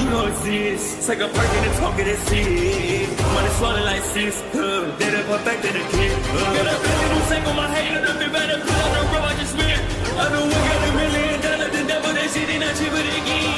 You know it's this. Take a perk and talk it and see. Money swollen like sis. Uh, they done perfected the kid. Got a billion new single, my hater done been better. Pull out the rope, I just spit. I know we got a million dollars. The devil, they shit, they not than again.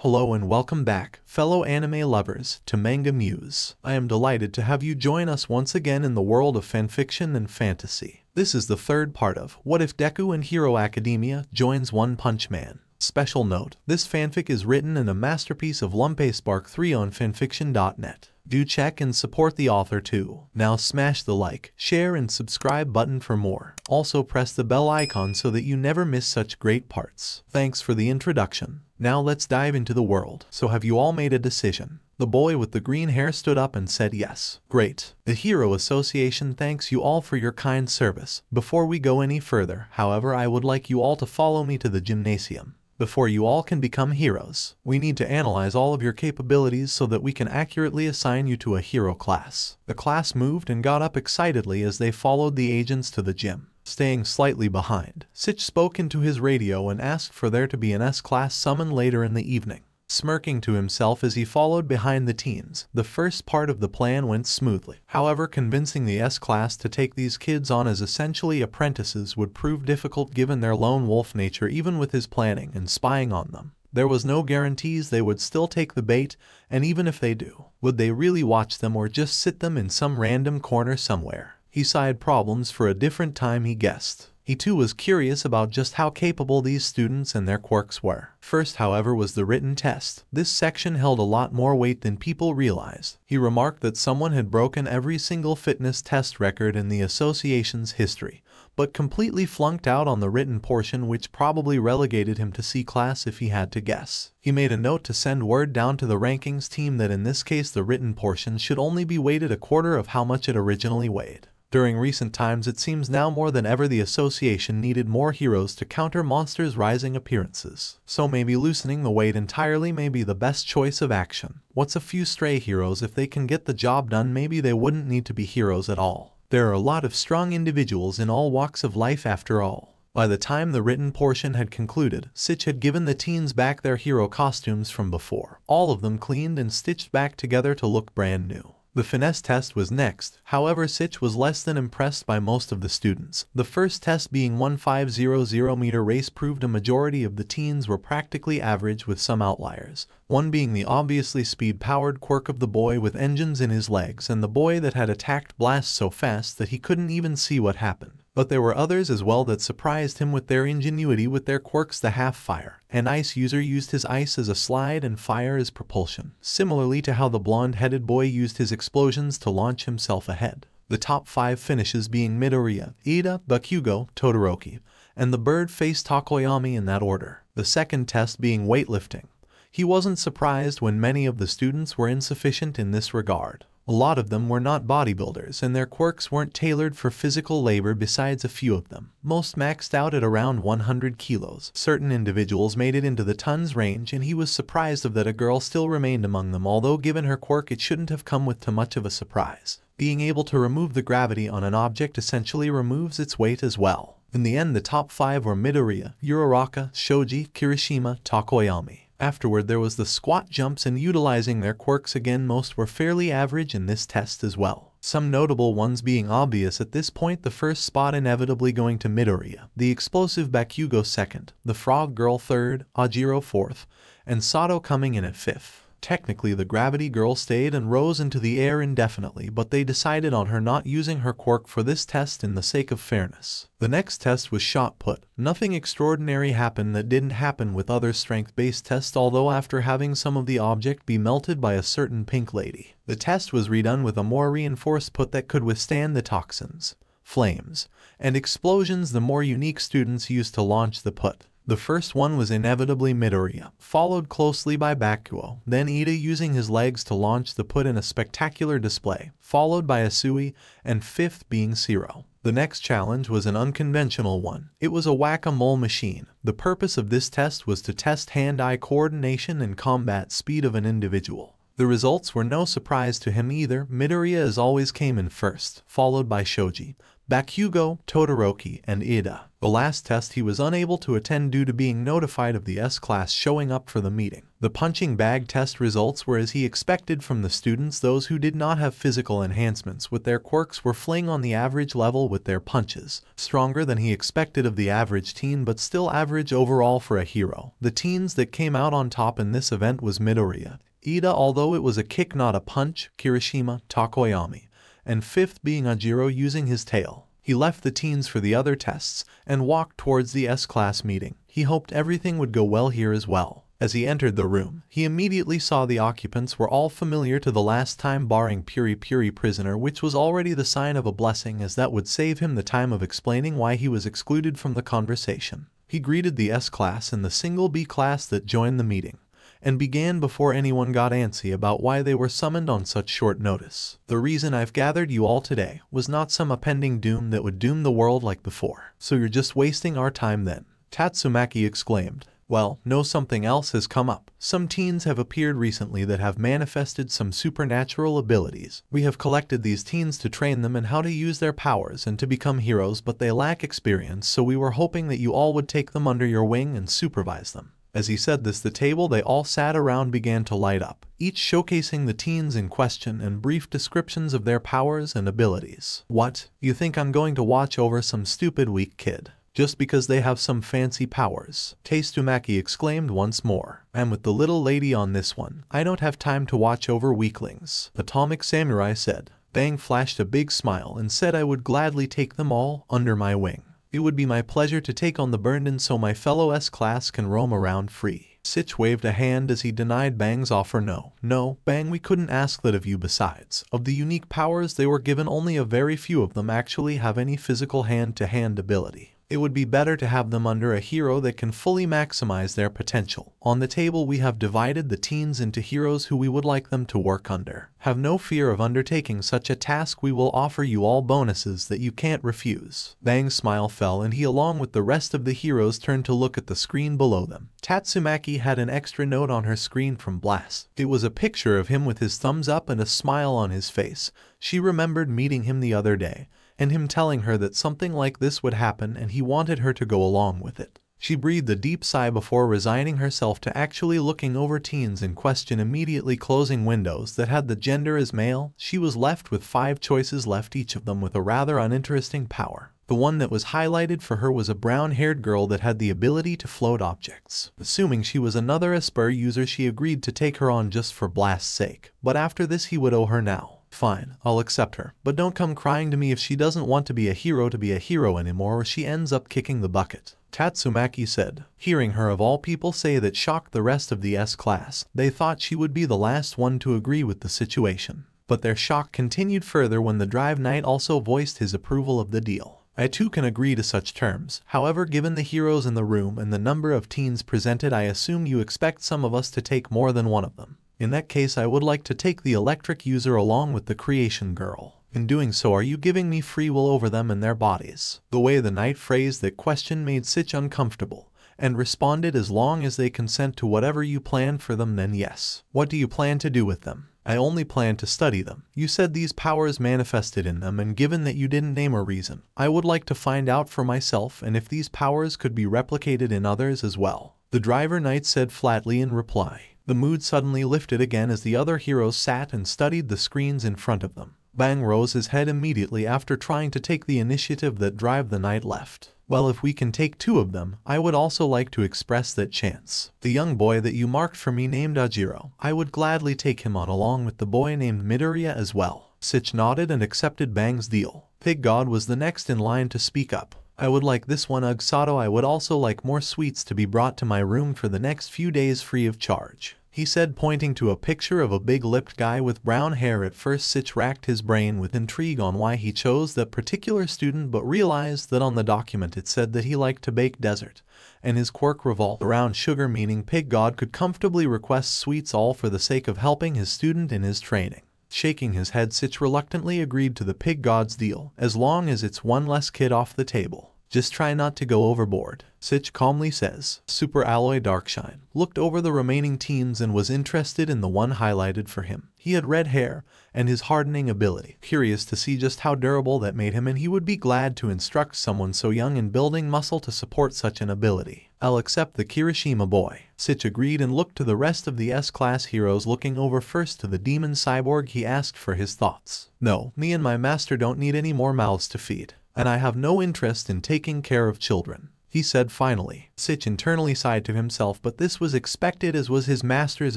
Hello and welcome back, fellow anime lovers, to Manga Muse. I am delighted to have you join us once again in the world of fanfiction and fantasy. This is the third part of What If Deku and Hero Academia joins One Punch Man. Special note, this fanfic is written in a masterpiece of Lumpe Spark 3 on fanfiction.net. Do check and support the author too. Now smash the like, share and subscribe button for more. Also press the bell icon so that you never miss such great parts. Thanks for the introduction. Now let's dive into the world. So have you all made a decision? The boy with the green hair stood up and said yes. Great. The Hero Association thanks you all for your kind service. Before we go any further, however, I would like you all to follow me to the gymnasium. Before you all can become heroes, we need to analyze all of your capabilities so that we can accurately assign you to a hero class. The class moved and got up excitedly as they followed the agents to the gym. Staying slightly behind, Sitch spoke into his radio and asked for there to be an S-class summoned later in the evening. Smirking to himself as he followed behind the teens, the first part of the plan went smoothly. However, convincing the S-class to take these kids on as essentially apprentices would prove difficult given their lone wolf nature even with his planning and spying on them. There was no guarantees they would still take the bait, and even if they do, would they really watch them or just sit them in some random corner somewhere? He sighed problems for a different time he guessed. He too was curious about just how capable these students and their quirks were. First, however, was the written test. This section held a lot more weight than people realized. He remarked that someone had broken every single fitness test record in the association's history, but completely flunked out on the written portion which probably relegated him to C-class if he had to guess. He made a note to send word down to the rankings team that in this case the written portion should only be weighted a quarter of how much it originally weighed. During recent times it seems now more than ever the association needed more heroes to counter monsters' rising appearances. So maybe loosening the weight entirely may be the best choice of action. What's a few stray heroes if they can get the job done maybe they wouldn't need to be heroes at all. There are a lot of strong individuals in all walks of life after all. By the time the written portion had concluded, Sitch had given the teens back their hero costumes from before, all of them cleaned and stitched back together to look brand new. The finesse test was next, however Sitch was less than impressed by most of the students. The first test being 1500 meter race proved a majority of the teens were practically average with some outliers, one being the obviously speed-powered quirk of the boy with engines in his legs and the boy that had attacked Blast so fast that he couldn't even see what happened. But there were others as well that surprised him with their ingenuity with their quirks the half-fire. An ice user used his ice as a slide and fire as propulsion, similarly to how the blonde-headed boy used his explosions to launch himself ahead. The top five finishes being Midoriya, Ida, Bakugo, Todoroki, and the bird-faced Tokoyami in that order. The second test being weightlifting. He wasn't surprised when many of the students were insufficient in this regard. A lot of them were not bodybuilders and their quirks weren't tailored for physical labor besides a few of them. Most maxed out at around 100 kilos. Certain individuals made it into the tons range and he was surprised of that a girl still remained among them although given her quirk it shouldn't have come with too much of a surprise. Being able to remove the gravity on an object essentially removes its weight as well. In the end the top 5 were Midoriya, Uraraka, Shoji, Kirishima, Tokoyami. Afterward there was the squat jumps and utilizing their quirks again most were fairly average in this test as well. Some notable ones being obvious at this point the first spot inevitably going to Midoriya, the explosive Bakugo second, the Frog Girl third, Ajiro fourth, and Sato coming in at fifth. Technically the Gravity Girl stayed and rose into the air indefinitely but they decided on her not using her quirk for this test in the sake of fairness. The next test was shot put. Nothing extraordinary happened that didn't happen with other strength-based tests although after having some of the object be melted by a certain pink lady. The test was redone with a more reinforced put that could withstand the toxins, flames, and explosions the more unique students used to launch the put. The first one was inevitably Midoriya, followed closely by Bakugo, then Ida using his legs to launch the put in a spectacular display, followed by Asui, and fifth being Sero. The next challenge was an unconventional one. It was a whack-a-mole machine. The purpose of this test was to test hand-eye coordination and combat speed of an individual. The results were no surprise to him either. Midoriya as always came in first, followed by Shoji, Bakugo, Todoroki, and Ida. The last test he was unable to attend due to being notified of the S-class showing up for the meeting. The punching bag test results were as he expected from the students those who did not have physical enhancements with their quirks were fling on the average level with their punches, stronger than he expected of the average teen but still average overall for a hero. The teens that came out on top in this event was Midoriya, Ida although it was a kick not a punch, Kirishima, Tokoyami, and fifth being Ajiro using his tail. He left the teens for the other tests and walked towards the S-class meeting. He hoped everything would go well here as well. As he entered the room, he immediately saw the occupants were all familiar to the last time barring Puri Puri prisoner which was already the sign of a blessing as that would save him the time of explaining why he was excluded from the conversation. He greeted the S-class and the single B-class that joined the meeting and began before anyone got antsy about why they were summoned on such short notice. The reason I've gathered you all today was not some impending doom that would doom the world like before. So you're just wasting our time then. Tatsumaki exclaimed. Well, no something else has come up. Some teens have appeared recently that have manifested some supernatural abilities. We have collected these teens to train them in how to use their powers and to become heroes but they lack experience so we were hoping that you all would take them under your wing and supervise them. As he said this the table they all sat around began to light up, each showcasing the teens in question and brief descriptions of their powers and abilities. What? You think I'm going to watch over some stupid weak kid? Just because they have some fancy powers, Tatsumaki exclaimed once more. I'm with the little lady on this one. I don't have time to watch over weaklings. Atomic Samurai said. Bang flashed a big smile and said I would gladly take them all under my wing. It would be my pleasure to take on the burden so my fellow S-class can roam around free. Sitch waved a hand as he denied Bang's offer no. No, Bang we couldn't ask that of you besides. Of the unique powers they were given only a very few of them actually have any physical hand-to-hand -hand ability it would be better to have them under a hero that can fully maximize their potential. On the table we have divided the teens into heroes who we would like them to work under. Have no fear of undertaking such a task we will offer you all bonuses that you can't refuse. Bang's smile fell and he along with the rest of the heroes turned to look at the screen below them. Tatsumaki had an extra note on her screen from Blast. It was a picture of him with his thumbs up and a smile on his face. She remembered meeting him the other day and him telling her that something like this would happen and he wanted her to go along with it. She breathed a deep sigh before resigning herself to actually looking over teens in question immediately closing windows that had the gender as male. She was left with five choices left each of them with a rather uninteresting power. The one that was highlighted for her was a brown-haired girl that had the ability to float objects. Assuming she was another Esper user she agreed to take her on just for Blast's sake, but after this he would owe her now. Fine, I'll accept her. But don't come crying to me if she doesn't want to be a hero to be a hero anymore or she ends up kicking the bucket. Tatsumaki said, hearing her of all people say that shocked the rest of the S-class. They thought she would be the last one to agree with the situation. But their shock continued further when the Drive Knight also voiced his approval of the deal. I too can agree to such terms. However, given the heroes in the room and the number of teens presented I assume you expect some of us to take more than one of them. In that case I would like to take the electric user along with the creation girl. In doing so are you giving me free will over them and their bodies? The way the knight phrased that question made Sitch uncomfortable, and responded as long as they consent to whatever you plan for them then yes. What do you plan to do with them? I only plan to study them. You said these powers manifested in them and given that you didn't name a reason, I would like to find out for myself and if these powers could be replicated in others as well. The Drive Knight said flatly in reply. The mood suddenly lifted again as the other heroes sat and studied the screens in front of them. Bang rose his head immediately after trying to take the initiative that Drive the Knight left. Well, if we can take two of them, I would also like to express that chance. The young boy that you marked for me named Ajiro. I would gladly take him on along with the boy named Midoriya as well. Sitch nodded and accepted Bang's deal. Pig God was the next in line to speak up. I would like this one Ugsato I would also like more sweets to be brought to my room for the next few days free of charge. He said pointing to a picture of a big-lipped guy with brown hair at first Sitch racked his brain with intrigue on why he chose that particular student but realized that on the document it said that he liked to bake dessert, and his quirk revolved around sugar meaning Pig God could comfortably request sweets all for the sake of helping his student in his training. Shaking his head Sitch reluctantly agreed to the pig god's deal, as long as it's one less kid off the table. Just try not to go overboard. Sitch calmly says. Super Alloy Darkshine looked over the remaining teams and was interested in the one highlighted for him. He had red hair and his hardening ability. Curious to see just how durable that made him and he would be glad to instruct someone so young in building muscle to support such an ability. I'll accept the Kirishima boy. Sitch agreed and looked to the rest of the S-class heroes looking over first to the demon cyborg he asked for his thoughts. No, me and my master don't need any more mouths to feed, and I have no interest in taking care of children. He said finally. Sitch internally sighed to himself but this was expected as was his master's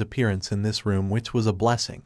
appearance in this room which was a blessing.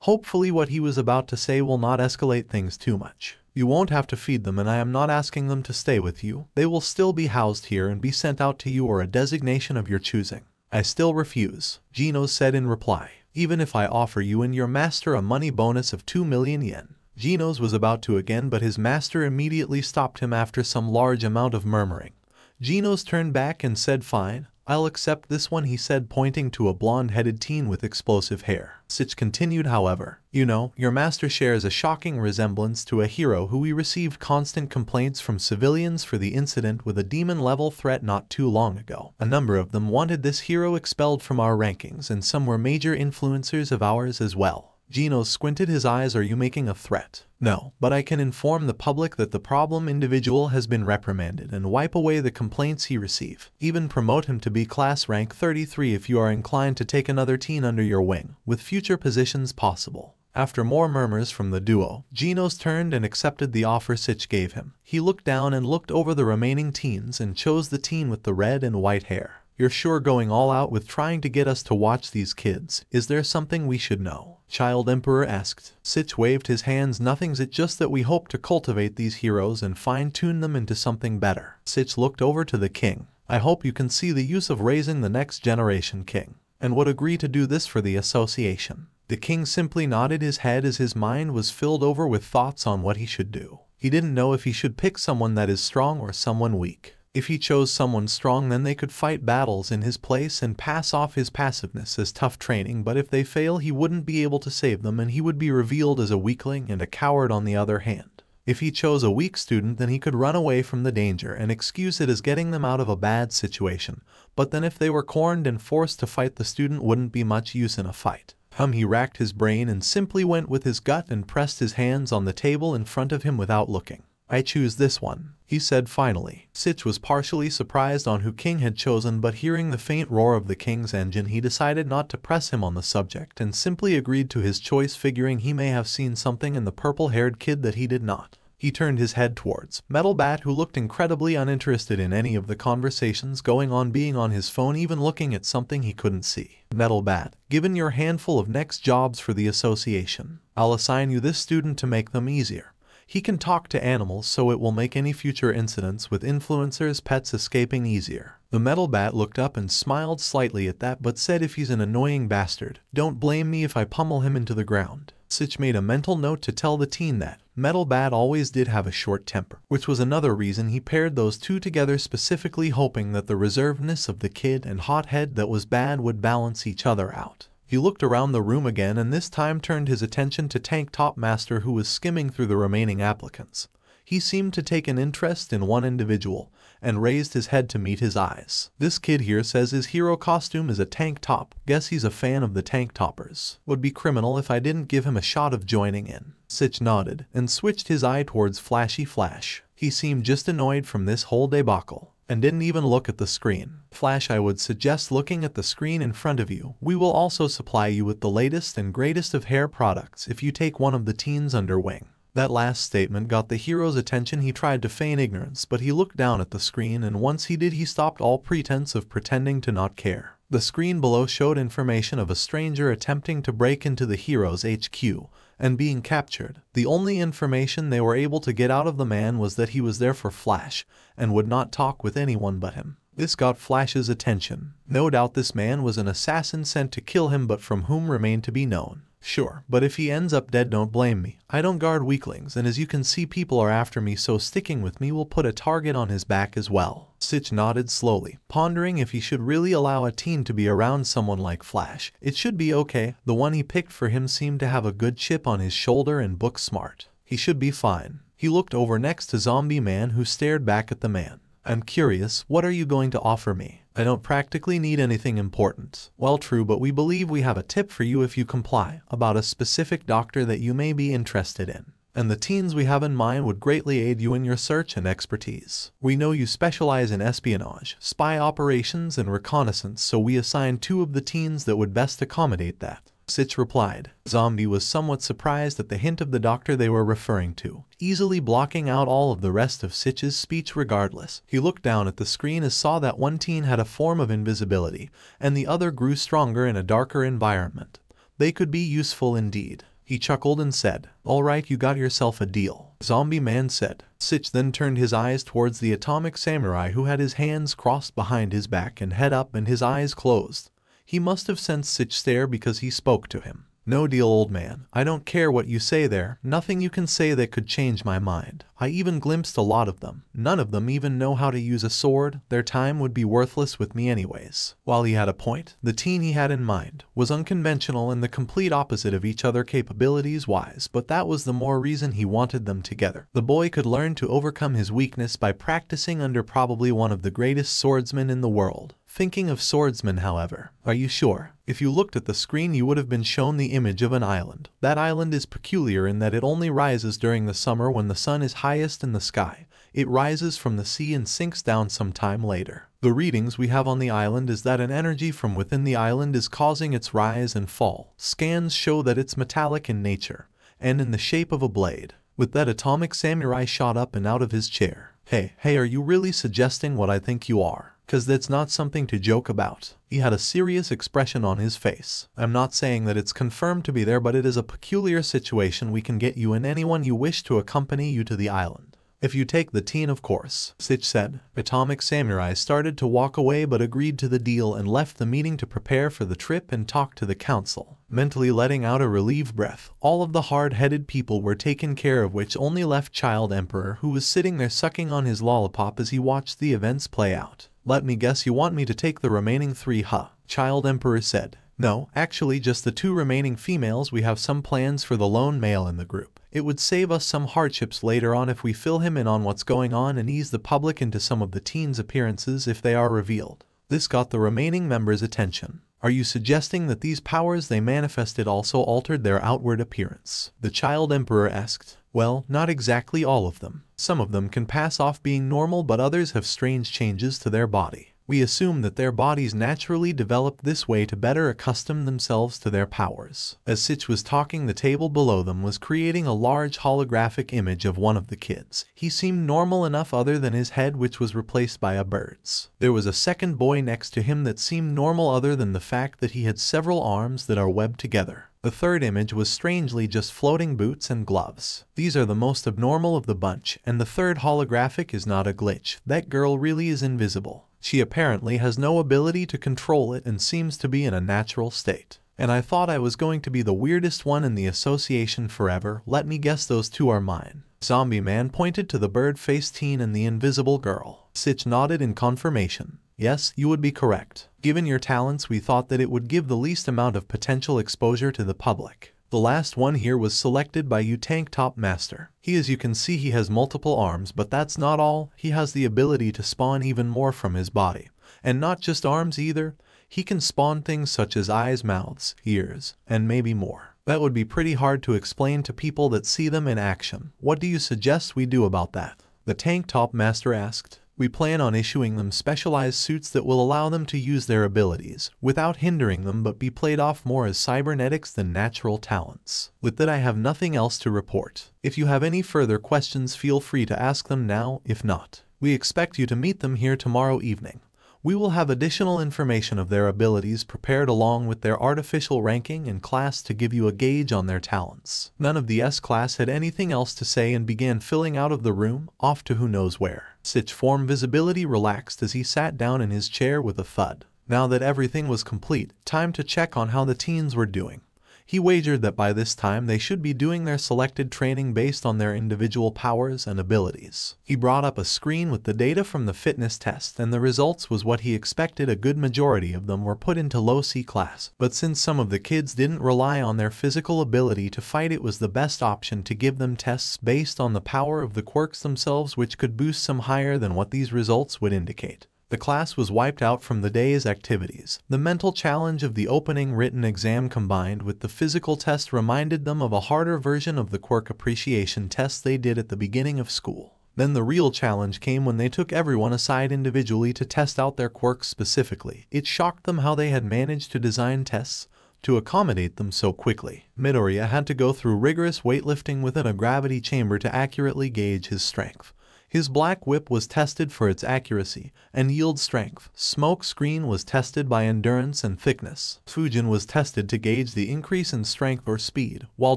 Hopefully what he was about to say will not escalate things too much. You won't have to feed them and I am not asking them to stay with you. They will still be housed here and be sent out to you or a designation of your choosing. I still refuse, Genos said in reply. Even if I offer you and your master a money bonus of 2 million yen. Genos was about to again but his master immediately stopped him after some large amount of murmuring. Genos turned back and said fine, I'll accept this one he said pointing to a blonde-headed teen with explosive hair. Sitch continued however, you know, your master shares a shocking resemblance to a hero who we received constant complaints from civilians for the incident with a demon-level threat not too long ago. A number of them wanted this hero expelled from our rankings and some were major influencers of ours as well. Genos squinted his eyes are you making a threat? No, but I can inform the public that the problem individual has been reprimanded and wipe away the complaints he receive. Even promote him to be class rank 33 if you are inclined to take another teen under your wing, with future positions possible. After more murmurs from the duo, Genos turned and accepted the offer Sitch gave him. He looked down and looked over the remaining teens and chose the teen with the red and white hair. You're sure going all out with trying to get us to watch these kids. Is there something we should know? Child Emperor asked. Sitch waved his hands nothing's it just that we hope to cultivate these heroes and fine-tune them into something better. Sitch looked over to the king. I hope you can see the use of raising the next generation king, and would agree to do this for the association. The king simply nodded his head as his mind was filled over with thoughts on what he should do. He didn't know if he should pick someone that is strong or someone weak. If he chose someone strong then they could fight battles in his place and pass off his passiveness as tough training but if they fail he wouldn't be able to save them and he would be revealed as a weakling and a coward on the other hand. If he chose a weak student then he could run away from the danger and excuse it as getting them out of a bad situation, but then if they were cornered and forced to fight the student wouldn't be much use in a fight. Hum he racked his brain and simply went with his gut and pressed his hands on the table in front of him without looking. I choose this one, he said finally. Sitch was partially surprised on who King had chosen but hearing the faint roar of the King's engine he decided not to press him on the subject and simply agreed to his choice figuring he may have seen something in the purple-haired kid that he did not. He turned his head towards Metal Bat who looked incredibly uninterested in any of the conversations going on being on his phone even looking at something he couldn't see. Metal Bat, given your handful of next jobs for the association, I'll assign you this student to make them easier. He can talk to animals so it will make any future incidents with influencers pets escaping easier. The metal bat looked up and smiled slightly at that but said if he's an annoying bastard, don't blame me if I pummel him into the ground. Sitch made a mental note to tell the teen that Metal Bat always did have a short temper, which was another reason he paired those two together specifically hoping that the reservedness of the kid and hothead that was bad would balance each other out. He looked around the room again and this time turned his attention to Tank Top Master who was skimming through the remaining applicants. He seemed to take an interest in one individual and raised his head to meet his eyes. This kid here says his hero costume is a tank top. Guess he's a fan of the tank toppers. Would be criminal if I didn't give him a shot of joining in. Sitch nodded and switched his eye towards Flashy Flash. He seemed just annoyed from this whole debacle and didn't even look at the screen. Flash I would suggest looking at the screen in front of you. We will also supply you with the latest and greatest of hair products if you take one of the teens under wing. That last statement got the hero's attention he tried to feign ignorance but he looked down at the screen and once he did he stopped all pretense of pretending to not care. The screen below showed information of a stranger attempting to break into the hero's HQ and being captured. The only information they were able to get out of the man was that he was there for Flash and would not talk with anyone but him. This got Flash's attention. No doubt this man was an assassin sent to kill him but from whom remained to be known. Sure, but if he ends up dead don't blame me. I don't guard weaklings and as you can see people are after me so sticking with me will put a target on his back as well. Sitch nodded slowly, pondering if he should really allow a teen to be around someone like Flash. It should be okay, the one he picked for him seemed to have a good chip on his shoulder and book smart. He should be fine. He looked over next to Zombie Man who stared back at the man. I'm curious, what are you going to offer me? I don't practically need anything important. Well, true, but we believe we have a tip for you if you comply, about a specific doctor that you may be interested in. And the teens we have in mind would greatly aid you in your search and expertise. We know you specialize in espionage, spy operations, and reconnaissance, so we assign two of the teens that would best accommodate that. Sitch replied. Zombie was somewhat surprised at the hint of the doctor they were referring to, easily blocking out all of the rest of Sitch's speech regardless. He looked down at the screen and saw that one teen had a form of invisibility, and the other grew stronger in a darker environment. They could be useful indeed. He chuckled and said, Alright, you got yourself a deal. Zombie Man said. Sitch then turned his eyes towards the atomic samurai who had his hands crossed behind his back and head up and his eyes closed. He must have sensed Sitch stare because he spoke to him. No deal, old man. I don't care what you say there, nothing you can say that could change my mind. I even glimpsed a lot of them. None of them even know how to use a sword, their time would be worthless with me anyways. While he had a point, the teen he had in mind was unconventional and the complete opposite of each other capabilities-wise, but that was the more reason he wanted them together. The boy could learn to overcome his weakness by practicing under probably one of the greatest swordsmen in the world. Thinking of swordsmen, however, are you sure? If you looked at the screen you would have been shown the image of an island. That island is peculiar in that it only rises during the summer when the sun is highest in the sky. It rises from the sea and sinks down some time later. The readings we have on the island is that an energy from within the island is causing its rise and fall. Scans show that it's metallic in nature, and in the shape of a blade. With that atomic samurai shot up and out of his chair. Hey, hey, are you really suggesting what I think you are? Cause that's not something to joke about. He had a serious expression on his face. I'm not saying that it's confirmed to be there, but it is a peculiar situation we can get you and anyone you wish to accompany you to the island. If you take the teen, of course, Sitch said. Atomic Samurai started to walk away but agreed to the deal and left the meeting to prepare for the trip and talk to the council. Mentally letting out a relieved breath, all of the hard-headed people were taken care of which only left Child Emperor who was sitting there sucking on his lollipop as he watched the events play out. Let me guess you want me to take the remaining three huh? Child Emperor said. No, actually just the two remaining females we have some plans for the lone male in the group. It would save us some hardships later on if we fill him in on what's going on and ease the public into some of the teens' appearances if they are revealed. This got the remaining members' attention. Are you suggesting that these powers they manifested also altered their outward appearance? The Child Emperor asked. Well, not exactly all of them. Some of them can pass off being normal but others have strange changes to their body. We assume that their bodies naturally developed this way to better accustom themselves to their powers. As Sitch was talking, the table below them was creating a large holographic image of one of the kids. He seemed normal enough other than his head which was replaced by a bird's. There was a second boy next to him that seemed normal other than the fact that he had several arms that are webbed together. The third image was strangely just floating boots and gloves. These are the most abnormal of the bunch, and the third holographic is not a glitch. That girl really is invisible. She apparently has no ability to control it and seems to be in a natural state. And I thought I was going to be the weirdest one in the association forever. Let me guess those two are mine. Zombie Man pointed to the bird-faced teen and the invisible girl. Sitch nodded in confirmation. Yes, you would be correct. Given your talents, we thought that it would give the least amount of potential exposure to the public. The last one here was selected by you Tank Top Master. He as you can see he has multiple arms, but that's not all. He has the ability to spawn even more from his body. And not just arms either. He can spawn things such as eyes, mouths, ears, and maybe more. That would be pretty hard to explain to people that see them in action. What do you suggest we do about that? The Tank Top Master asked. We plan on issuing them specialized suits that will allow them to use their abilities, without hindering them but be played off more as cybernetics than natural talents. With that I have nothing else to report. If you have any further questions feel free to ask them now, if not. We expect you to meet them here tomorrow evening. We will have additional information of their abilities prepared along with their artificial ranking and class to give you a gauge on their talents. None of the S-class had anything else to say and began filling out of the room, off to who knows where. Sitch form visibility relaxed as he sat down in his chair with a thud. Now that everything was complete, time to check on how the teens were doing. He wagered that by this time they should be doing their selected training based on their individual powers and abilities. He brought up a screen with the data from the fitness test and the results was what he expected a good majority of them were put into low C class. But since some of the kids didn't rely on their physical ability to fight it was the best option to give them tests based on the power of the quirks themselves which could boost some higher than what these results would indicate. The class was wiped out from the day's activities. The mental challenge of the opening written exam combined with the physical test reminded them of a harder version of the quirk appreciation test they did at the beginning of school. Then the real challenge came when they took everyone aside individually to test out their quirks specifically. It shocked them how they had managed to design tests to accommodate them so quickly. Midoriya had to go through rigorous weightlifting within a gravity chamber to accurately gauge his strength. His black whip was tested for its accuracy and yield strength. Smoke screen was tested by endurance and thickness. Fa Jin was tested to gauge the increase in strength or speed, while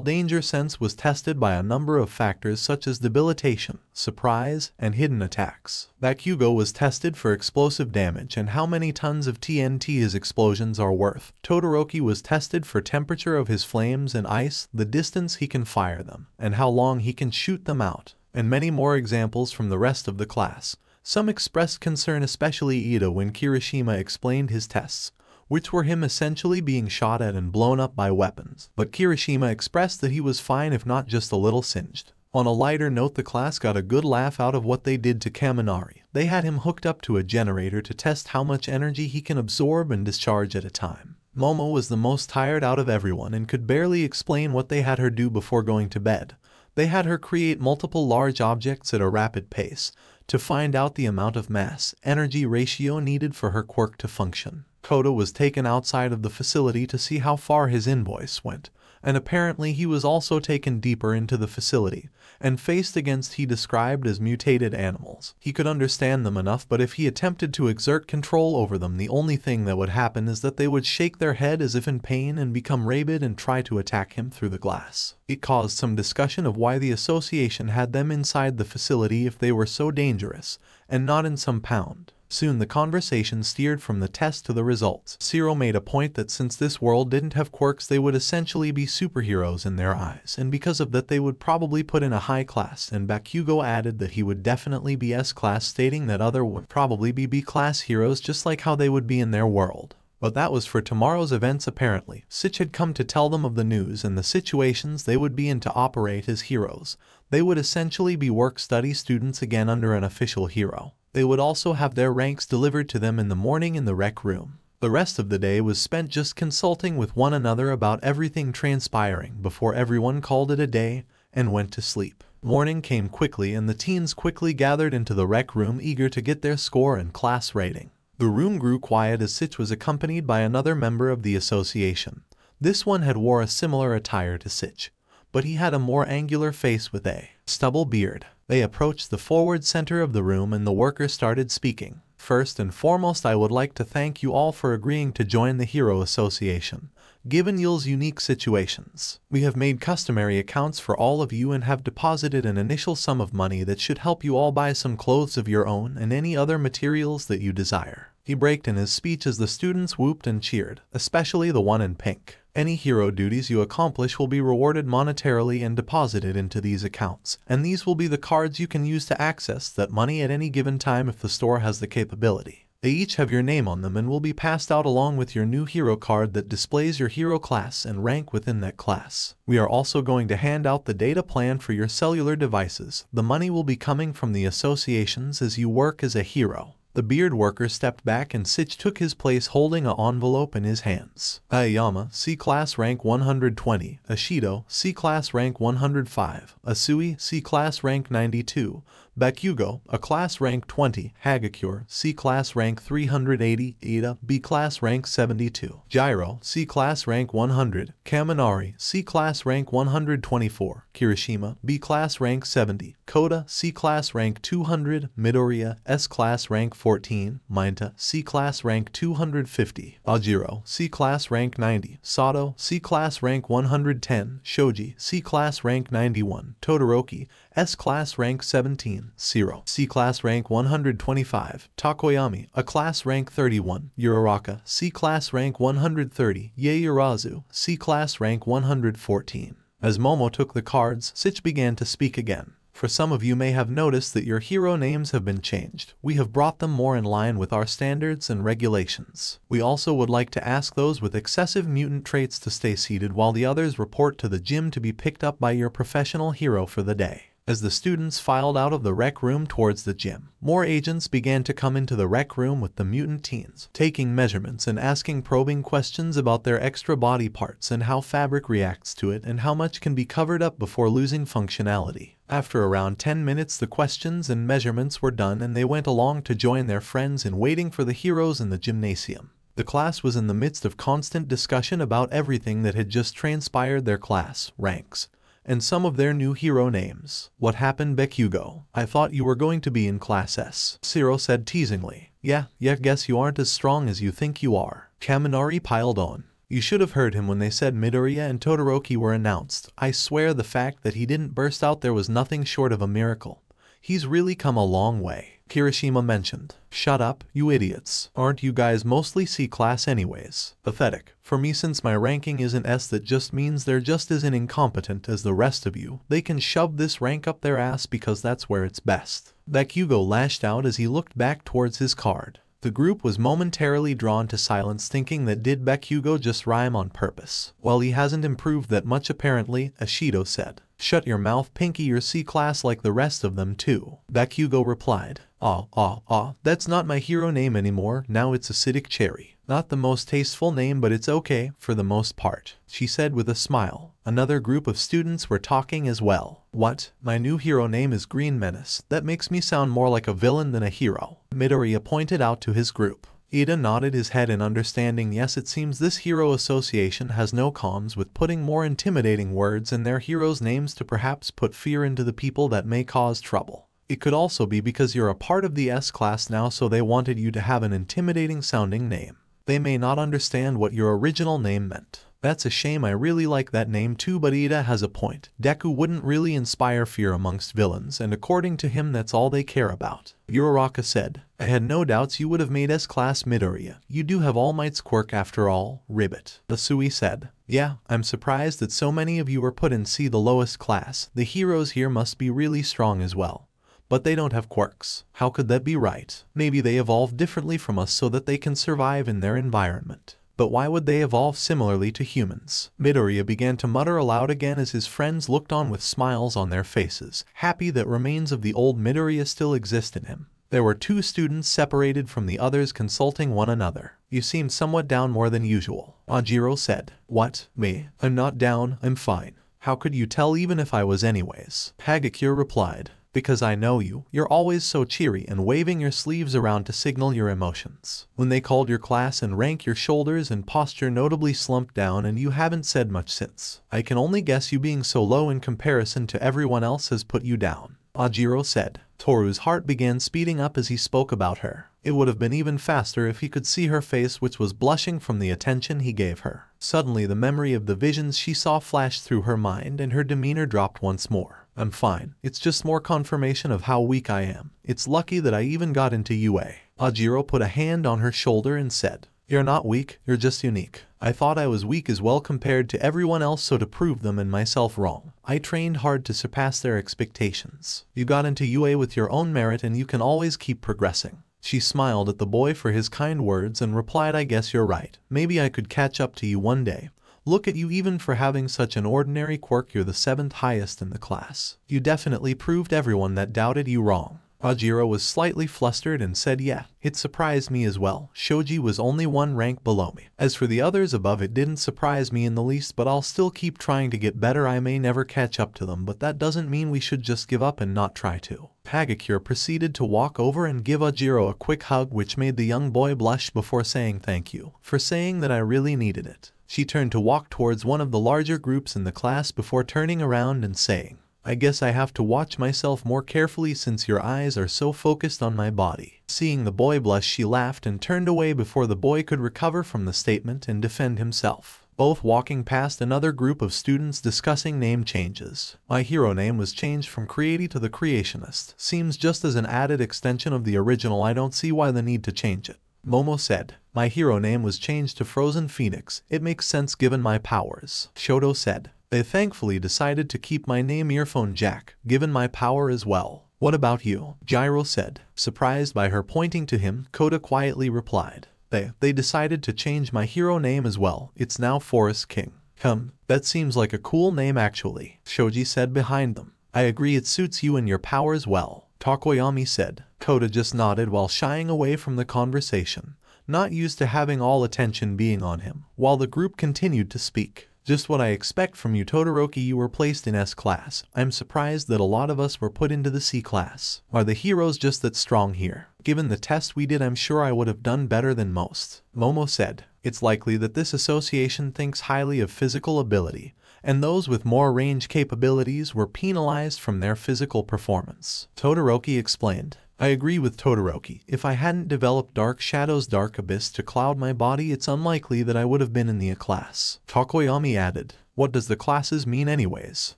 danger sense was tested by a number of factors such as debilitation, surprise, and hidden attacks. Bakugo was tested for explosive damage and how many tons of TNT his explosions are worth. Todoroki was tested for temperature of his flames and ice, the distance he can fire them, and how long he can shoot them out and many more examples from the rest of the class. Some expressed concern especially Ida when Kirishima explained his tests, which were him essentially being shot at and blown up by weapons. But Kirishima expressed that he was fine if not just a little singed. On a lighter note the class got a good laugh out of what they did to Kaminari. They had him hooked up to a generator to test how much energy he can absorb and discharge at a time. Momo was the most tired out of everyone and could barely explain what they had her do before going to bed. They had her create multiple large objects at a rapid pace to find out the amount of mass-energy ratio needed for her quirk to function. Koda was taken outside of the facility to see how far his invoice went, and apparently he was also taken deeper into the facility and faced against he described as mutated animals. He could understand them enough but if he attempted to exert control over them the only thing that would happen is that they would shake their head as if in pain and become rabid and try to attack him through the glass. It caused some discussion of why the association had them inside the facility if they were so dangerous and not in some pound. Soon the conversation steered from the test to the results. Cyril made a point that since this world didn't have quirks they would essentially be superheroes in their eyes, and because of that they would probably put in a high class, and Bakugo added that he would definitely be S-class stating that other would probably be B-class heroes just like how they would be in their world. But that was for tomorrow's events apparently. Sitch had come to tell them of the news and the situations they would be in to operate as heroes. They would essentially be work-study students again under an official hero. They would also have their ranks delivered to them in the morning in the rec room. The rest of the day was spent just consulting with one another about everything transpiring before everyone called it a day and went to sleep. Morning came quickly and the teens quickly gathered into the rec room eager to get their score and class rating. The room grew quiet as Sitch was accompanied by another member of the association. This one had wore a similar attire to Sitch, but he had a more angular face with a stubble beard. They approached the forward center of the room and the worker started speaking. First and foremost, I would like to thank you all for agreeing to join the Hero Association. Given Yul's unique situations, we have made customary accounts for all of you and have deposited an initial sum of money that should help you all buy some clothes of your own and any other materials that you desire. He braked in his speech as the students whooped and cheered, especially the one in pink. Any hero duties you accomplish will be rewarded monetarily and deposited into these accounts, and these will be the cards you can use to access that money at any given time if the store has the capability. They each have your name on them and will be passed out along with your new hero card that displays your hero class and rank within that class. We are also going to hand out the data plan for your cellular devices. The money will be coming from the associations as you work as a hero. The beard worker stepped back and Sitch took his place holding an envelope in his hands. Aoyama, C-Class rank 120, Ashido, C-Class rank 105, Asui, C-Class rank 92, Bakugo, a class rank 20, Hagakure, C-Class rank 380, Ida, B-Class rank 72, Jiro, C-Class rank 100, Kaminari, C-Class rank 124, Kirishima, B-Class rank 70, Koda, C-Class rank 200, Midoriya, S-Class rank 14, Mineta, C-Class rank 250, Ajiro C-Class rank 90, Sato, C-Class rank 110, Shoji, C-Class rank 91, Todoroki, S-Class rank 17, Sero. C-Class rank 125, Tokoyami, a class rank 31, Uraraka, C-Class rank 130, Yaoyorozu, C-Class rank 114. As Momo took the cards, Sitch began to speak again. For some of you may have noticed that your hero names have been changed. We have brought them more in line with our standards and regulations. We also would like to ask those with excessive mutant traits to stay seated while the others report to the gym to be picked up by your professional hero for the day. As the students filed out of the rec room towards the gym, more agents began to come into the rec room with the mutant teens, taking measurements and asking probing questions about their extra body parts and how fabric reacts to it and how much can be covered up before losing functionality. After around 10 minutes the questions and measurements were done and they went along to join their friends in waiting for the heroes in the gymnasium. The class was in the midst of constant discussion about everything that had just transpired their class, ranks, and some of their new hero names. What happened Bakugo? I thought you were going to be in Class S. Sero said teasingly. Yeah, yeah, guess you aren't as strong as you think you are. Kaminari piled on. You should have heard him when they said Midoriya and Todoroki were announced. I swear the fact that he didn't burst out there was nothing short of a miracle. He's really come a long way. Kirishima mentioned. Shut up, you idiots. Aren't you guys mostly C-class anyways? Pathetic. For me since my ranking isn't S that just means they're just as incompetent as the rest of you. They can shove this rank up their ass because that's where it's best. Bakugo lashed out as he looked back towards his card. The group was momentarily drawn to silence thinking that did Bakugo just rhyme on purpose. Well he hasn't improved that much apparently, Ashido said. Shut your mouth Pinky you're C-class like the rest of them too. Bakugo replied. Ah, ah, ah, that's not my hero name anymore, now it's Acidic Cherry. Not the most tasteful name but it's okay, for the most part, she said with a smile. Another group of students were talking as well. What? My new hero name is Green Menace. That makes me sound more like a villain than a hero. Midoriya pointed out to his group. Ida nodded his head in understanding yes it seems this hero association has no comms with putting more intimidating words in their heroes' names to perhaps put fear into the people that may cause trouble. It could also be because you're a part of the S-class now so they wanted you to have an intimidating sounding name. They may not understand what your original name meant. That's a shame I really like that name too but Ida has a point. Deku wouldn't really inspire fear amongst villains and according to him that's all they care about. Uraraka said, I had no doubts you would have made S-class Midoriya. You do have All Might's quirk after all, Ribbit. The Sui said, Yeah, I'm surprised that so many of you were put in C the lowest class. The heroes here must be really strong as well but they don't have quirks. How could that be right? Maybe they evolved differently from us so that they can survive in their environment. But why would they evolve similarly to humans? Midoriya began to mutter aloud again as his friends looked on with smiles on their faces, happy that remains of the old Midoriya still exist in him. There were two students separated from the others consulting one another. You seem somewhat down more than usual. Ajiro said. What? Me? I'm not down, I'm fine. How could you tell even if I was anyways? Hagakure replied because I know you. You're always so cheery and waving your sleeves around to signal your emotions. When they called your class and rank your shoulders and posture notably slumped down and you haven't said much since. I can only guess you being so low in comparison to everyone else has put you down. Ajiro said. Toru's heart began speeding up as he spoke about her. It would have been even faster if he could see her face which was blushing from the attention he gave her. Suddenly the memory of the visions she saw flashed through her mind and her demeanor dropped once more. I'm fine. It's just more confirmation of how weak I am. It's lucky that I even got into UA. Ajiro put a hand on her shoulder and said, You're not weak, you're just unique. I thought I was weak as well compared to everyone else so to prove them and myself wrong. I trained hard to surpass their expectations. You got into UA with your own merit and you can always keep progressing. She smiled at the boy for his kind words and replied I guess you're right. Maybe I could catch up to you one day. Look at you even for having such an ordinary quirk you're the seventh highest in the class. You definitely proved everyone that doubted you wrong. Ajiro was slightly flustered and said yeah, it surprised me as well. Shoji was only one rank below me. As for the others above it didn't surprise me in the least but I'll still keep trying to get better I may never catch up to them but that doesn't mean we should just give up and not try to. Hagakure proceeded to walk over and give Ajiro a quick hug which made the young boy blush before saying thank you, for saying that I really needed it. She turned to walk towards one of the larger groups in the class before turning around and saying, I guess I have to watch myself more carefully since your eyes are so focused on my body. Seeing the boy blush she laughed and turned away before the boy could recover from the statement and defend himself. both walking past another group of students discussing name changes. My hero name was changed from Creati to the Creationist. Seems just as an added extension of the original I don't see why the need to change it. Momo said, my hero name was changed to Frozen Phoenix. It makes sense given my powers. Shoto said, they thankfully decided to keep my name Earphone Jack, given my power as well. What about you? Jiro said. Surprised by her pointing to him, Koda quietly replied. They, they decided to change my hero name as well. It's now Forest King. Come, that seems like a cool name actually, Shoji said behind them. I agree it suits you and your powers well, Tokoyami said. Koda just nodded while shying away from the conversation, not used to having all attention being on him, while the group continued to speak. Just what I expect from you Todoroki you were placed in S-class. I'm surprised that a lot of us were put into the C-class. Are the heroes just that strong here? Given the test we did I'm sure I would have done better than most. Momo said, it's likely that this association thinks highly of physical ability, and those with more range capabilities were penalized from their physical performance. Todoroki explained, I agree with Todoroki. If I hadn't developed Dark Shadow's Dark Abyss to cloud my body, it's unlikely that I would have been in the A class. Tokoyami added, What does the classes mean anyways?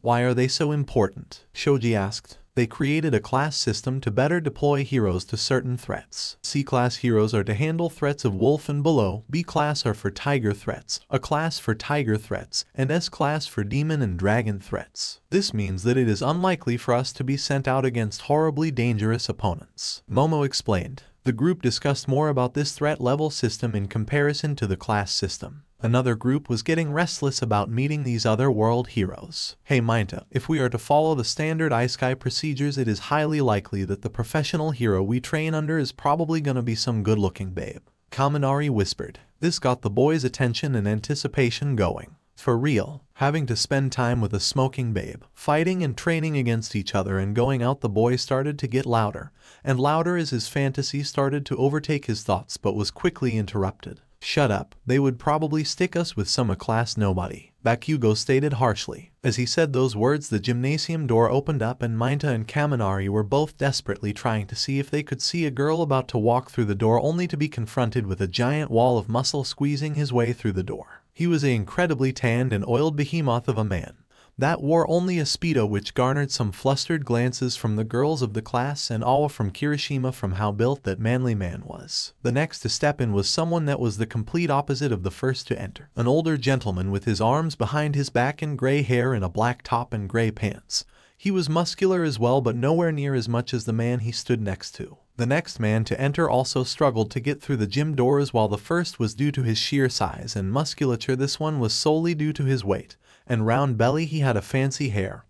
Why are they so important? Shoji asked. They created a class system to better deploy heroes to certain threats. C-class heroes are to handle threats of wolf and below, B-class are for tiger threats, A class for tiger threats, and S-class for demon and dragon threats. This means that it is unlikely for us to be sent out against horribly dangerous opponents. Momo explained. The group discussed more about this threat level system in comparison to the class system. Another group was getting restless about meeting these other world heroes. Hey Mineta, if we are to follow the standard Isekai procedures it is highly likely that the professional hero we train under is probably gonna be some good-looking babe. Kaminari whispered. This got the boys' attention and anticipation going. For real, having to spend time with a smoking babe, fighting and training against each other and going out the boy started to get louder, and louder as his fantasy started to overtake his thoughts but was quickly interrupted. Shut up, they would probably stick us with some A-class nobody, Bakugo stated harshly. As he said those words the gymnasium door opened up and Mineta and Kaminari were both desperately trying to see if they could see a girl about to walk through the door only to be confronted with a giant wall of muscle squeezing his way through the door. He was a incredibly tanned and oiled behemoth of a man, that wore only a speedo which garnered some flustered glances from the girls of the class and all from Kirishima from how built that manly man was. The next to step in was someone that was the complete opposite of the first to enter. An older gentleman with his arms behind his back and gray hair and a black top and gray pants. He was muscular as well but nowhere near as much as the man he stood next to. The next man to enter also struggled to get through the gym doors while the first was due to his sheer size and musculature this one was solely due to his weight and round belly he had a fancy hair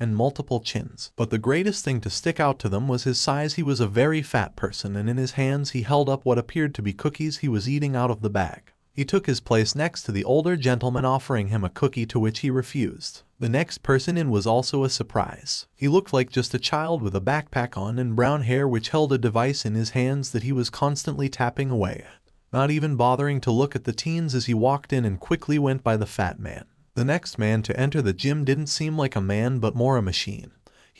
and multiple chins. But the greatest thing to stick out to them was his size he was a very fat person and in his hands he held up what appeared to be cookies he was eating out of the bag. He took his place next to the older gentleman offering him a cookie to which he refused. The next person in was also a surprise. He looked like just a child with a backpack on and brown hair which held a device in his hands that he was constantly tapping away not even bothering to look at the teens as he walked in and quickly went by the fat man. The next man to enter the gym didn't seem like a man but more a machine.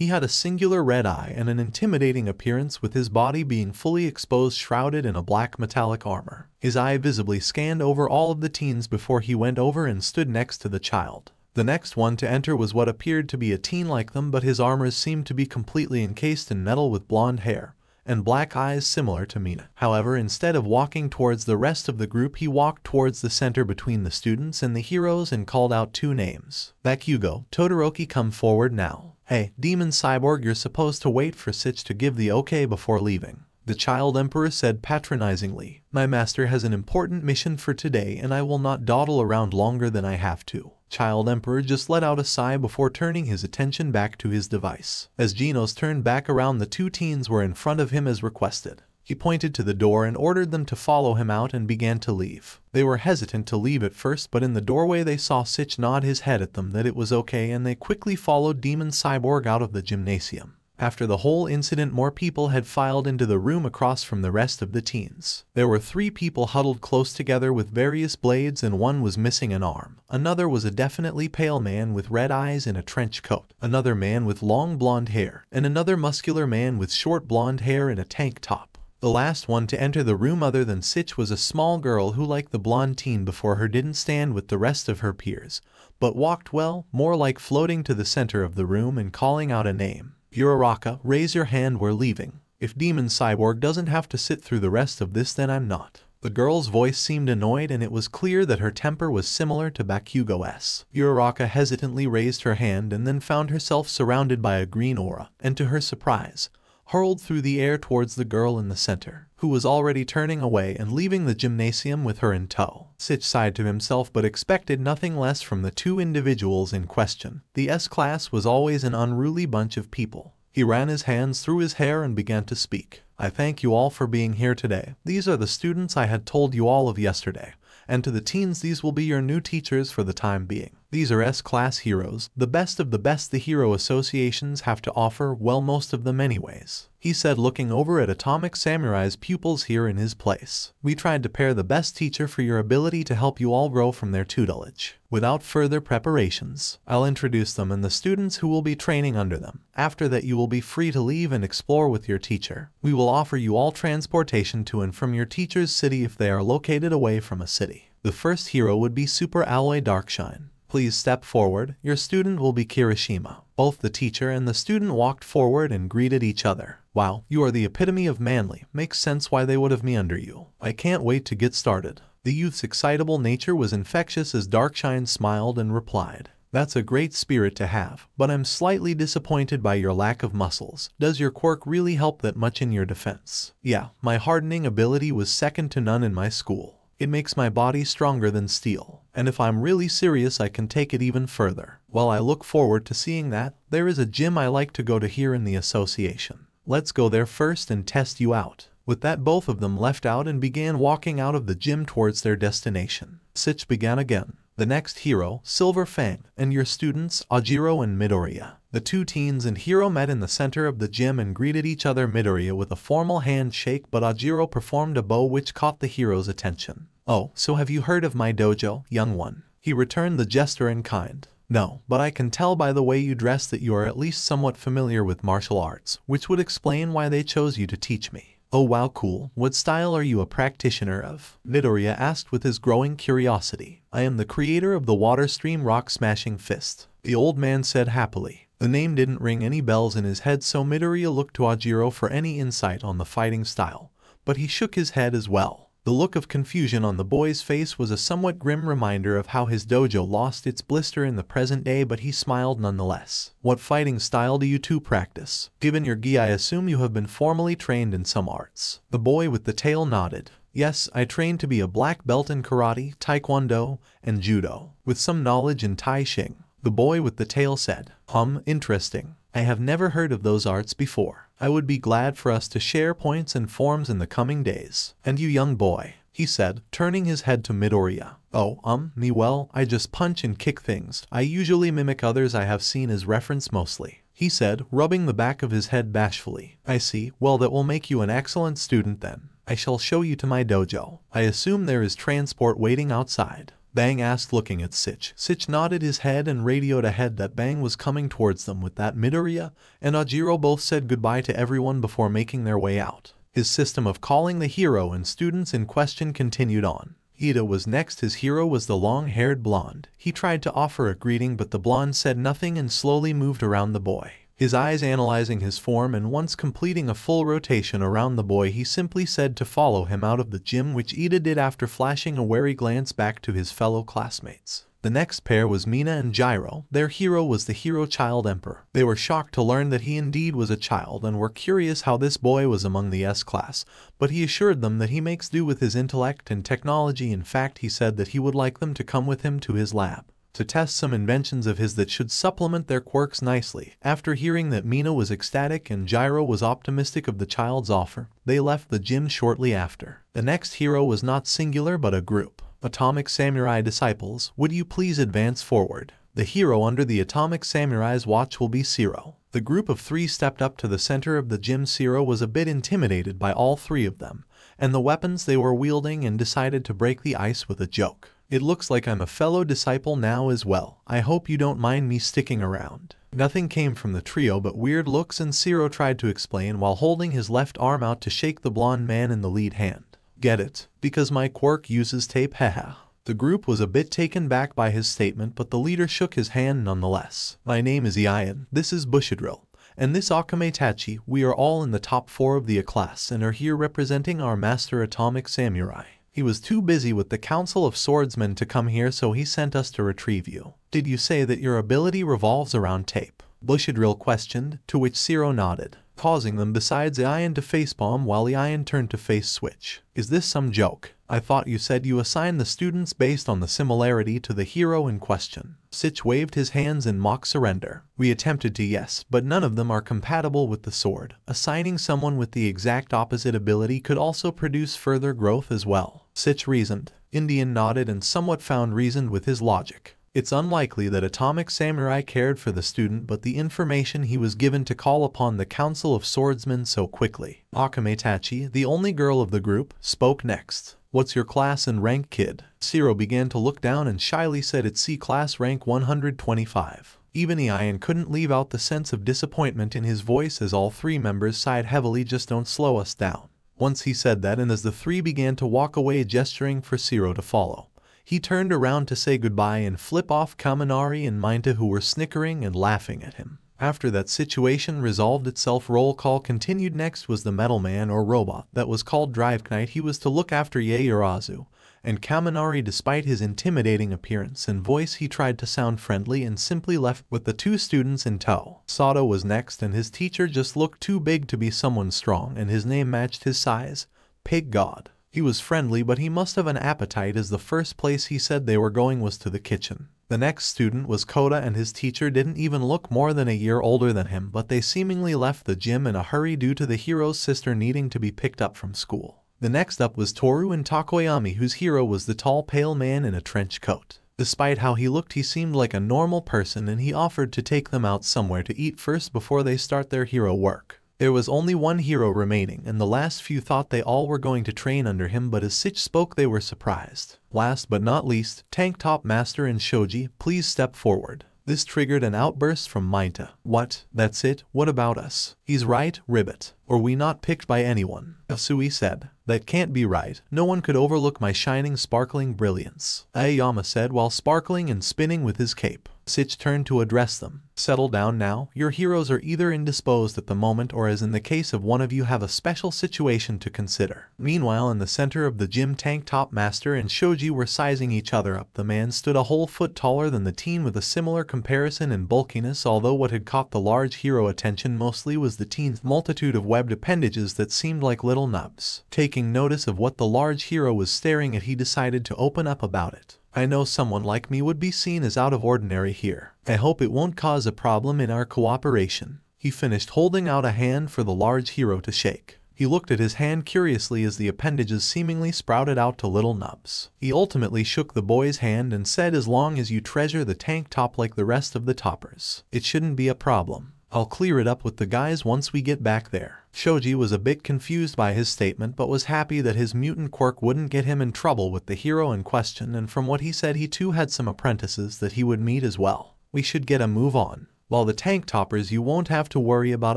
He had a singular red eye and an intimidating appearance with his body being fully exposed shrouded in a black metallic armor. His eye visibly scanned over all of the teens before he went over and stood next to the child. The next one to enter was what appeared to be a teen like them but his armor seemed to be completely encased in metal with blonde hair and black eyes similar to Mina. However, instead of walking towards the rest of the group, he walked towards the center between the students and the heroes and called out two names. Bakugo, Todoroki come forward now. Hey, Demon Cyborg, you're supposed to wait for Sitch to give the okay before leaving. The Child Emperor said patronizingly, My master has an important mission for today and I will not dawdle around longer than I have to. Child Emperor just let out a sigh before turning his attention back to his device. As Genos turned back around the two teens were in front of him as requested. He pointed to the door and ordered them to follow him out and began to leave. They were hesitant to leave at first but in the doorway they saw Sitch nod his head at them that it was okay and they quickly followed Demon Cyborg out of the gymnasium. After the whole incident more people had filed into the room across from the rest of the teens. There were three people huddled close together with various blades and one was missing an arm. Another was a definitely pale man with red eyes and a trench coat. Another man with long blonde hair. And another muscular man with short blonde hair and a tank top. The last one to enter the room other than Sitch was a small girl who like the blonde teen before her didn't stand with the rest of her peers, but walked well, more like floating to the center of the room and calling out a name. Uraraka, raise your hand we're leaving. If Demon Cyborg doesn't have to sit through the rest of this then I'm not. The girl's voice seemed annoyed and it was clear that her temper was similar to Bakugo's. Uraraka hesitantly raised her hand and then found herself surrounded by a green aura, and to her surprise, hurled through the air towards the girl in the center, who was already turning away and leaving the gymnasium with her in tow. Sitch sighed to himself but expected nothing less from the two individuals in question. The S-class was always an unruly bunch of people. He ran his hands through his hair and began to speak. I thank you all for being here today. These are the students I had told you all of yesterday and to the teens these will be your new teachers for the time being. These are S-class heroes, the best of the best the hero associations have to offer, well most of them anyways. He said looking over at Atomic Samurai's pupils here in his place. We tried to pair the best teacher for your ability to help you all grow from their tutelage. Without further preparations, I'll introduce them and the students who will be training under them. After that you will be free to leave and explore with your teacher. We will offer you all transportation to and from your teacher's city if they are located away from a city. The first hero would be Super Alloy Darkshine. Please step forward. Your student will be Kirishima. Both the teacher and the student walked forward and greeted each other. Wow, you are the epitome of manly. Makes sense why they would have me under you. I can't wait to get started. The youth's excitable nature was infectious as Darkshine smiled and replied. That's a great spirit to have, but I'm slightly disappointed by your lack of muscles. Does your quirk really help that much in your defense? Yeah, my hardening ability was second to none in my school. It makes my body stronger than steel, and if I'm really serious I can take it even further. While I look forward to seeing that, there is a gym I like to go to here in the association. Let's go there first and test you out. With that both of them left out and began walking out of the gym towards their destination. Sitch began again. The next hero, Silver Fang, and your students, Ojiro and Midoriya. The two teens and Hiro met in the center of the gym and greeted each other Midoriya with a formal handshake but Ojiro performed a bow which caught the hero's attention. Oh, so have you heard of my dojo, young one? He returned the gesture in kind. No, but I can tell by the way you dress that you are at least somewhat familiar with martial arts, which would explain why they chose you to teach me. Oh wow cool, what style are you a practitioner of? Midoriya asked with his growing curiosity. I am the creator of the water stream rock smashing fist. The old man said happily. The name didn't ring any bells in his head so Midoriya looked to Ojiro for any insight on the fighting style, but he shook his head as well. The look of confusion on the boy's face was a somewhat grim reminder of how his dojo lost its blister in the present day but he smiled nonetheless. What fighting style do you two practice? Given your gi I assume you have been formally trained in some arts. The boy with the tail nodded. Yes, I trained to be a black belt in karate, taekwondo, and judo, with some knowledge in tai ching. The boy with the tail said, Hum, interesting. I have never heard of those arts before. I would be glad for us to share points and forms in the coming days. And you young boy, he said, turning his head to Midoriya. Oh, um, me well, I just punch and kick things. I usually mimic others I have seen as reference mostly. He said, rubbing the back of his head bashfully. I see, well that will make you an excellent student then. I shall show you to my dojo. I assume there is transport waiting outside. Bang asked looking at Sitch. Sitch nodded his head and radioed ahead that Bang was coming towards them with that Midoriya and Ojiro both said goodbye to everyone before making their way out. His system of calling the hero and students in question continued on. Ida was next his hero was the long-haired blonde. He tried to offer a greeting but the blonde said nothing and slowly moved around the boy his eyes analyzing his form and once completing a full rotation around the boy he simply said to follow him out of the gym which Ida did after flashing a wary glance back to his fellow classmates. The next pair was Mina and Jiro. Their hero was the hero child emperor. They were shocked to learn that he indeed was a child and were curious how this boy was among the S-class, but he assured them that he makes do with his intellect and technology in fact he said that he would like them to come with him to his lab to test some inventions of his that should supplement their quirks nicely. After hearing that Mina was ecstatic and Jiro was optimistic of the child's offer, they left the gym shortly after. The next hero was not singular but a group. Atomic Samurai disciples, would you please advance forward? The hero under the Atomic Samurai's watch will be Sero. The group of three stepped up to the center of the gym Sero was a bit intimidated by all three of them, and the weapons they were wielding and decided to break the ice with a joke. It looks like I'm a fellow disciple now as well. I hope you don't mind me sticking around. Nothing came from the trio but weird looks and Sero tried to explain while holding his left arm out to shake the blonde man in the lead hand. Get it? Because my quirk uses tape haha. The group was a bit taken back by his statement but the leader shook his hand nonetheless. My name is Iaian, this is Bushidrill, and this Okamaitachi, we are all in the top 4 of the A class and are here representing our master atomic samurai. He was too busy with the Council of Swordsmen to come here so he sent us to retrieve you. Did you say that your ability revolves around tape? Bushidrill questioned, to which Sero nodded, causing them besides Iaian to facepalm while Iaian turned to face Sitch. Is this some joke? I thought you said you assigned the students based on the similarity to the hero in question. Sitch waved his hands in mock surrender. We attempted to yes, but none of them are compatible with the sword. Assigning someone with the exact opposite ability could also produce further growth as well. Sitch reasoned. Iaian nodded and somewhat found reason with his logic. It's unlikely that Atomic Samurai cared for the student but the information he was given to call upon the Council of Swordsmen so quickly. Okamaitachi, the only girl of the group, spoke next. What's your class and rank, kid? Sero began to look down and shyly said it's C-class rank 125. Even Iaian couldn't leave out the sense of disappointment in his voice as all three members sighed heavily just don't slow us down. Once he said that and as the three began to walk away gesturing for Sero to follow, he turned around to say goodbye and flip off Kaminari and Mineta who were snickering and laughing at him. After that situation resolved itself roll call continued. Next was the metal man or robot that was called Drive Knight. He was to look after Yaoyorozu, and Kaminari despite his intimidating appearance and voice he tried to sound friendly and simply left with the two students in tow. Sato was next and his teacher just looked too big to be someone strong and his name matched his size, Pig God. He was friendly but he must have an appetite as the first place he said they were going was to the kitchen. The next student was Koda and his teacher didn't even look more than a year older than him but they seemingly left the gym in a hurry due to the hero's sister needing to be picked up from school. The next up was Toru and Tokoyami whose hero was the tall pale man in a trench coat. Despite how he looked he seemed like a normal person and he offered to take them out somewhere to eat first before they start their hero work. There was only one hero remaining, and the last few thought they all were going to train under him, but as Sitch spoke they were surprised. Last but not least, Tank Top Master and Shoji, please step forward. This triggered an outburst from Mineta. What? That's it? What about us? He's right, Ribbit. Or we not picked by anyone? Asui said. That can't be right. No one could overlook my shining sparkling brilliance. Aoyama said while sparkling and spinning with his cape. Sitch turned to address them. Settle down now. Your heroes are either indisposed at the moment or as in the case of one of you have a special situation to consider. Meanwhile in the center of the gym Tank Top Master and Shoji were sizing each other up. The man stood a whole foot taller than the teen with a similar comparison in bulkiness although what had caught the large hero attention mostly was the teen's multitude of webbed appendages that seemed like little nubs. Taking notice of what the large hero was staring at he decided to open up about it. I know someone like me would be seen as out of ordinary here. I hope it won't cause a problem in our cooperation. He finished holding out a hand for the large hero to shake. He looked at his hand curiously as the appendages seemingly sprouted out to little nubs. He ultimately shook the boy's hand and said as long as you treasure the tank top like the rest of the toppers, it shouldn't be a problem. I'll clear it up with the guys once we get back there. Shoji was a bit confused by his statement but was happy that his mutant quirk wouldn't get him in trouble with the hero in question and from what he said he too had some apprentices that he would meet as well. We should get a move on. While the tank toppers you won't have to worry about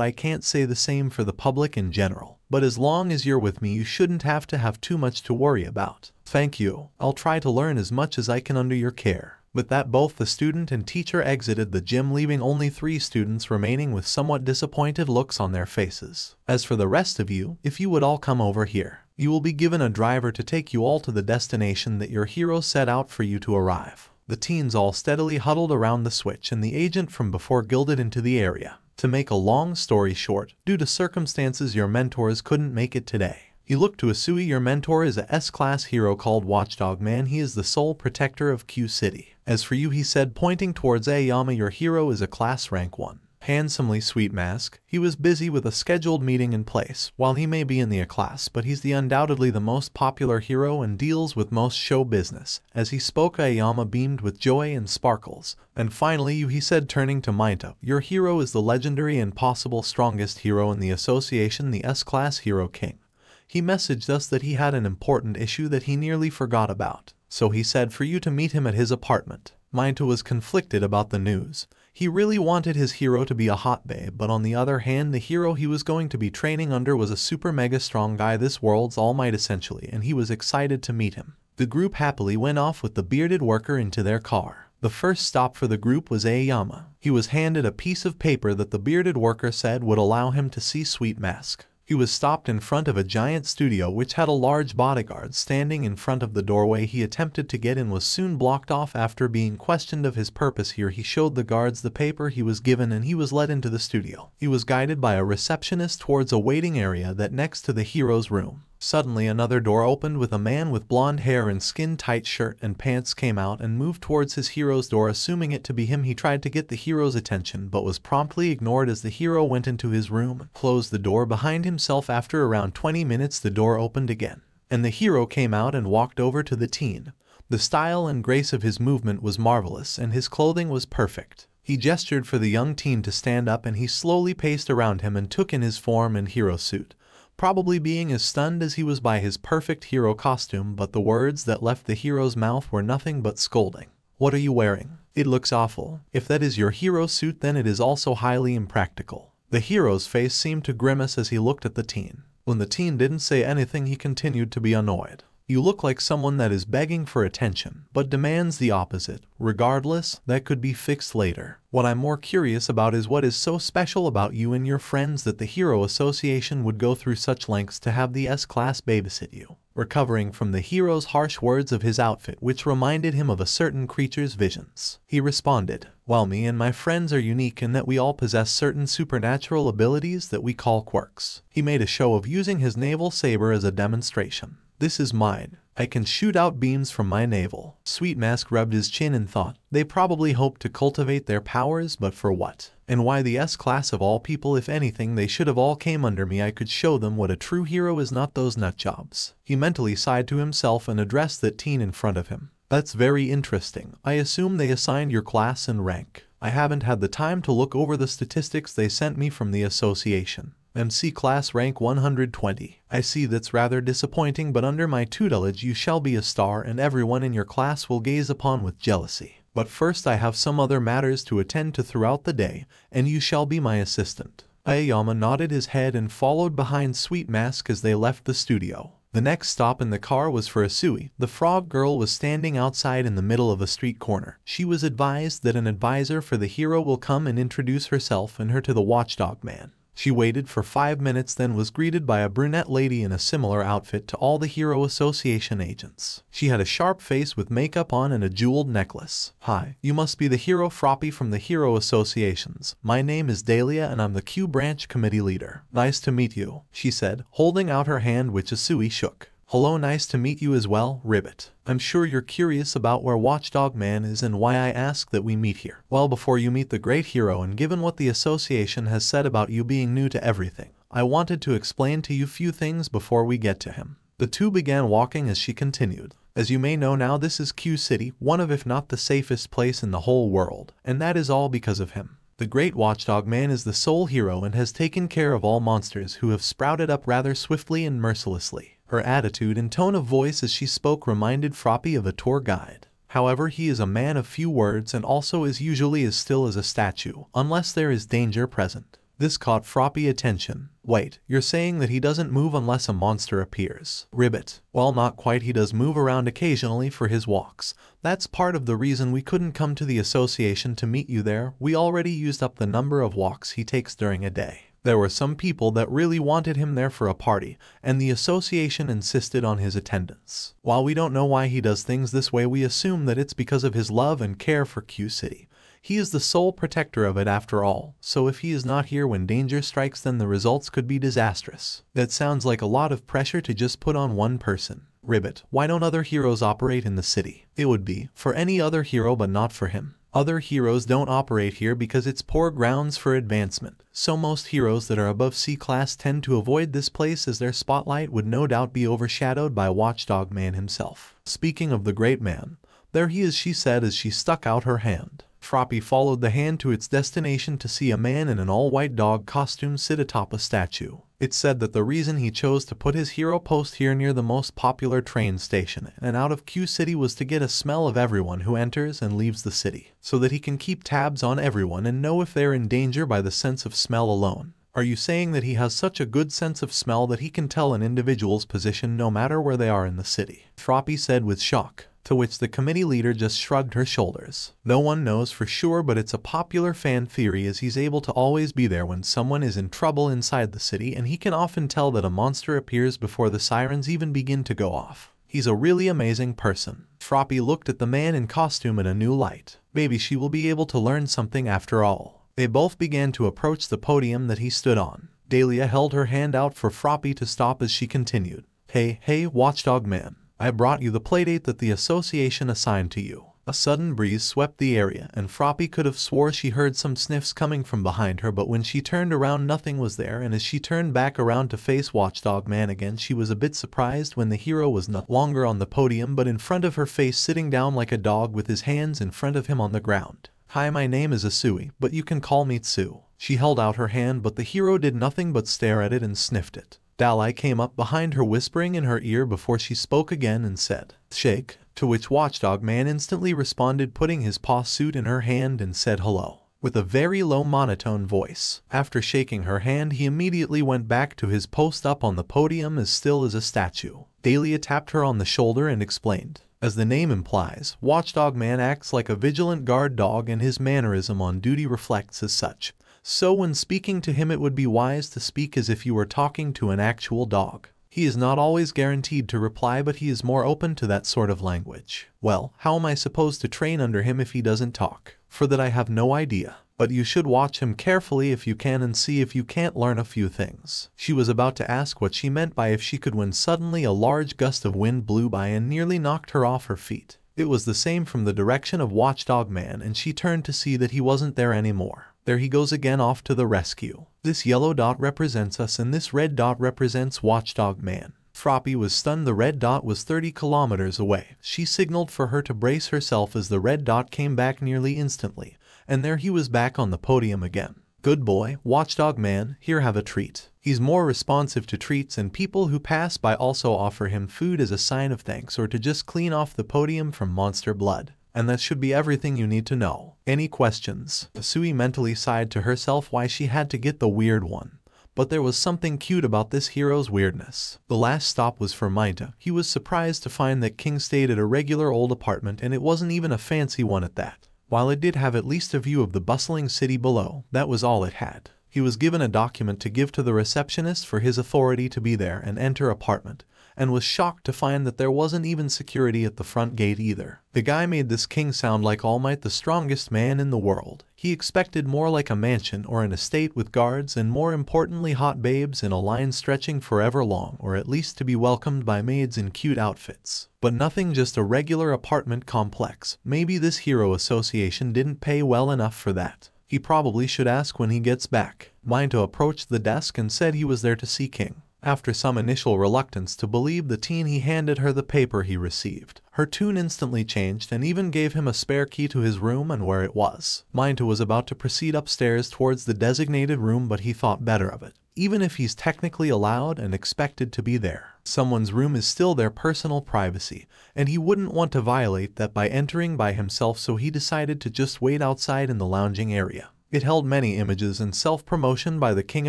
I can't say the same for the public in general. But as long as you're with me you shouldn't have to have too much to worry about. Thank you. I'll try to learn as much as I can under your care. With that both the student and teacher exited the gym leaving only three students remaining with somewhat disappointed looks on their faces. As for the rest of you, if you would all come over here, you will be given a driver to take you all to the destination that your hero set out for you to arrive. The teens all steadily huddled around the Sitch and the agent from before gilded into the area. To make a long story short, due to circumstances your mentors couldn't make it today. You look to Asui your mentor is a S-class hero called Watchdog Man he is the sole protector of Q City. As for you he said pointing towards Aoyama your hero is a class rank 1. Handsomely sweet mask, he was busy with a scheduled meeting in place. While he may be in the A class, but he's the undoubtedly the most popular hero and deals with most show business. As he spoke Aoyama beamed with joy and sparkles. And finally you he said turning to Mineta, your hero is the legendary and possible strongest hero in the association the S-class hero king. He messaged us that he had an important issue that he nearly forgot about so he said for you to meet him at his apartment. Mineta was conflicted about the news. He really wanted his hero to be a hot babe, but on the other hand, the hero he was going to be training under was a super mega strong guy, this world's all might essentially, and he was excited to meet him. The group happily went off with the bearded worker into their car. The first stop for the group was Aoyama. He was handed a piece of paper that the bearded worker said would allow him to see Sweet Mask. He was stopped in front of a giant studio which had a large bodyguard standing in front of the doorway he attempted to get in was soon blocked off after being questioned of his purpose here he showed the guards the paper he was given and he was led into the studio. He was guided by a receptionist towards a waiting area that next to the hero's room. Suddenly another door opened with a man with blonde hair and skin-tight shirt and pants came out and moved towards his hero's door assuming it to be him he tried to get the hero's attention but was promptly ignored as the hero went into his room closed the door behind himself after around 20 minutes the door opened again and the hero came out and walked over to the teen. The style and grace of his movement was marvelous and his clothing was perfect. He gestured for the young teen to stand up and he slowly paced around him and took in his form and hero suit probably being as stunned as he was by his perfect hero costume, but the words that left the hero's mouth were nothing but scolding. What are you wearing? It looks awful. If that is your hero suit then it is also highly impractical. The hero's face seemed to grimace as he looked at the teen. When the teen didn't say anything he continued to be annoyed. You look like someone that is begging for attention, but demands the opposite. Regardless, that could be fixed later. What I'm more curious about is what is so special about you and your friends that the Hero Association would go through such lengths to have the S-Class babysit you. Recovering from the hero's harsh words of his outfit which reminded him of a certain creature's visions, he responded, While me and my friends are unique in that we all possess certain supernatural abilities that we call quirks. He made a show of using his navel laser as a demonstration. This is mine. I can shoot out beams from my navel. Sweet Mask rubbed his chin and thought, they probably hope to cultivate their powers, but for what? And why the S-class of all people if anything they should have all came under me I could show them what a true hero is not those nutjobs. He mentally sighed to himself and addressed that teen in front of him. That's very interesting. I assume they assigned your class and rank. I haven't had the time to look over the statistics they sent me from the association. MC class rank 120. I see that's rather disappointing but under my tutelage you shall be a star and everyone in your class will gaze upon with jealousy. But first I have some other matters to attend to throughout the day, and you shall be my assistant. Aoyama nodded his head and followed behind Sweet Mask as they left the studio. The next stop in the car was for Asui. The frog girl was standing outside in the middle of a street corner. She was advised that an advisor for the hero will come and introduce herself and her to the watchdog man. She waited for five minutes then was greeted by a brunette lady in a similar outfit to all the Hero Association agents. She had a sharp face with makeup on and a jeweled necklace. Hi, you must be the Hero Froppy from the Hero Associations. My name is Dahlia and I'm the Q Branch Committee Leader. Nice to meet you, she said, holding out her hand which Asui shook. Hello nice to meet you as well, Ribbit. I'm sure you're curious about where Watchdog Man is and why I ask that we meet here. Well before you meet the great hero and given what the association has said about you being new to everything, I wanted to explain to you few things before we get to him. The two began walking as she continued. As you may know now this is Q City, one of if not the safest place in the whole world, and that is all because of him. The great watchdog man is the sole hero and has taken care of all monsters who have sprouted up rather swiftly and mercilessly. Her attitude and tone of voice as she spoke reminded Froppy of a tour guide. However, he is a man of few words and also is usually as still as a statue, unless there is danger present. This caught Froppy attention. Wait, you're saying that he doesn't move unless a monster appears. Ribbit. Well, not quite he does move around occasionally for his walks. That's part of the reason we couldn't come to the association to meet you there. We already used up the number of walks he takes during a day. There were some people that really wanted him there for a party, and the association insisted on his attendance. While we don't know why he does things this way, we assume that it's because of his love and care for Q-City. He is the sole protector of it after all, so if he is not here when danger strikes then the results could be disastrous. That sounds like a lot of pressure to just put on one person. Ribbit, why don't other heroes operate in the city? It would be, for any other hero but not for him. Other heroes don't operate here because it's poor grounds for advancement, so most heroes that are above C-class tend to avoid this place as their spotlight would no doubt be overshadowed by Watchdog Man himself. Speaking of the great man, there he is she said as she stuck out her hand. Froppy followed the hand to its destination to see a man in an all-white dog costume sit atop a statue. It's said that the reason he chose to put his hero post here near the most popular train station and out of Q City was to get a smell of everyone who enters and leaves the city, so that he can keep tabs on everyone and know if they're in danger by the sense of smell alone. Are you saying that he has such a good sense of smell that he can tell an individual's position no matter where they are in the city? Froppy said with shock to which the committee leader just shrugged her shoulders. No one knows for sure but it's a popular fan theory as he's able to always be there when someone is in trouble inside the city and he can often tell that a monster appears before the sirens even begin to go off. He's a really amazing person. Froppy looked at the man in costume in a new light. Maybe she will be able to learn something after all. They both began to approach the podium that he stood on. Dahlia held her hand out for Froppy to stop as she continued. Hey, hey, watchdog man. I brought you the playdate that the association assigned to you. A sudden breeze swept the area, and Froppy could have swore she heard some sniffs coming from behind her, but when she turned around nothing was there, and as she turned back around to face Watchdog Man again, she was a bit surprised when the hero was no longer on the podium, but in front of her face sitting down like a dog with his hands in front of him on the ground. Hi, my name is Asui, but you can call me Tsu. She held out her hand, but the hero did nothing but stare at it and sniffed it. Dahlia came up behind her whispering in her ear before she spoke again and said, Shake, to which Watchdog Man instantly responded putting his paw suit in her hand and said hello. With a very low monotone voice. After shaking her hand, he immediately went back to his post up on the podium as still as a statue. Dahlia tapped her on the shoulder and explained, as the name implies, Watchdog Man acts like a vigilant guard dog and his mannerism on duty reflects as such. So when speaking to him it would be wise to speak as if you were talking to an actual dog. He is not always guaranteed to reply but he is more open to that sort of language. Well, how am I supposed to train under him if he doesn't talk? For that I have no idea. But you should watch him carefully if you can and see if you can't learn a few things. She was about to ask what she meant by if she could when suddenly a large gust of wind blew by and nearly knocked her off her feet. It was the same from the direction of Watchdog Man and she turned to see that he wasn't there anymore. There he goes again off to the rescue. This yellow dot represents us and this red dot represents Watchdog Man. Froppy was stunned the red dot was 30 kilometers away. She signaled for her to brace herself as the red dot came back nearly instantly, and there he was back on the podium again. Good boy, watchdog man, here have a treat. He's more responsive to treats and people who pass by also offer him food as a sign of thanks or to just clean off the podium from monster blood. And that should be everything you need to know. Any questions? Sui mentally sighed to herself why she had to get the weird one. But there was something cute about this hero's weirdness. The last stop was for Mineta. He was surprised to find that King stayed at a regular old apartment and it wasn't even a fancy one at that. While it did have at least a view of the bustling city below, that was all it had. He was given a document to give to the receptionist for his authority to be there and enter apartment, and was shocked to find that there wasn't even security at the front gate either. The guy made this king sound like All Might the strongest man in the world. He expected more like a mansion or an estate with guards and more importantly hot babes in a line stretching forever long or at least to be welcomed by maids in cute outfits. But nothing just a regular apartment complex. Maybe this hero association didn't pay well enough for that. He probably should ask when he gets back. Mineta approached the desk and said he was there to see King. After some initial reluctance to believe the teen he handed her the paper he received. Her tune instantly changed and even gave him a spare key to his room and where it was. Mineta was about to proceed upstairs towards the designated room but he thought better of it. Even if he's technically allowed and expected to be there, someone's room is still their personal privacy, and he wouldn't want to violate that by entering by himself so he decided to just wait outside in the lounging area. It held many images and self-promotion by the king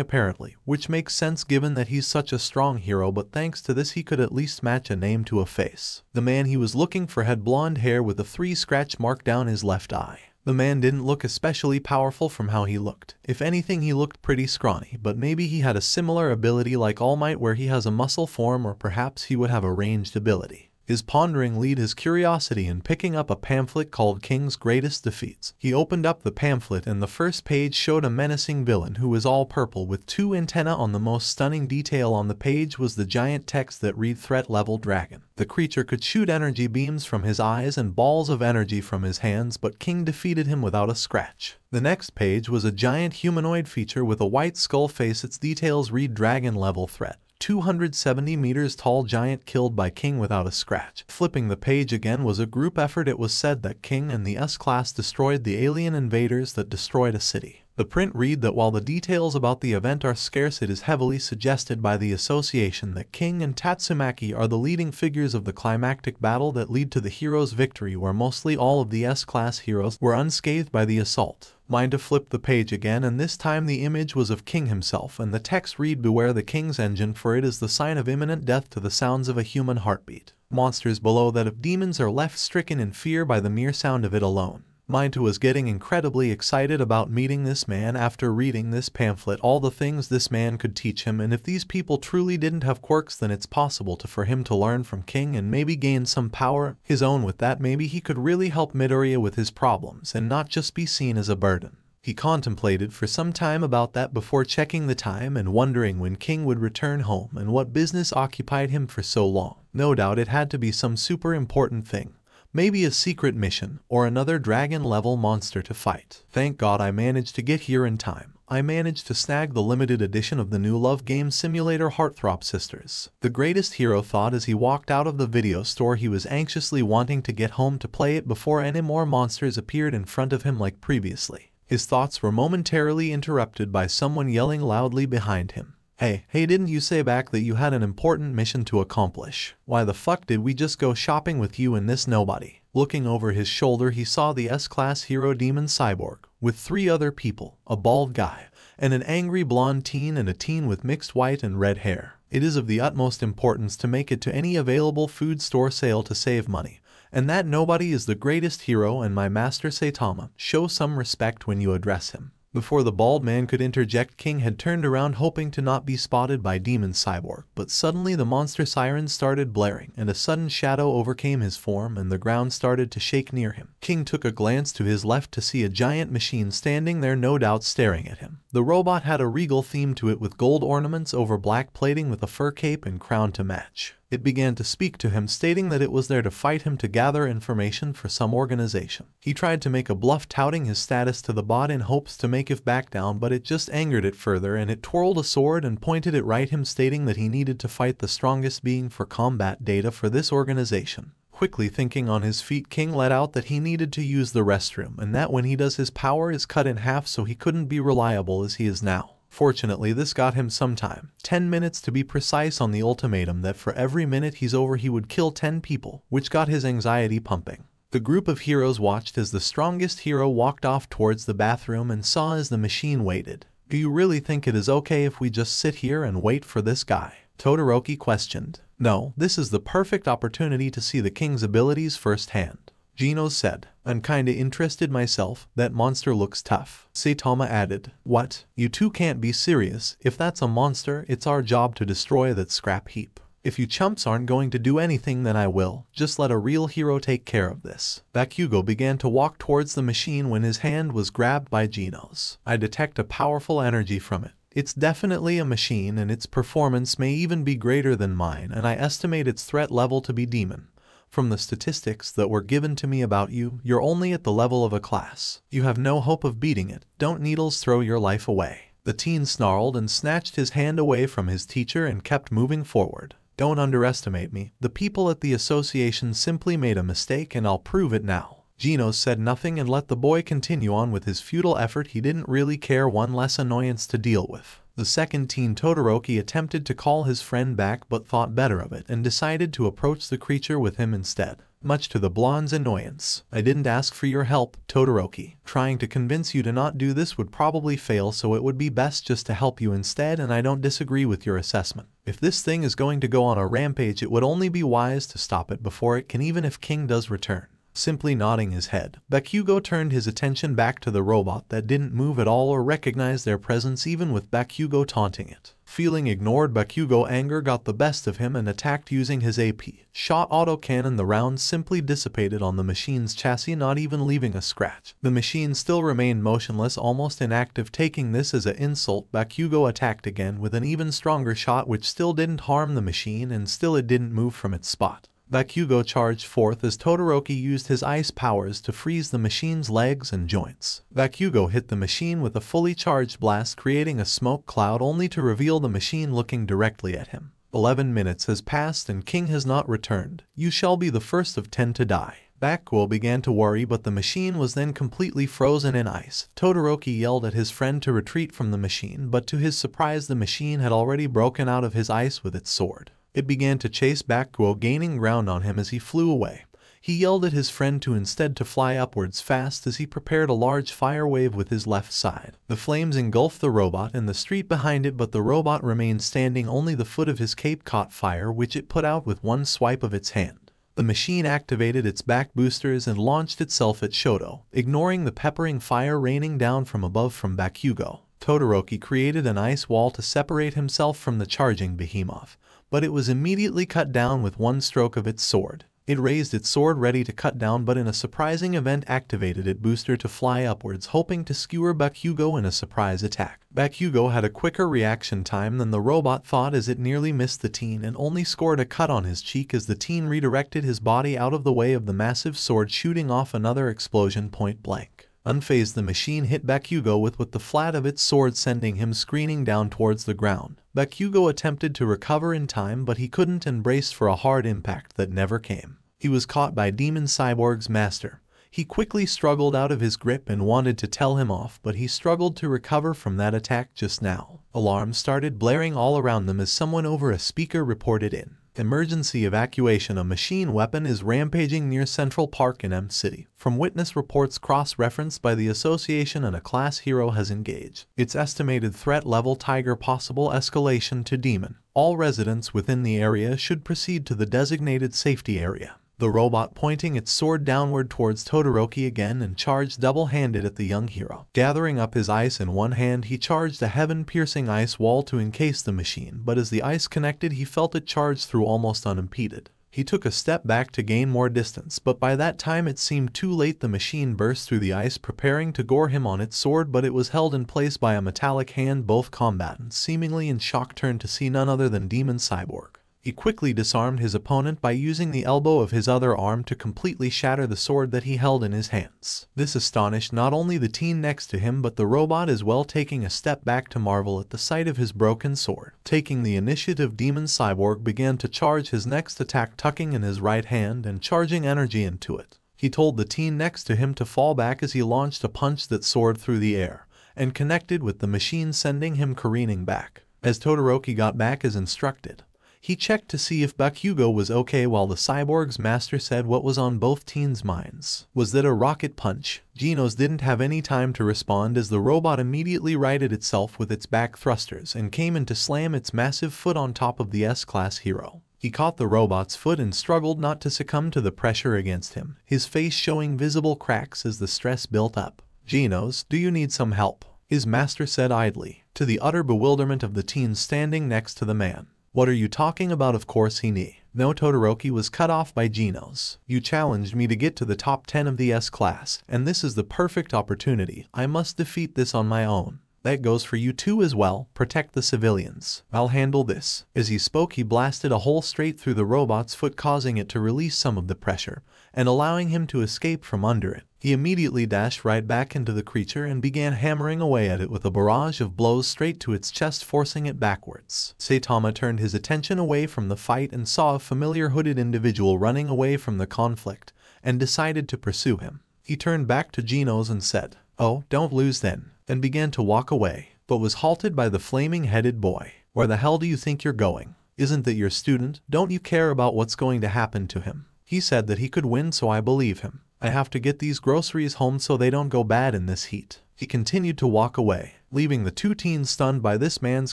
apparently, which makes sense given that he's such a strong hero but thanks to this he could at least match a name to a face. The man he was looking for had blonde hair with a three-scratch mark down his left eye. The man didn't look especially powerful from how he looked. If anything he looked pretty scrawny, but maybe he had a similar ability like All Might where he has a muscle form or perhaps he would have a ranged ability. His pondering lead his curiosity in picking up a pamphlet called King's Greatest Defeats. He opened up the pamphlet and the first page showed a menacing villain who was all purple with two antennae on the most stunning detail on the page was the giant text that read threat level dragon. The creature could shoot energy beams from his eyes and balls of energy from his hands but King defeated him without a scratch. The next page was a giant humanoid feature with a white skull face its details read dragon level threat. 270 meters tall giant killed by King without a scratch. Flipping the page again was a group effort it was said that King and the S-Class destroyed the alien invaders that destroyed a city. The print read that while the details about the event are scarce it is heavily suggested by the association that King and Tatsumaki are the leading figures of the climactic battle that lead to the hero's victory where mostly all of the S-class heroes were unscathed by the assault. Mind to flip the page again and this time the image was of King himself and the text read beware the King's engine for it is the sign of imminent death to the sounds of a human heartbeat. Monsters below that of demons are left stricken in fear by the mere sound of it alone. Mineta was getting incredibly excited about meeting this man after reading this pamphlet all the things this man could teach him and if these people truly didn't have quirks then it's possible to for him to learn from King and maybe gain some power his own with that maybe he could really help Midoriya with his problems and not just be seen as a burden. He contemplated for some time about that before checking the time and wondering when King would return home and what business occupied him for so long. No doubt it had to be some super important thing maybe a secret mission, or another dragon-level monster to fight. Thank God I managed to get here in time. I managed to snag the limited edition of the new love game simulator Heartthrob Sisters. The greatest hero thought as he walked out of the video store he was anxiously wanting to get home to play it before any more monsters appeared in front of him like previously. His thoughts were momentarily interrupted by someone yelling loudly behind him. Hey, hey didn't you say back that you had an important mission to accomplish? Why the fuck did we just go shopping with you and this nobody? Looking over his shoulder he saw the S-class hero demon cyborg, with three other people, a bald guy, and an angry blonde teen and a teen with mixed white and red hair. It is of the utmost importance to make it to any available food store sale to save money, and that nobody is the greatest hero and my master Saitama. Show some respect when you address him. Before the bald man could interject King had turned around hoping to not be spotted by Demon Cyborg, but suddenly the monster siren started blaring and a sudden shadow overcame his form and the ground started to shake near him. King took a glance to his left to see a giant machine standing there no doubt staring at him. The robot had a regal theme to it with gold ornaments over black plating with a fur cape and crown to match it began to speak to him stating that it was there to fight him to gather information for some organization. He tried to make a bluff touting his status to the bot in hopes to make it back down but it just angered it further and it twirled a sword and pointed it right him stating that he needed to fight the strongest being for combat data for this organization. Quickly thinking on his feet King let out that he needed to use the restroom and that when he does his power is cut in half so he couldn't be reliable as he is now. Fortunately, this got him some time, 10 minutes to be precise on the ultimatum that for every minute he's over he would kill 10 people, which got his anxiety pumping. The group of heroes watched as the strongest hero walked off towards the bathroom and saw as the machine waited. Do you really think it is okay if we just sit here and wait for this guy? Todoroki questioned. No, this is the perfect opportunity to see the king's abilities firsthand. Genos said, I'm kinda interested myself, that monster looks tough. Saitama added, What? You two can't be serious, if that's a monster, it's our job to destroy that scrap heap. If you chumps aren't going to do anything then I will, just let a real hero take care of this. Bakugo began to walk towards the machine when his hand was grabbed by Gino's. I detect a powerful energy from it. It's definitely a machine and its performance may even be greater than mine and I estimate its threat level to be demon. From the statistics that were given to me about you, you're only at the level of a class. You have no hope of beating it. Don't needles throw your life away. The teen snarled and snatched his hand away from his teacher and kept moving forward. Don't underestimate me. The people at the association simply made a mistake and I'll prove it now. Genos said nothing and let the boy continue on with his futile effort he didn't really care one less annoyance to deal with. The second teen Todoroki attempted to call his friend back but thought better of it and decided to approach the creature with him instead. Much to the blonde's annoyance, I didn't ask for your help, Todoroki. Trying to convince you to not do this would probably fail so it would be best just to help you instead and I don't disagree with your assessment. If this thing is going to go on a rampage it would only be wise to stop it before it can even if King does return simply nodding his head. Bakugo turned his attention back to the robot that didn't move at all or recognize their presence even with Bakugo taunting it. Feeling ignored, Bakugo anger got the best of him and attacked using his AP. Shot autocannon the round simply dissipated on the machine's chassis not even leaving a scratch. The machine still remained motionless almost inactive taking this as an insult Bakugo attacked again with an even stronger shot which still didn't harm the machine and still it didn't move from its spot. Bakugo charged forth as Todoroki used his ice powers to freeze the machine's legs and joints. Bakugo hit the machine with a fully charged blast creating a smoke cloud only to reveal the machine looking directly at him. Eleven minutes has passed and King has not returned. You shall be the first of ten to die. Bakugo began to worry but the machine was then completely frozen in ice. Todoroki yelled at his friend to retreat from the machine but to his surprise the machine had already broken out of his ice with its sword. It began to chase Bakugo gaining ground on him as he flew away. He yelled at his friend to instead to fly upwards fast as he prepared a large fire wave with his left side. The flames engulfed the robot and the street behind it but the robot remained standing only the foot of his cape caught fire which it put out with one swipe of its hand. The machine activated its back boosters and launched itself at Shoto, ignoring the peppering fire raining down from above from Bakugo. Todoroki created an ice wall to separate himself from the charging behemoth, but it was immediately cut down with one stroke of its sword. It raised its sword ready to cut down but in a surprising event activated its booster to fly upwards hoping to skewer Bakugo in a surprise attack. Bakugo had a quicker reaction time than the robot thought as it nearly missed the teen and only scored a cut on his cheek as the teen redirected his body out of the way of the massive sword shooting off another explosion point blank. Unfazed the machine hit Bakugo with, with the flat of its sword sending him screaming down towards the ground. Bakugo attempted to recover in time but he couldn't and braced for a hard impact that never came. He was caught by Demon Cyborg's master. He quickly struggled out of his grip and wanted to tell him off but he struggled to recover from that attack just now. Alarms started blaring all around them as someone over a speaker reported in. Emergency evacuation A machine weapon is rampaging near Central Park in M City. From witness reports cross-referenced by the association and a class hero has engaged. Its estimated threat level Tiger possible escalation to Demon. All residents within the area should proceed to the designated safety area the robot pointing its sword downward towards Todoroki again and charged double-handed at the young hero. Gathering up his ice in one hand, he charged a heaven-piercing ice wall to encase the machine, but as the ice connected, he felt it charge through almost unimpeded. He took a step back to gain more distance, but by that time it seemed too late the machine burst through the ice preparing to gore him on its sword but it was held in place by a metallic hand both combatants seemingly in shock turned to see none other than Demon Cyborg. He quickly disarmed his opponent by using the elbow of his other arm to completely shatter the sword that he held in his hands. This astonished not only the teen next to him but the robot as well taking a step back to marvel at the sight of his broken sword. Taking the initiative Demon Cyborg began to charge his next attack tucking in his right hand and charging energy into it. He told the teen next to him to fall back as he launched a punch that soared through the air and connected with the machine sending him careening back. As Todoroki got back as instructed, he checked to see if Bakugo was okay while the cyborg's master said what was on both teens' minds. Was that a rocket punch? Genos didn't have any time to respond as the robot immediately righted itself with its back thrusters and came in to slam its massive foot on top of the S-Class hero. He caught the robot's foot and struggled not to succumb to the pressure against him, his face showing visible cracks as the stress built up. Genos, do you need some help? His master said idly, to the utter bewilderment of the teen standing next to the man. What are you talking about of course he knew. No Todoroki was cut off by Genos. You challenged me to get to the top 10 of the S-class, and this is the perfect opportunity. I must defeat this on my own. That goes for you too as well, protect the civilians. I'll handle this. As he spoke he blasted a hole straight through the robot's foot causing it to release some of the pressure, and allowing him to escape from under it. He immediately dashed right back into the creature and began hammering away at it with a barrage of blows straight to its chest forcing it backwards. Saitama turned his attention away from the fight and saw a familiar hooded individual running away from the conflict, and decided to pursue him. He turned back to Genos and said, Oh, don't lose then, and began to walk away, but was halted by the flaming-headed boy. Where the hell do you think you're going? Isn't that your student? Don't you care about what's going to happen to him? He said that he could win so I believe him. I have to get these groceries home so they don't go bad in this heat. He continued to walk away, leaving the two teens stunned by this man's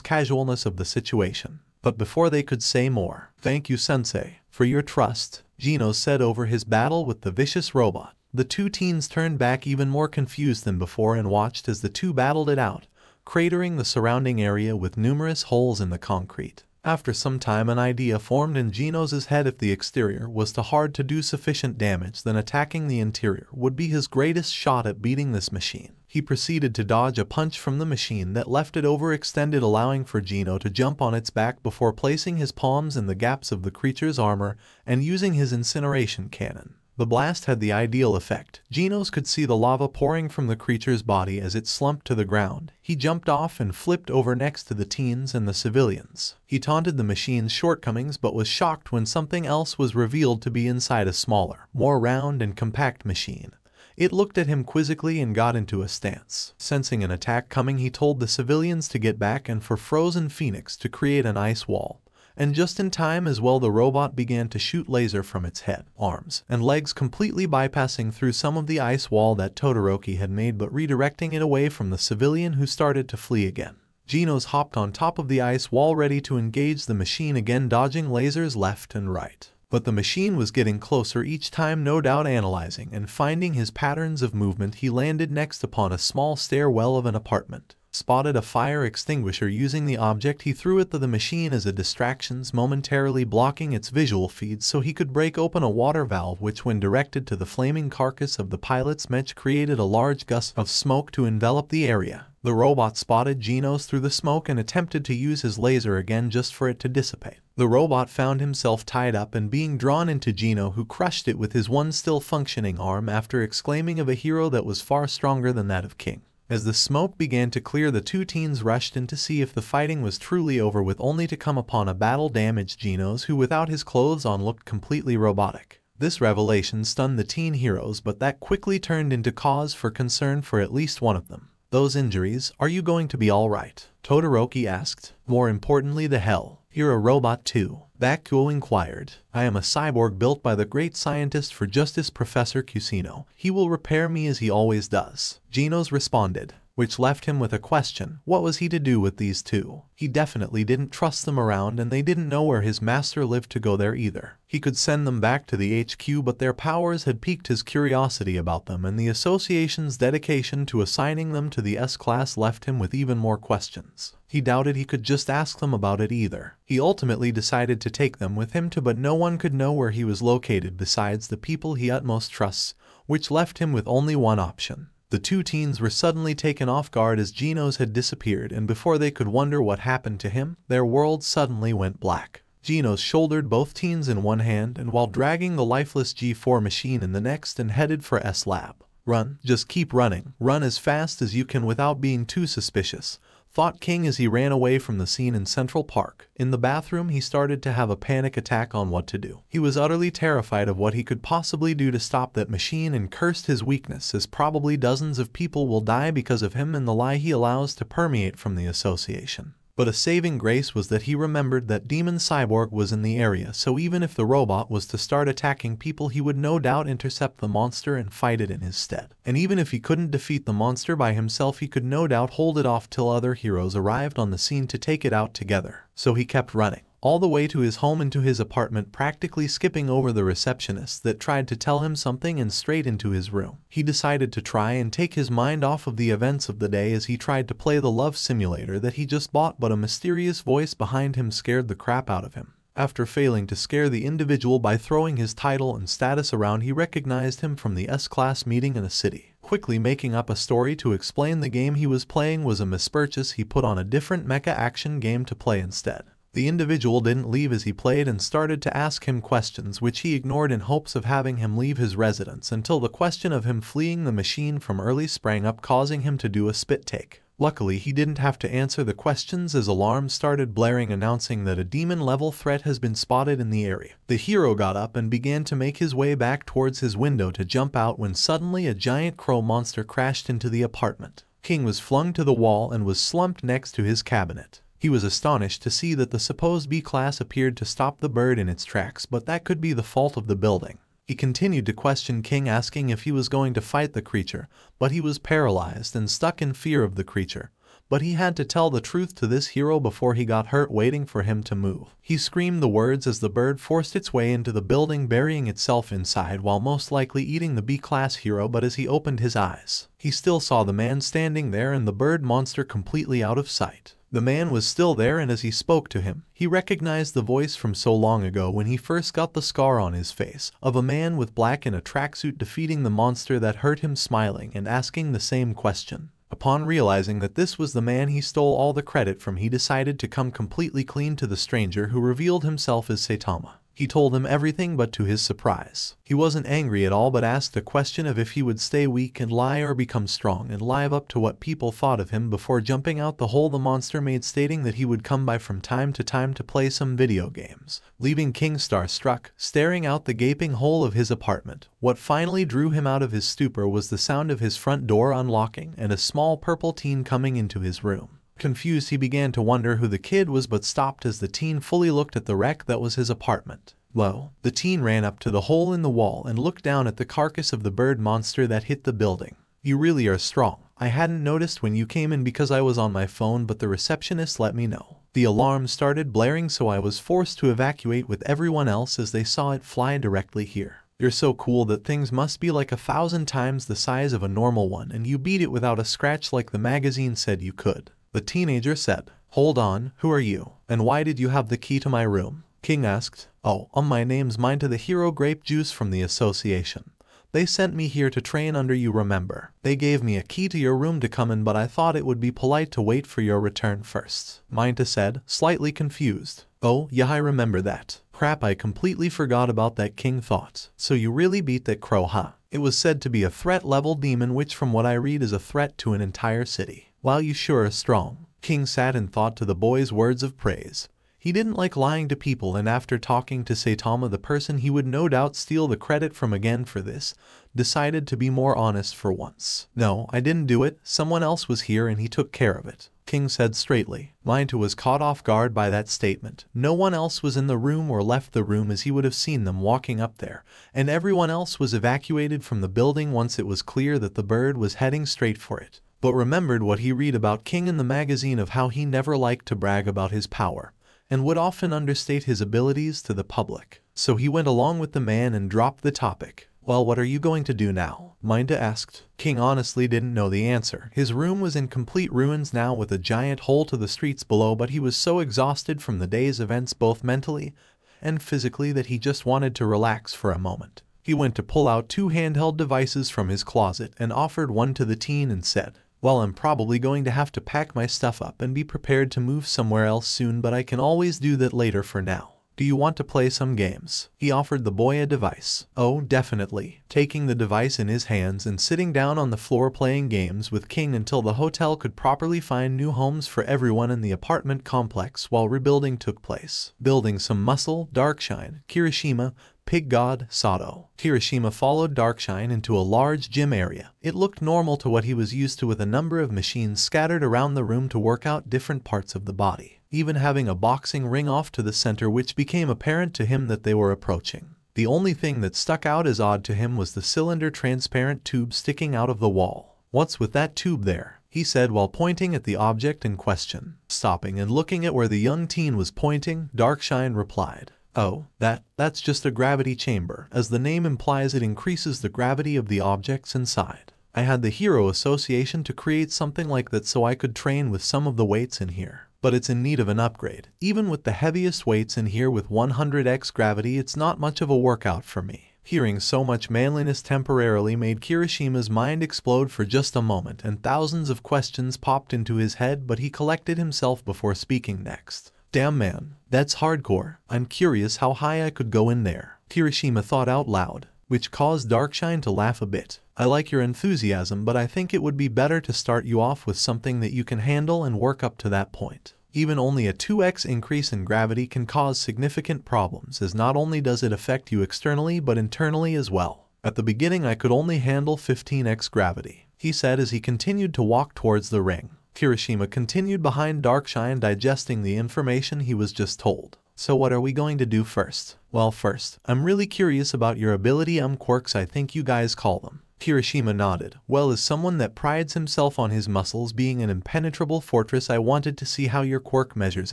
casualness of the situation. But before they could say more, thank you sensei, for your trust, Genos said over his battle with the vicious robot. The two teens turned back even more confused than before and watched as the two battled it out, cratering the surrounding area with numerous holes in the concrete. After some time an idea formed in Genos's head if the exterior was too hard to do sufficient damage then attacking the interior would be his greatest shot at beating this machine. He proceeded to dodge a punch from the machine that left it overextended allowing for Geno to jump on its back before placing his palms in the gaps of the creature's armor and using his incineration cannon. The blast had the ideal effect. Genos could see the lava pouring from the creature's body as it slumped to the ground. He jumped off and flipped over next to the teens and the civilians. He taunted the machine's shortcomings but was shocked when something else was revealed to be inside a smaller, more round and compact machine. It looked at him quizzically and got into a stance. Sensing an attack coming he told the civilians to get back and for Frozen Phoenix to create an ice wall and just in time as well the robot began to shoot laser from its head, arms, and legs completely bypassing through some of the ice wall that Todoroki had made but redirecting it away from the civilian who started to flee again. Genos hopped on top of the ice wall ready to engage the machine again dodging lasers left and right. But the machine was getting closer each time no doubt analyzing and finding his patterns of movement he landed next upon a small stairwell of an apartment spotted a fire extinguisher using the object he threw it to the machine as a distractions momentarily blocking its visual feed so he could break open a water valve which when directed to the flaming carcass of the pilot's mech created a large gust of smoke to envelop the area. The robot spotted Genos through the smoke and attempted to use his laser again just for it to dissipate. The robot found himself tied up and being drawn into Geno who crushed it with his one still functioning arm after exclaiming of a hero that was far stronger than that of King. As the smoke began to clear the two teens rushed in to see if the fighting was truly over with only to come upon a battle-damaged Genos who without his clothes on looked completely robotic. This revelation stunned the teen heroes but that quickly turned into cause for concern for at least one of them. Those injuries, are you going to be alright? Todoroki asked. More importantly the hell, you're a robot too. Bakugo inquired. I am a cyborg built by the great scientist for justice Professor Kuseno. He will repair me as he always does. Genos responded which left him with a question. What was he to do with these two? He definitely didn't trust them around and they didn't know where his master lived to go there either. He could send them back to the HQ but their powers had piqued his curiosity about them and the association's dedication to assigning them to the S-Class left him with even more questions. He doubted he could just ask them about it either. He ultimately decided to take them with him to but no one could know where he was located besides the people he utmost trusts, which left him with only one option. The two teens were suddenly taken off guard as Genos had disappeared and before they could wonder what happened to him, their world suddenly went black. Genos shouldered both teens in one hand and while dragging the lifeless G4 machine in the next and headed for S-Lab. Run, just keep running, run as fast as you can without being too suspicious, thought King as he ran away from the scene in Central Park. In the bathroom, he started to have a panic attack on what to do. He was utterly terrified of what he could possibly do to stop that machine and cursed his weakness as probably dozens of people will die because of him and the lie he allows to permeate from the association. But a saving grace was that he remembered that Demon Cyborg was in the area, so even if the robot was to start attacking people he would no doubt intercept the monster and fight it in his stead. And even if he couldn't defeat the monster by himself he could no doubt hold it off till other heroes arrived on the scene to take it out together. So he kept running all the way to his home and to his apartment practically skipping over the receptionist that tried to tell him something and straight into his room. He decided to try and take his mind off of the events of the day as he tried to play the love simulator that he just bought but a mysterious voice behind him scared the crap out of him. After failing to scare the individual by throwing his title and status around he recognized him from the S-Class meeting in a city. Quickly making up a story to explain the game he was playing was a mispurchase he put on a different mecha action game to play instead. The individual didn't leave as he played and started to ask him questions which he ignored in hopes of having him leave his residence until the question of him fleeing the machine from early sprang up causing him to do a spit take. Luckily, he didn't have to answer the questions as alarms started blaring announcing that a demon-level threat has been spotted in the area. The hero got up and began to make his way back towards his window to jump out when suddenly a giant crow monster crashed into the apartment. King was flung to the wall and was slumped next to his cabinet. He was astonished to see that the supposed B-class appeared to stop the bird in its tracks, but that could be the fault of the building. He continued to question King asking if he was going to fight the creature, but he was paralyzed and stuck in fear of the creature. But he had to tell the truth to this hero before he got hurt waiting for him to move. He screamed the words as the bird forced its way into the building burying itself inside while most likely eating the B-class hero but as he opened his eyes, he still saw the man standing there and the bird monster completely out of sight. The man was still there and as he spoke to him, he recognized the voice from so long ago when he first got the scar on his face, of a man with black in a tracksuit defeating the monster that hurt him smiling and asking the same question. Upon realizing that this was the man he stole all the credit from he decided to come completely clean to the stranger who revealed himself as Saitama. He told him everything but to his surprise. He wasn't angry at all but asked the question of if he would stay weak and lie or become strong and live up to what people thought of him before jumping out the hole the monster made stating that he would come by from time to time to play some video games, leaving King starstruck, staring out the gaping hole of his apartment. What finally drew him out of his stupor was the sound of his front door unlocking and a small purple teen coming into his room. Confused, he began to wonder who the kid was but stopped as the teen fully looked at the wreck that was his apartment. Lo, the teen ran up to the hole in the wall and looked down at the carcass of the bird monster that hit the building. You really are strong. I hadn't noticed when you came in because I was on my phone but the receptionist let me know. The alarm started blaring so I was forced to evacuate with everyone else as they saw it fly directly here. You're so cool that things must be like a thousand times the size of a normal one and you beat it without a scratch like the magazine said you could. The teenager said, Hold on, who are you? And why did you have the key to my room? King asked, Oh, um my name's Mineta the hero grape juice from the association. They sent me here to train under you remember. They gave me a key to your room to come in but I thought it would be polite to wait for your return first. Mineta said, slightly confused. Oh, yeah I remember that. Crap I completely forgot about that king thought. So you really beat that crow huh? It was said to be a threat level demon which from what I read is a threat to an entire city. While you sure are strong. King sat and thought to the boy's words of praise. He didn't like lying to people and after talking to Saitama the person he would no doubt steal the credit from again for this, decided to be more honest for once. No, I didn't do it, someone else was here and he took care of it. King said straightly. Mineta was caught off guard by that statement. No one else was in the room or left the room as he would have seen them walking up there, and everyone else was evacuated from the building once it was clear that the bird was heading straight for it but remembered what he read about King in the magazine of how he never liked to brag about his power, and would often understate his abilities to the public. So he went along with the man and dropped the topic. Well, what are you going to do now? Mineta asked. King honestly didn't know the answer. His room was in complete ruins now with a giant hole to the streets below, but he was so exhausted from the day's events both mentally and physically that he just wanted to relax for a moment. He went to pull out two handheld devices from his closet and offered one to the teen and said, well, I'm probably going to have to pack my stuff up and be prepared to move somewhere else soon but I can always do that later for now. Do you want to play some games? He offered the boy a device. Oh, definitely. Taking the device in his hands and sitting down on the floor playing games with King until the hotel could properly find new homes for everyone in the apartment complex while rebuilding took place. Building some muscle, Darkshine, Kirishima, Pig God, Sato. Kirishima followed Darkshine into a large gym area. It looked normal to what he was used to with a number of machines scattered around the room to work out different parts of the body, even having a boxing ring off to the center which became apparent to him that they were approaching. The only thing that stuck out as odd to him was the cylinder transparent tube sticking out of the wall. What's with that tube there? he said while pointing at the object in question. Stopping and looking at where the young teen was pointing, Darkshine replied, Oh, that, that's just a gravity chamber. As the name implies it increases the gravity of the objects inside. I had the Hero Association to create something like that so I could train with some of the weights in here. But it's in need of an upgrade. Even with the heaviest weights in here with 100x gravity it's not much of a workout for me. Hearing so much manliness temporarily made Kirishima's mind explode for just a moment and thousands of questions popped into his head but he collected himself before speaking next. Damn man, that's hardcore. I'm curious how high I could go in there. Kirishima thought out loud, which caused Darkshine to laugh a bit. I like your enthusiasm but I think it would be better to start you off with something that you can handle and work up to that point. Even only a 2x increase in gravity can cause significant problems as not only does it affect you externally but internally as well. At the beginning I could only handle 15x gravity, he said as he continued to walk towards the ring. Kirishima continued behind Darkshine digesting the information he was just told. So what are we going to do first? Well first, I'm really curious about your ability um quirks I think you guys call them. Kirishima nodded. Well as someone that prides himself on his muscles being an impenetrable fortress I wanted to see how your quirk measures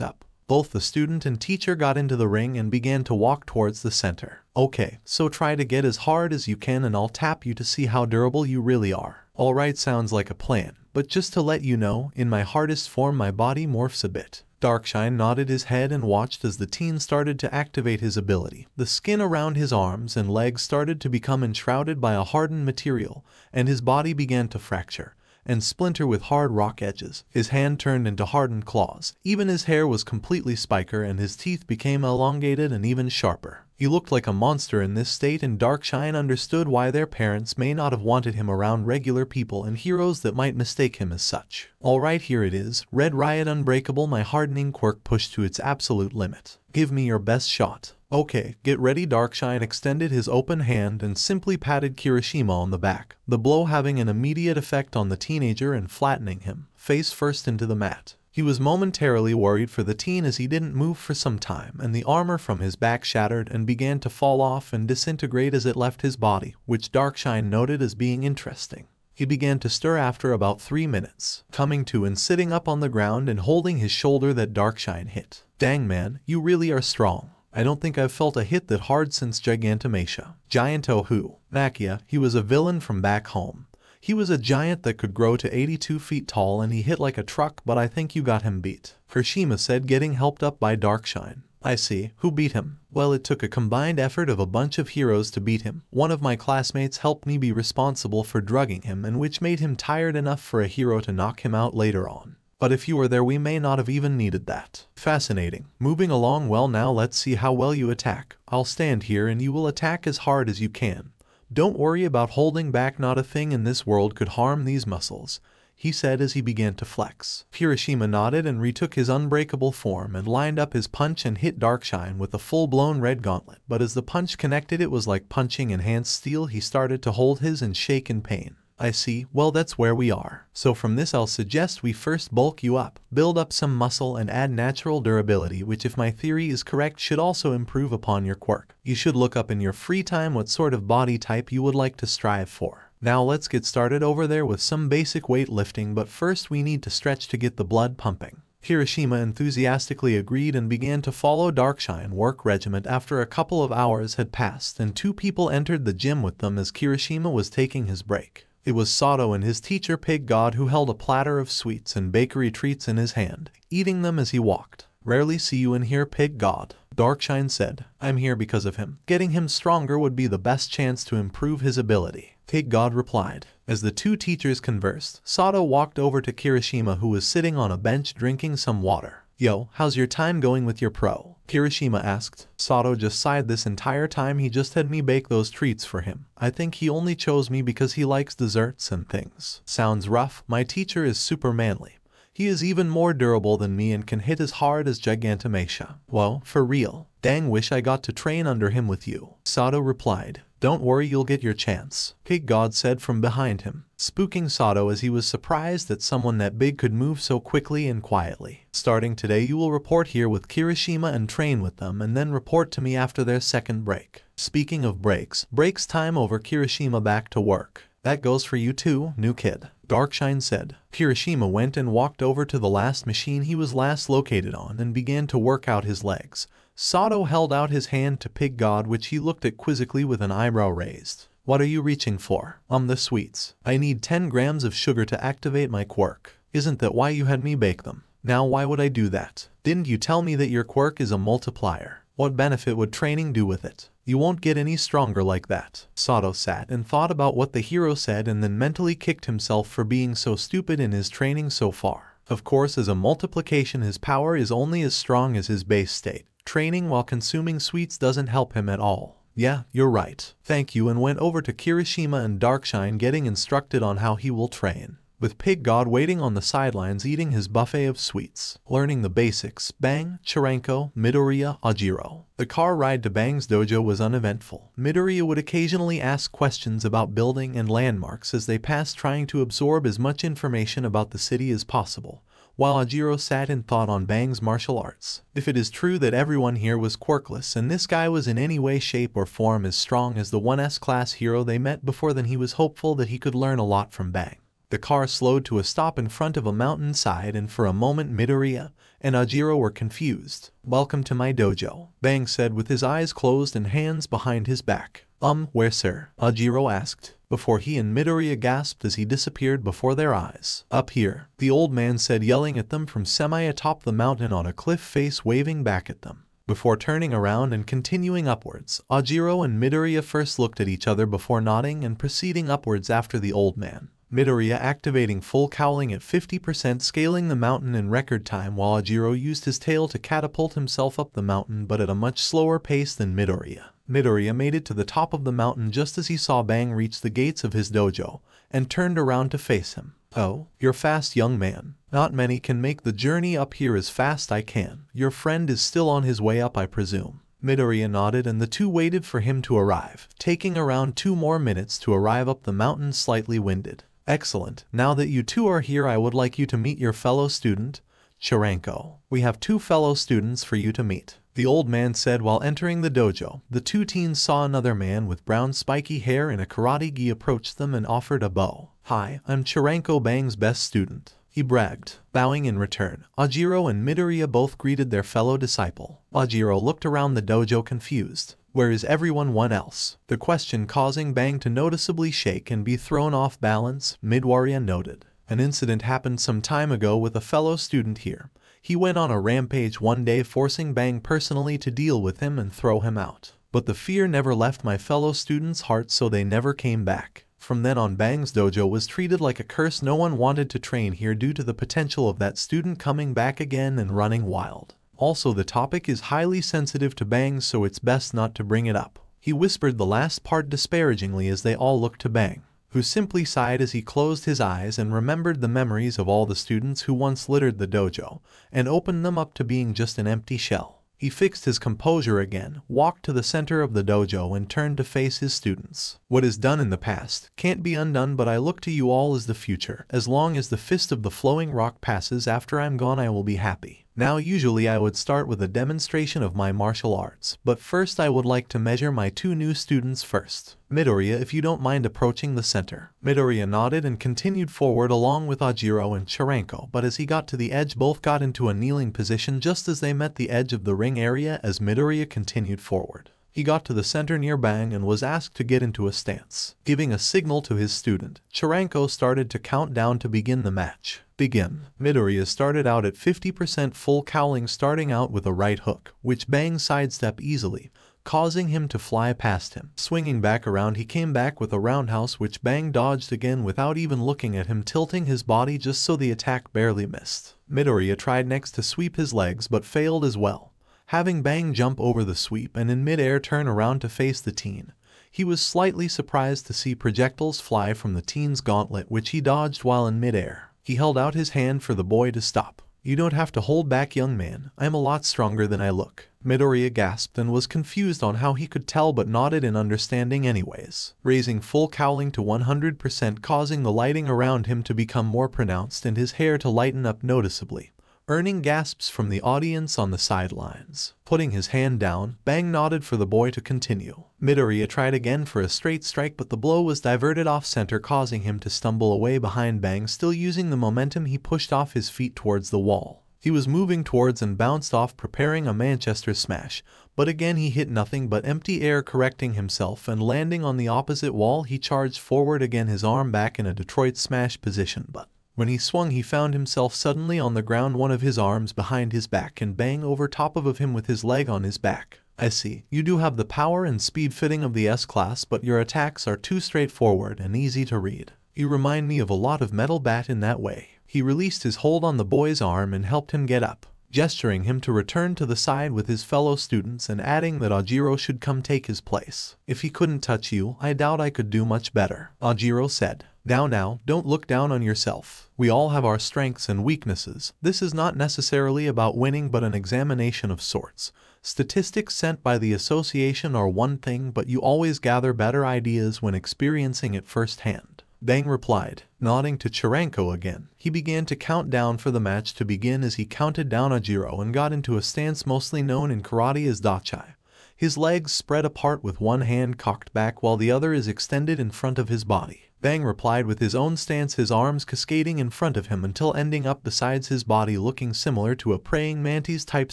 up. Both the student and teacher got into the ring and began to walk towards the center. Okay, so try to get as hard as you can and I'll tap you to see how durable you really are. Alright sounds like a plan. But just to let you know, in my hardest form my body morphs a bit. Darkshine nodded his head and watched as the teen started to activate his ability. The skin around his arms and legs started to become enshrouded by a hardened material, and his body began to fracture and splinter with hard rock edges. His hand turned into hardened claws. Even his hair was completely spiker and his teeth became elongated and even sharper. He looked like a monster in this state and Darkshine understood why their parents may not have wanted him around regular people and heroes that might mistake him as such. Alright here it is, Red Riot Unbreakable my hardening quirk pushed to its absolute limit. Give me your best shot. Okay, get ready Darkshine extended his open hand and simply patted Kirishima on the back, the blow having an immediate effect on the teenager and flattening him, face first into the mat. He was momentarily worried for the teen as he didn't move for some time and the armor from his back shattered and began to fall off and disintegrate as it left his body, which Darkshine noted as being interesting. He began to stir after about three minutes, coming to and sitting up on the ground and holding his shoulder that Darkshine hit. Dang man, you really are strong. I don't think I've felt a hit that hard since Gigantomachia. Gianto who? Nakia, he was a villain from back home. He was a giant that could grow to 82 feet tall and he hit like a truck but I think you got him beat. Kirishima said getting helped up by Darkshine. I see. Who beat him? Well, it took a combined effort of a bunch of heroes to beat him. One of my classmates helped me be responsible for drugging him and which made him tired enough for a hero to knock him out later on. But if you were there we may not have even needed that. Fascinating. Moving along well now let's see how well you attack. I'll stand here and you will attack as hard as you can. Don't worry about holding back not a thing in this world could harm these muscles, he said as he began to flex. Kirishima nodded and retook his unbreakable form and lined up his punch and hit Darkshine with a full-blown red gauntlet. But as the punch connected it was like punching enhanced steel he started to hold his and shake in pain. I see, well that's where we are. So from this I'll suggest we first bulk you up, build up some muscle and add natural durability which if my theory is correct should also improve upon your quirk. You should look up in your free time what sort of body type you would like to strive for. Now let's get started over there with some basic weightlifting but first we need to stretch to get the blood pumping. Kirishima enthusiastically agreed and began to follow Darkshine work regiment after a couple of hours had passed and two people entered the gym with them as Kirishima was taking his break. It was Sato and his teacher Pig God who held a platter of sweets and bakery treats in his hand, eating them as he walked. Rarely see you in here, Pig God. Darkshine said, I'm here because of him. Getting him stronger would be the best chance to improve his ability. Pig God replied. As the two teachers conversed, Sato walked over to Kirishima who was sitting on a bench drinking some water. Yo, how's your time going with your pro? Kirishima asked. Sato just sighed this entire time he just had me bake those treats for him. I think he only chose me because he likes desserts and things. Sounds rough, my teacher is super manly. He is even more durable than me and can hit as hard as Gigantomachia. Well, for real. Dang wish I got to train under him with you. Sato replied. Don't worry you'll get your chance. Pig God said from behind him, spooking Sato as he was surprised that someone that big could move so quickly and quietly. Starting today you will report here with Kirishima and train with them and then report to me after their second break. Speaking of breaks, breaks time over Kirishima back to work. That goes for you too, new kid. Darkshine said. Kirishima went and walked over to the last machine he was last located on and began to work out his legs. Sato held out his hand to Pig God which he looked at quizzically with an eyebrow raised. What are you reaching for? Um the sweets. I need 10 grams of sugar to activate my quirk. Isn't that why you had me bake them? Now why would I do that? Didn't you tell me that your quirk is a multiplier? What benefit would training do with it? You won't get any stronger like that. Sato sat and thought about what the hero said and then mentally kicked himself for being so stupid in his training so far. Of course as a multiplication his power is only as strong as his base state. Training while consuming sweets doesn't help him at all. Yeah, you're right. Thank you and went over to Kirishima and Darkshine getting instructed on how he will train with Pig God waiting on the sidelines eating his buffet of sweets, learning the basics, Bang, Charanko, Midoriya, Ojiro. The car ride to Bang's dojo was uneventful. Midoriya would occasionally ask questions about building and landmarks as they passed trying to absorb as much information about the city as possible, while Ojiro sat and thought on Bang's martial arts. If it is true that everyone here was quirkless and this guy was in any way shape or form as strong as the 1S class hero they met before then he was hopeful that he could learn a lot from Bang. The car slowed to a stop in front of a mountainside and for a moment Midoriya and Ojiro were confused. Welcome to my dojo, Bang said with his eyes closed and hands behind his back. Um, where sir? Ojiro asked, before he and Midoriya gasped as he disappeared before their eyes. Up here, the old man said yelling at them from semi-atop the mountain on a cliff face waving back at them. Before turning around and continuing upwards, Ojiro and Midoriya first looked at each other before nodding and proceeding upwards after the old man. Midoriya activating full cowling at 50% scaling the mountain in record time while Ojiro used his tail to catapult himself up the mountain but at a much slower pace than Midoriya. Midoriya made it to the top of the mountain just as he saw Bang reach the gates of his dojo, and turned around to face him. Oh, you're fast young man. Not many can make the journey up here as fast I can. Your friend is still on his way up I presume. Midoriya nodded and the two waited for him to arrive, taking around two more minutes to arrive up the mountain slightly winded. Excellent. Now that you two are here I would like you to meet your fellow student, Charanko. We have two fellow students for you to meet. The old man said while entering the dojo. The two teens saw another man with brown spiky hair and a karate gi approach them and offered a bow. Hi, I'm Charanko Bang's best student. He bragged, bowing in return. Ojiro and Midoriya both greeted their fellow disciple. Ojiro looked around the dojo confused. Where is everyone one else? The question causing Bang to noticeably shake and be thrown off balance, Midoriya noted. An incident happened some time ago with a fellow student here. He went on a rampage one day forcing Bang personally to deal with him and throw him out. But the fear never left my fellow students' hearts so they never came back. From then on Bang's dojo was treated like a curse no one wanted to train here due to the potential of that student coming back again and running wild. Also the topic is highly sensitive to Bang so it's best not to bring it up. He whispered the last part disparagingly as they all looked to Bang who simply sighed as he closed his eyes and remembered the memories of all the students who once littered the dojo, and opened them up to being just an empty shell. He fixed his composure again, walked to the center of the dojo and turned to face his students. What is done in the past can't be undone but I look to you all as the future. As long as the fist of the flowing rock passes after I'm gone I will be happy. Now usually I would start with a demonstration of my martial arts, but first I would like to measure my two new students first. Midoriya if you don't mind approaching the center. Midoriya nodded and continued forward along with Ojiro and Charanko, but as he got to the edge both got into a kneeling position just as they met the edge of the ring area as Midoriya continued forward. He got to the center near Bang and was asked to get into a stance. Giving a signal to his student, Charanko started to count down to begin the match. Begin. Midoriya started out at 50% full cowling starting out with a right hook, which Bang sidestep easily, causing him to fly past him. Swinging back around he came back with a roundhouse which Bang dodged again without even looking at him tilting his body just so the attack barely missed. Midoriya tried next to sweep his legs but failed as well having Bang jump over the sweep and in midair turn around to face the teen. He was slightly surprised to see projectiles fly from the teen's gauntlet which he dodged while in midair. He held out his hand for the boy to stop. You don't have to hold back young man, I am a lot stronger than I look. Midoriya gasped and was confused on how he could tell but nodded in understanding anyways, raising full cowling to 100% causing the lighting around him to become more pronounced and his hair to lighten up noticeably earning gasps from the audience on the sidelines. Putting his hand down, Bang nodded for the boy to continue. Midoriya tried again for a straight strike but the blow was diverted off center causing him to stumble away behind Bang still using the momentum he pushed off his feet towards the wall. He was moving towards and bounced off preparing a Manchester smash, but again he hit nothing but empty air correcting himself and landing on the opposite wall he charged forward again his arm back in a Detroit smash position but when he swung he found himself suddenly on the ground one of his arms behind his back and bang over top of him with his leg on his back. I see, you do have the power and speed fitting of the S-Class but your attacks are too straightforward and easy to read. You remind me of a lot of Metal Bat in that way. He released his hold on the boy's arm and helped him get up, gesturing him to return to the side with his fellow students and adding that Ojiro should come take his place. If he couldn't touch you, I doubt I could do much better, Ojiro said. Now now, don't look down on yourself. We all have our strengths and weaknesses. This is not necessarily about winning but an examination of sorts. Statistics sent by the association are one thing but you always gather better ideas when experiencing it firsthand. Bang replied, nodding to Charanko again. He began to count down for the match to begin as he counted down Ojiro and got into a stance mostly known in karate as dachai. His legs spread apart with one hand cocked back while the other is extended in front of his body. Bang replied with his own stance his arms cascading in front of him until ending up besides his body looking similar to a praying mantis type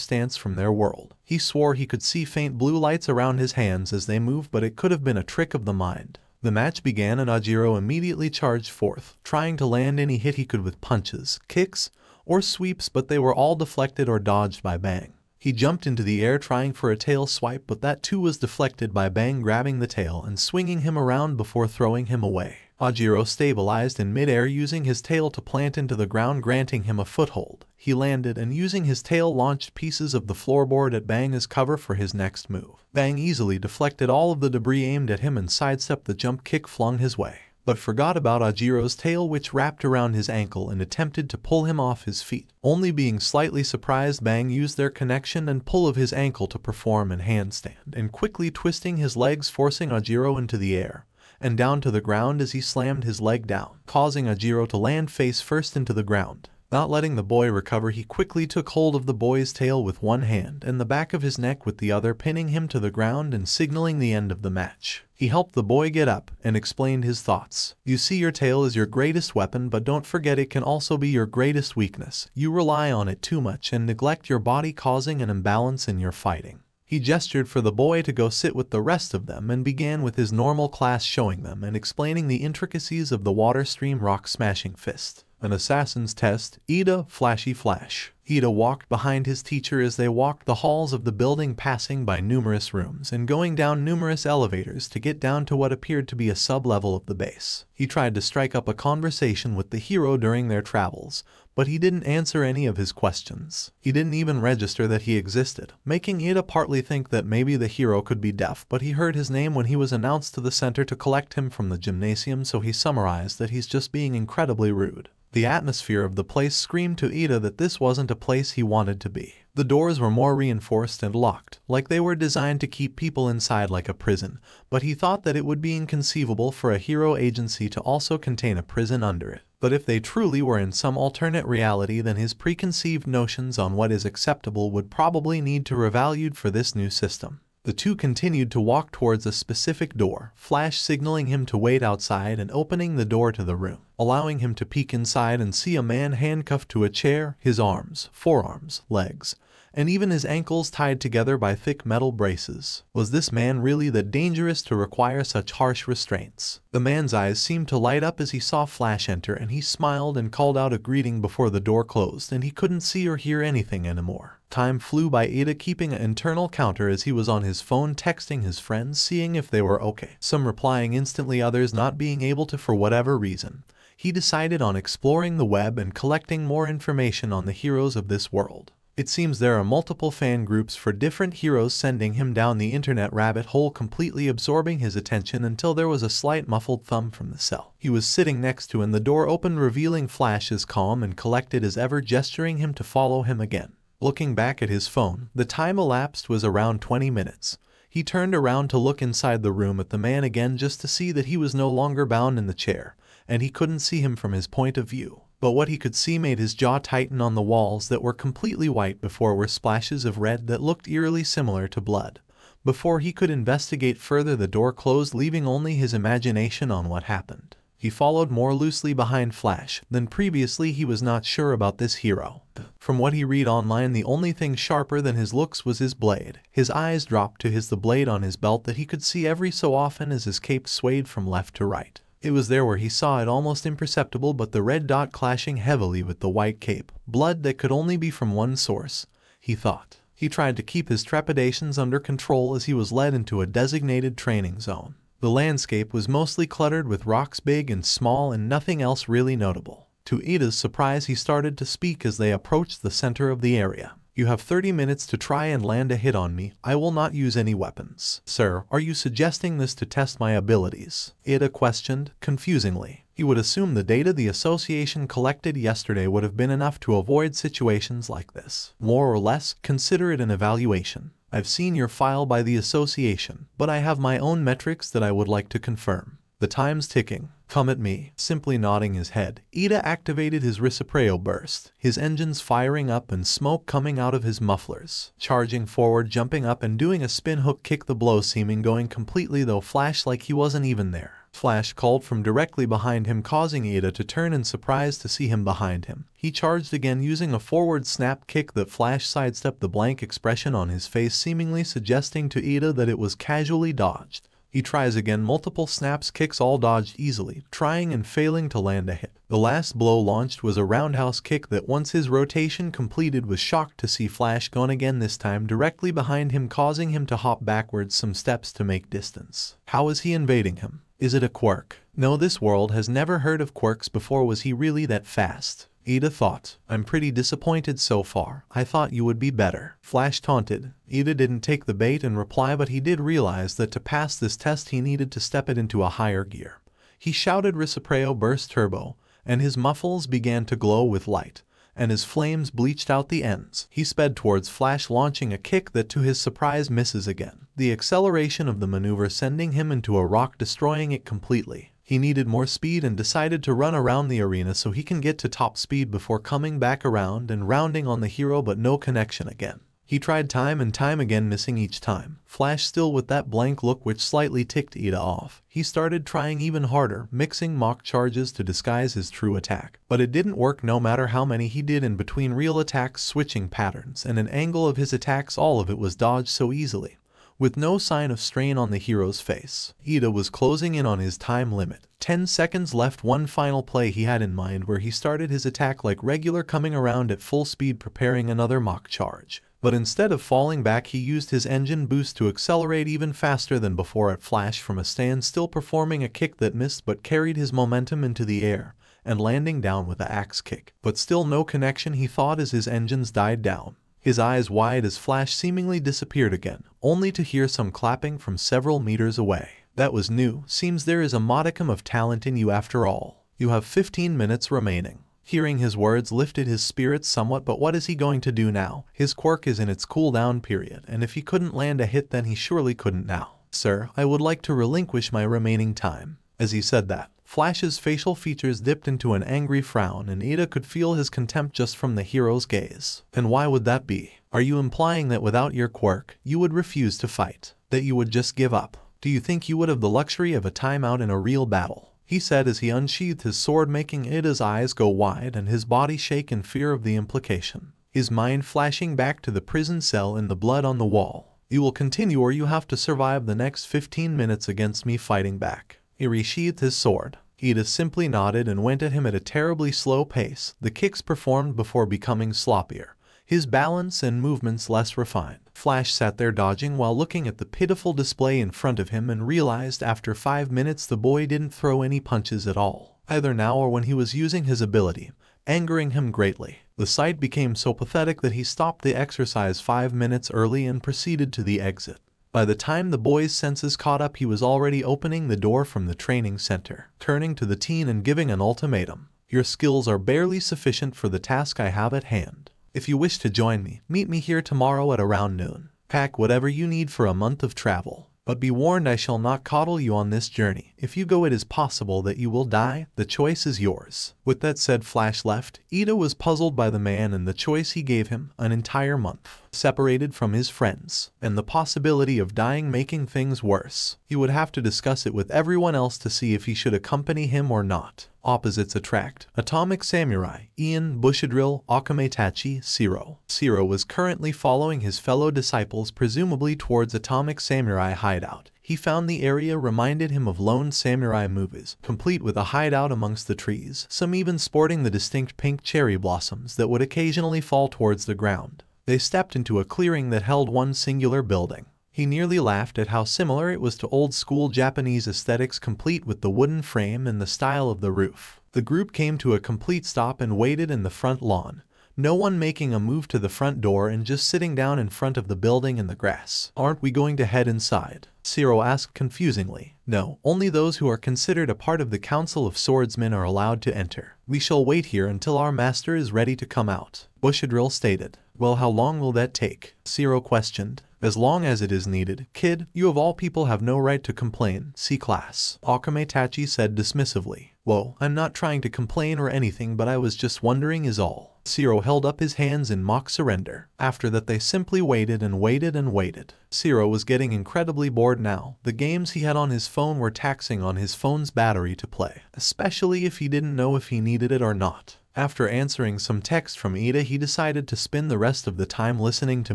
stance from their world. He swore he could see faint blue lights around his hands as they moved but it could have been a trick of the mind. The match began and Ojiro immediately charged forth, trying to land any hit he could with punches, kicks, or sweeps but they were all deflected or dodged by Bang. He jumped into the air trying for a tail swipe but that too was deflected by Bang grabbing the tail and swinging him around before throwing him away. Ojiro stabilized in midair using his tail to plant into the ground granting him a foothold. He landed and using his tail launched pieces of the floorboard at Bang as cover for his next move. Bang easily deflected all of the debris aimed at him and sidestepped the jump kick flung his way but forgot about Ojiro's tail which wrapped around his ankle and attempted to pull him off his feet. Only being slightly surprised Bang used their connection and pull of his ankle to perform an handstand, and quickly twisting his legs forcing Ojiro into the air and down to the ground as he slammed his leg down, causing Ojiro to land face first into the ground. Not letting the boy recover, he quickly took hold of the boy's tail with one hand and the back of his neck with the other, pinning him to the ground and signaling the end of the match. He helped the boy get up and explained his thoughts. You see your tail is your greatest weapon, but don't forget it can also be your greatest weakness. You rely on it too much and neglect your body causing an imbalance in your fighting. He gestured for the boy to go sit with the rest of them and began with his normal class showing them and explaining the intricacies of the water stream rock smashing fist an assassin's test, Iida Flashy Flash. Iida walked behind his teacher as they walked the halls of the building passing by numerous rooms and going down numerous elevators to get down to what appeared to be a sub-level of the base. He tried to strike up a conversation with the hero during their travels, but he didn't answer any of his questions. He didn't even register that he existed, making Iida partly think that maybe the hero could be deaf, but he heard his name when he was announced to the center to collect him from the gymnasium so he summarized that he's just being incredibly rude. The atmosphere of the place screamed to Iida that this wasn't a place he wanted to be. The doors were more reinforced and locked, like they were designed to keep people inside like a prison, but he thought that it would be inconceivable for a hero agency to also contain a prison under it. But if they truly were in some alternate reality then his preconceived notions on what is acceptable would probably need to revalued for this new system. The two continued to walk towards a specific door, Flash signaling him to wait outside and opening the door to the room, allowing him to peek inside and see a man handcuffed to a chair, his arms, forearms, legs, and even his ankles tied together by thick metal braces. Was this man really that dangerous to require such harsh restraints? The man's eyes seemed to light up as he saw Flash enter and he smiled and called out a greeting before the door closed and he couldn't see or hear anything anymore. Time flew by Iida keeping an internal counter as he was on his phone texting his friends seeing if they were okay. Some replying instantly others not being able to for whatever reason. He decided on exploring the web and collecting more information on the heroes of this world. It seems there are multiple fan groups for different heroes sending him down the internet rabbit hole completely absorbing his attention until there was a slight muffled thump from the cell. He was sitting next to and the door opened revealing Flash as calm and collected as ever gesturing him to follow him again. Looking back at his phone, the time elapsed was around 20 minutes. He turned around to look inside the room at the man again just to see that he was no longer bound in the chair, and he couldn't see him from his point of view but what he could see made his jaw tighten on the walls that were completely white before were splashes of red that looked eerily similar to blood. Before he could investigate further the door closed leaving only his imagination on what happened. He followed more loosely behind Flash than previously he was not sure about this hero. From what he read online the only thing sharper than his looks was his blade. His eyes dropped to his the blade on his belt that he could see every so often as his cape swayed from left to right. It was there where he saw it almost imperceptible but the red dot clashing heavily with the white cape. Blood that could only be from one source, he thought. He tried to keep his trepidations under control as he was led into a designated training zone. The landscape was mostly cluttered with rocks big and small and nothing else really notable. To Iida's surprise he started to speak as they approached the center of the area. You have 30 minutes to try and land a hit on me. I will not use any weapons. Sir, are you suggesting this to test my abilities? Iida questioned, confusingly. He would assume the data the association collected yesterday would have been enough to avoid situations like this. More or less, consider it an evaluation. I've seen your file by the association, but I have my own metrics that I would like to confirm. The time's ticking. Come at me. Simply nodding his head, Iida activated his Recipro burst, his engines firing up and smoke coming out of his mufflers. Charging forward, jumping up and doing a spin hook kick the blow seeming going completely though Flash like he wasn't even there. Flash called from directly behind him causing Iida to turn in surprise to see him behind him. He charged again using a forward snap kick that Flash sidestepped the blank expression on his face seemingly suggesting to Iida that it was casually dodged. He tries again, multiple snaps, kicks all dodged easily, trying and failing to land a hit. The last blow launched was a roundhouse kick that once his rotation completed was shocked to see Flash gone again this time directly behind him causing him to hop backwards some steps to make distance. How is he invading him? Is it a quirk? No, this world has never heard of quirks before. Was he really that fast? Iida thought, I'm pretty disappointed so far. I thought you would be better. Flash taunted. Iida didn't take the bait and reply but he did realize that to pass this test he needed to step it into a higher gear. He shouted Recipro burst turbo, and his muffles began to glow with light, and his flames bleached out the ends. He sped towards Flash launching a kick that to his surprise misses again. The acceleration of the maneuver sending him into a rock destroying it completely. He needed more speed and decided to run around the arena so he can get to top speed before coming back around and rounding on the hero but no connection again. He tried time and time again missing each time. Flash still with that blank look which slightly ticked Iida off. He started trying even harder, mixing mock charges to disguise his true attack. But it didn't work no matter how many he did in between real attacks switching patterns and an angle of his attacks all of it was dodged so easily. With no sign of strain on the hero's face, Iida was closing in on his time limit. 10 seconds left one final play he had in mind where he started his attack like regular coming around at full speed preparing another mock charge. But instead of falling back he used his engine boost to accelerate even faster than before at Flash from a standstill performing a kick that missed but carried his momentum into the air and landing down with a axe kick. But still no connection he thought as his engines died down his eyes wide as Flash seemingly disappeared again, only to hear some clapping from several meters away. That was new. Seems there is a modicum of talent in you after all. You have 15 minutes remaining. Hearing his words lifted his spirits somewhat but what is he going to do now? His quirk is in its cooldown period and if he couldn't land a hit then he surely couldn't now. Sir, I would like to relinquish my remaining time. As he said that, Flash's facial features dipped into an angry frown and Iida could feel his contempt just from the hero's gaze. And why would that be? Are you implying that without your quirk, you would refuse to fight? That you would just give up? Do you think you would have the luxury of a timeout in a real battle? He said as he unsheathed his sword making Iida's eyes go wide and his body shake in fear of the implication. His mind flashing back to the prison cell and the blood on the wall. You will continue or you have to survive the next 15 minutes against me fighting back. He resheathed his sword. Iida simply nodded and went at him at a terribly slow pace, the kicks performed before becoming sloppier, his balance and movements less refined. Flash sat there dodging while looking at the pitiful display in front of him and realized after five minutes the boy didn't throw any punches at all, either now or when he was using his ability, angering him greatly. The sight became so pathetic that he stopped the exercise five minutes early and proceeded to the exit. By the time the boy's senses caught up he was already opening the door from the training center, turning to the teen and giving an ultimatum. Your skills are barely sufficient for the task I have at hand. If you wish to join me, meet me here tomorrow at around noon. Pack whatever you need for a month of travel. But be warned I shall not coddle you on this journey. If you go it is possible that you will die. The choice is yours. With that said Flash left. Iida was puzzled by the man and the choice he gave him, an entire month, separated from his friends, and the possibility of dying making things worse. He would have to discuss it with everyone else to see if he should accompany him or not. Opposites attract. Atomic Samurai, Iaian, Bushidrill, Okamaitachi, Sero Sero was currently following his fellow disciples presumably towards Atomic Samurai hideout. He found the area reminded him of lone samurai movies, complete with a hideout amongst the trees, some even sporting the distinct pink cherry blossoms that would occasionally fall towards the ground. They stepped into a clearing that held one singular building. He nearly laughed at how similar it was to old-school Japanese aesthetics complete with the wooden frame and the style of the roof. The group came to a complete stop and waited in the front lawn, no one making a move to the front door and just sitting down in front of the building in the grass. Aren't we going to head inside? Sero asked confusingly. No, only those who are considered a part of the Council of Swordsmen are allowed to enter. We shall wait here until our master is ready to come out, Bushidrill stated. Well, how long will that take? Sero questioned. As long as it is needed. Kid, you of all people have no right to complain. See class. Okamaitachi said dismissively. Whoa, I'm not trying to complain or anything but I was just wondering is all. Sero held up his hands in mock surrender. After that they simply waited and waited and waited. Sero was getting incredibly bored now. The games he had on his phone were taxing on his phone's battery to play, especially if he didn't know if he needed it or not. After answering some text from Iida he decided to spend the rest of the time listening to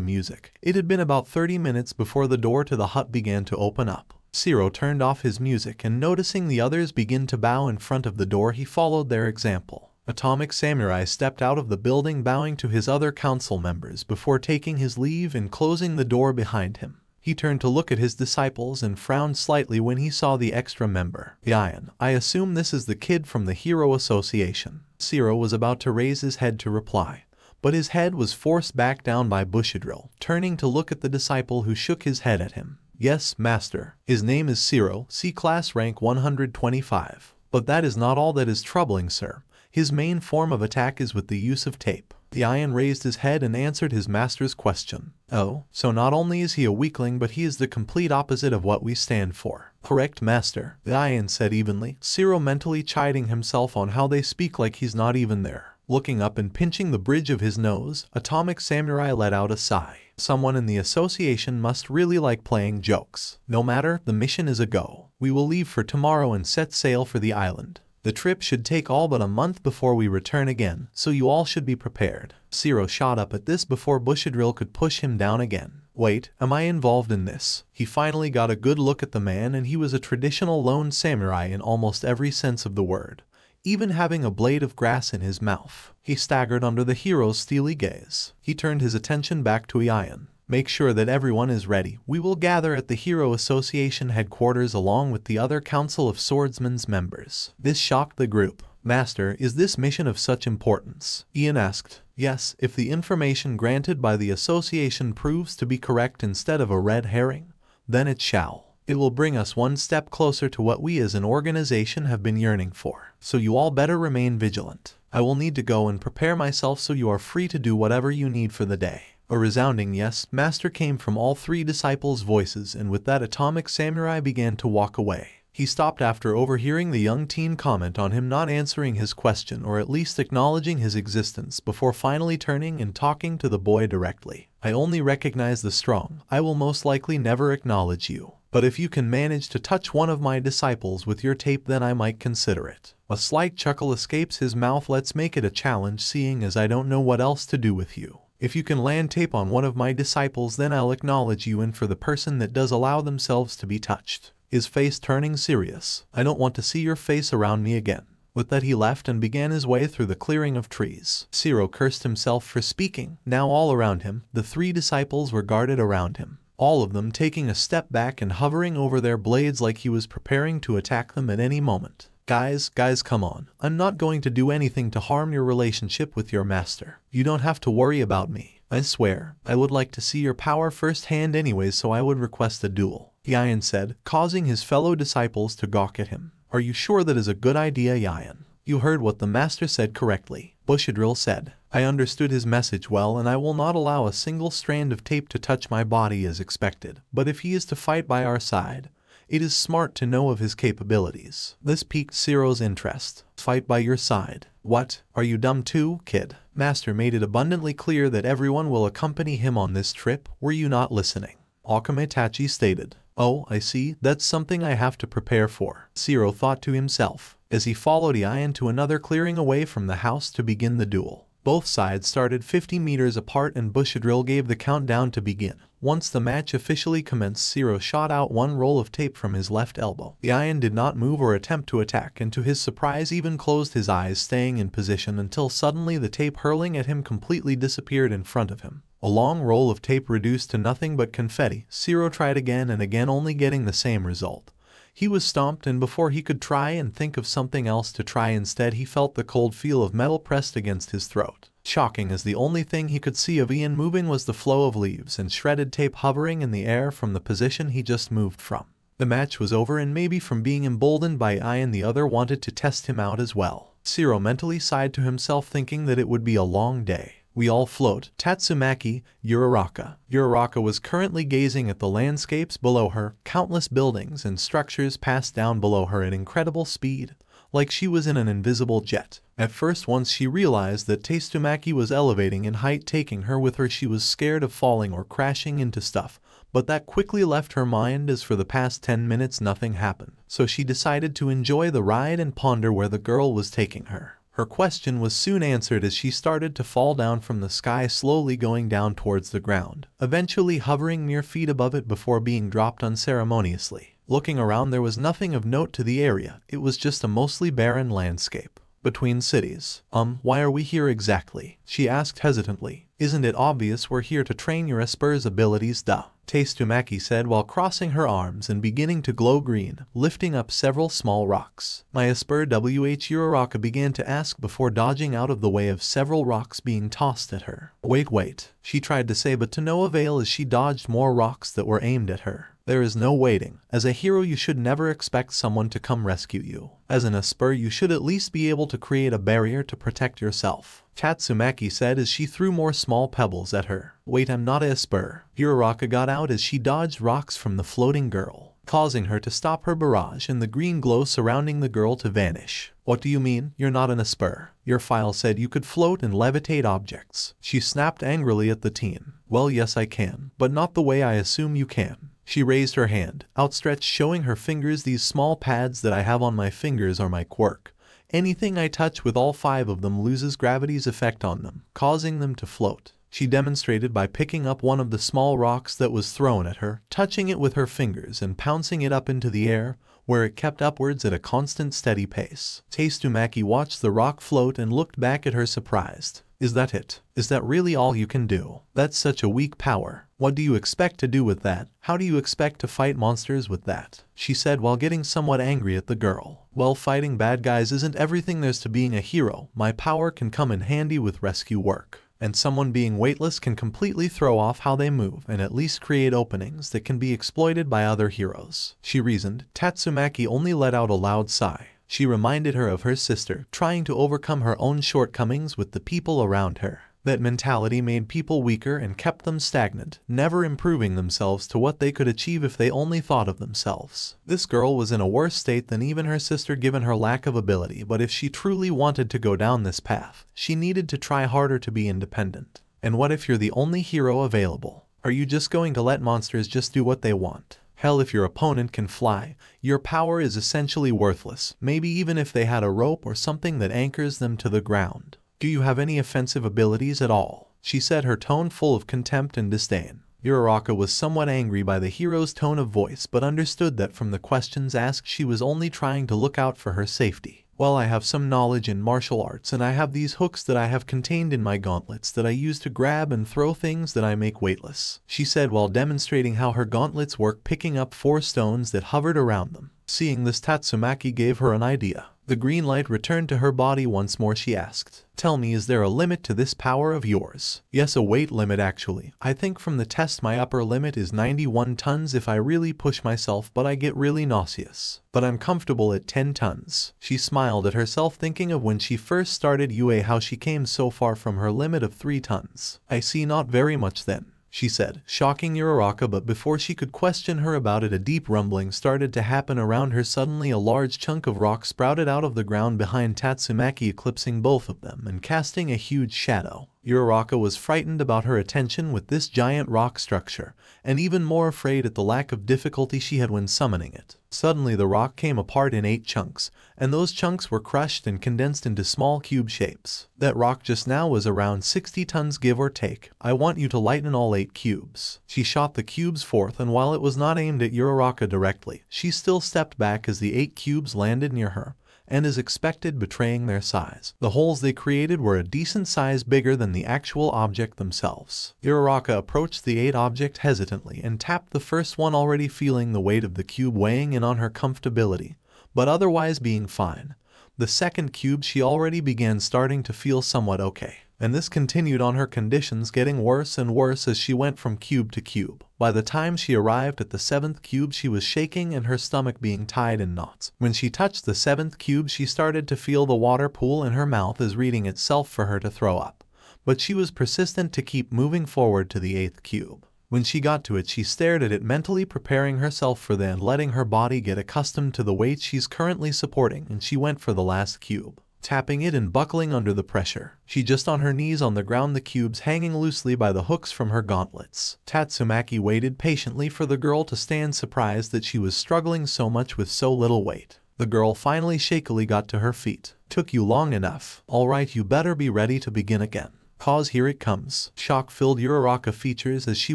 music. It had been about 30 minutes before the door to the hut began to open up. Sero turned off his music and noticing the others begin to bow in front of the door he followed their example. Atomic Samurai stepped out of the building bowing to his other council members before taking his leave and closing the door behind him. He turned to look at his disciples and frowned slightly when he saw the extra member. Iaian, I assume this is the kid from the Hero Association. Sero was about to raise his head to reply, but his head was forced back down by Bushidrill, turning to look at the disciple who shook his head at him. Yes, master. His name is Sero, C-class rank 125. But that is not all that is troubling, sir. His main form of attack is with the use of tape. The Iaian raised his head and answered his master's question. Oh, so not only is he a weakling but he is the complete opposite of what we stand for. Correct, master, the said evenly, Sero mentally chiding himself on how they speak like he's not even there. Looking up and pinching the bridge of his nose, Atomic Samurai let out a sigh. Someone in the association must really like playing jokes. No matter, the mission is a go. We will leave for tomorrow and set sail for the island. The trip should take all but a month before we return again, so you all should be prepared. Sero shot up at this before Bushidrill could push him down again. Wait, am I involved in this? He finally got a good look at the man and he was a traditional lone samurai in almost every sense of the word even having a blade of grass in his mouth. He staggered under the hero's steely gaze. He turned his attention back to Iaian. Make sure that everyone is ready. We will gather at the Hero Association headquarters along with the other Council of Swordsmen's members. This shocked the group. Master, is this mission of such importance? Iaian asked. Yes, if the information granted by the association proves to be correct instead of a red herring, then it shall. It will bring us one step closer to what we as an organization have been yearning for. So you all better remain vigilant. I will need to go and prepare myself so you are free to do whatever you need for the day. A resounding yes, master came from all three disciples' voices and with that atomic samurai began to walk away. He stopped after overhearing the young teen comment on him not answering his question or at least acknowledging his existence before finally turning and talking to the boy directly. I only recognize the strong. I will most likely never acknowledge you. But if you can manage to touch one of my disciples with your tape then I might consider it. A slight chuckle escapes his mouth let's make it a challenge seeing as I don't know what else to do with you. If you can land tape on one of my disciples then I'll acknowledge you and for the person that does allow themselves to be touched. His face turning serious. I don't want to see your face around me again. With that he left and began his way through the clearing of trees. Sero cursed himself for speaking. Now all around him, the three disciples were guarded around him all of them taking a step back and hovering over their blades like he was preparing to attack them at any moment. Guys, guys, come on. I'm not going to do anything to harm your relationship with your master. You don't have to worry about me. I swear, I would like to see your power firsthand anyways so I would request a duel. Iaian said, causing his fellow disciples to gawk at him. Are you sure that is a good idea, Iaian? You heard what the master said correctly. Bushidrill said, I understood his message well and I will not allow a single strand of tape to touch my body as expected. But if he is to fight by our side, it is smart to know of his capabilities. This piqued Sero's interest. Fight by your side. What? Are you dumb too, kid? Master made it abundantly clear that everyone will accompany him on this trip. Were you not listening? Okamaitachi stated. Oh, I see, that's something I have to prepare for. Sero thought to himself, as he followed Iaian to another clearing away from the house to begin the duel. Both sides started 50 meters apart and Bushidrill gave the countdown to begin. Once the match officially commenced, Sero shot out one roll of tape from his left elbow. The Iaian did not move or attempt to attack, and to his surprise even closed his eyes, staying in position until suddenly the tape hurling at him completely disappeared in front of him. A long roll of tape reduced to nothing but confetti. Sero tried again and again only getting the same result. He was stomped and before he could try and think of something else to try instead he felt the cold feel of metal pressed against his throat. Shocking as the only thing he could see of Iaian moving was the flow of leaves and shredded tape hovering in the air from the position he just moved from. The match was over and maybe from being emboldened by Iaian the other wanted to test him out as well. Sero mentally sighed to himself thinking that it would be a long day. We all float. Tatsumaki, Uraraka. Uraraka was currently gazing at the landscapes below her. Countless buildings and structures passed down below her at incredible speed, like she was in an invisible jet. At first once she realized that Tatsumaki was elevating in height taking her with her she was scared of falling or crashing into stuff, but that quickly left her mind as for the past 10 minutes nothing happened. So she decided to enjoy the ride and ponder where the girl was taking her. Her question was soon answered as she started to fall down from the sky slowly going down towards the ground, eventually hovering mere feet above it before being dropped unceremoniously. Looking around there was nothing of note to the area, it was just a mostly barren landscape. Between cities. Um, why are we here exactly? She asked hesitantly. Isn't it obvious we're here to train your Esper's abilities duh? Tatsumaki said while crossing her arms and beginning to glow green, lifting up several small rocks. My WH Uraraka began to ask before dodging out of the way of several rocks being tossed at her. Wait, wait, she tried to say but to no avail as she dodged more rocks that were aimed at her. There is no waiting. As a hero you should never expect someone to come rescue you. As an Esper you should at least be able to create a barrier to protect yourself. Tatsumaki said as she threw more small pebbles at her. Wait I'm not a Esper. Uraraka got out as she dodged rocks from the floating girl, causing her to stop her barrage and the green glow surrounding the girl to vanish. What do you mean, you're not an Esper? Your file said you could float and levitate objects. She snapped angrily at the teen. Well yes I can, but not the way I assume you can. She raised her hand, outstretched showing her fingers these small pads that I have on my fingers are my quirk. Anything I touch with all five of them loses gravity's effect on them, causing them to float. She demonstrated by picking up one of the small rocks that was thrown at her, touching it with her fingers and pouncing it up into the air, where it kept upwards at a constant steady pace. Tatsumaki watched the rock float and looked back at her surprised. Is that it? Is that really all you can do? That's such a weak power. What do you expect to do with that? How do you expect to fight monsters with that? She said while getting somewhat angry at the girl. Well, fighting bad guys isn't everything there's to being a hero. My power can come in handy with rescue work and someone being weightless can completely throw off how they move and at least create openings that can be exploited by other heroes. She reasoned. Tatsumaki only let out a loud sigh. She reminded her of her sister, trying to overcome her own shortcomings with the people around her. That mentality made people weaker and kept them stagnant, never improving themselves to what they could achieve if they only thought of themselves. This girl was in a worse state than even her sister given her lack of ability, but if she truly wanted to go down this path, she needed to try harder to be independent. And what if you're the only hero available? Are you just going to let monsters just do what they want? Hell, if your opponent can fly, your power is essentially worthless, maybe even if they had a rope or something that anchors them to the ground. Do you have any offensive abilities at all? She said her tone full of contempt and disdain. Uraraka was somewhat angry by the hero's tone of voice but understood that from the questions asked she was only trying to look out for her safety. Well, I have some knowledge in martial arts and I have these hooks that I have contained in my gauntlets that I use to grab and throw things that I make weightless, she said while demonstrating how her gauntlets work picking up four stones that hovered around them. Seeing this Tatsumaki gave her an idea. The green light returned to her body once more she asked. Tell me is there a limit to this power of yours? Yes a weight limit actually. I think from the test my upper limit is 91 tons if I really push myself but I get really nauseous. But I'm comfortable at 10 tons. She smiled at herself thinking of when she first started UA how she came so far from her limit of 3 tons. I see not very much then she said, shocking Uraraka but before she could question her about it a deep rumbling started to happen around her suddenly a large chunk of rock sprouted out of the ground behind Tatsumaki eclipsing both of them and casting a huge shadow. Uraraka was frightened about her attention with this giant rock structure, and even more afraid at the lack of difficulty she had when summoning it. Suddenly the rock came apart in eight chunks, and those chunks were crushed and condensed into small cube shapes. That rock just now was around 60 tons give or take. I want you to lighten all eight cubes. She shot the cubes forth and while it was not aimed at Uraraka directly, she still stepped back as the eight cubes landed near her and as expected betraying their size. The holes they created were a decent size bigger than the actual object themselves. Uraraka approached the eight object hesitantly and tapped the first one already feeling the weight of the cube weighing in on her comfortability, but otherwise being fine. The second cube she already began starting to feel somewhat okay and this continued on her conditions getting worse and worse as she went from cube to cube. By the time she arrived at the seventh cube she was shaking and her stomach being tied in knots. When she touched the seventh cube she started to feel the water pool in her mouth as reading itself for her to throw up. But she was persistent to keep moving forward to the eighth cube. When she got to it she stared at it mentally preparing herself for then letting her body get accustomed to the weight she's currently supporting and she went for the last cube tapping it and buckling under the pressure. She just on her knees on the ground the cubes hanging loosely by the hooks from her gauntlets. Tatsumaki waited patiently for the girl to stand surprised that she was struggling so much with so little weight. The girl finally shakily got to her feet. Took you long enough. Alright you better be ready to begin again. Cause here it comes. Shock filled Uraraka features as she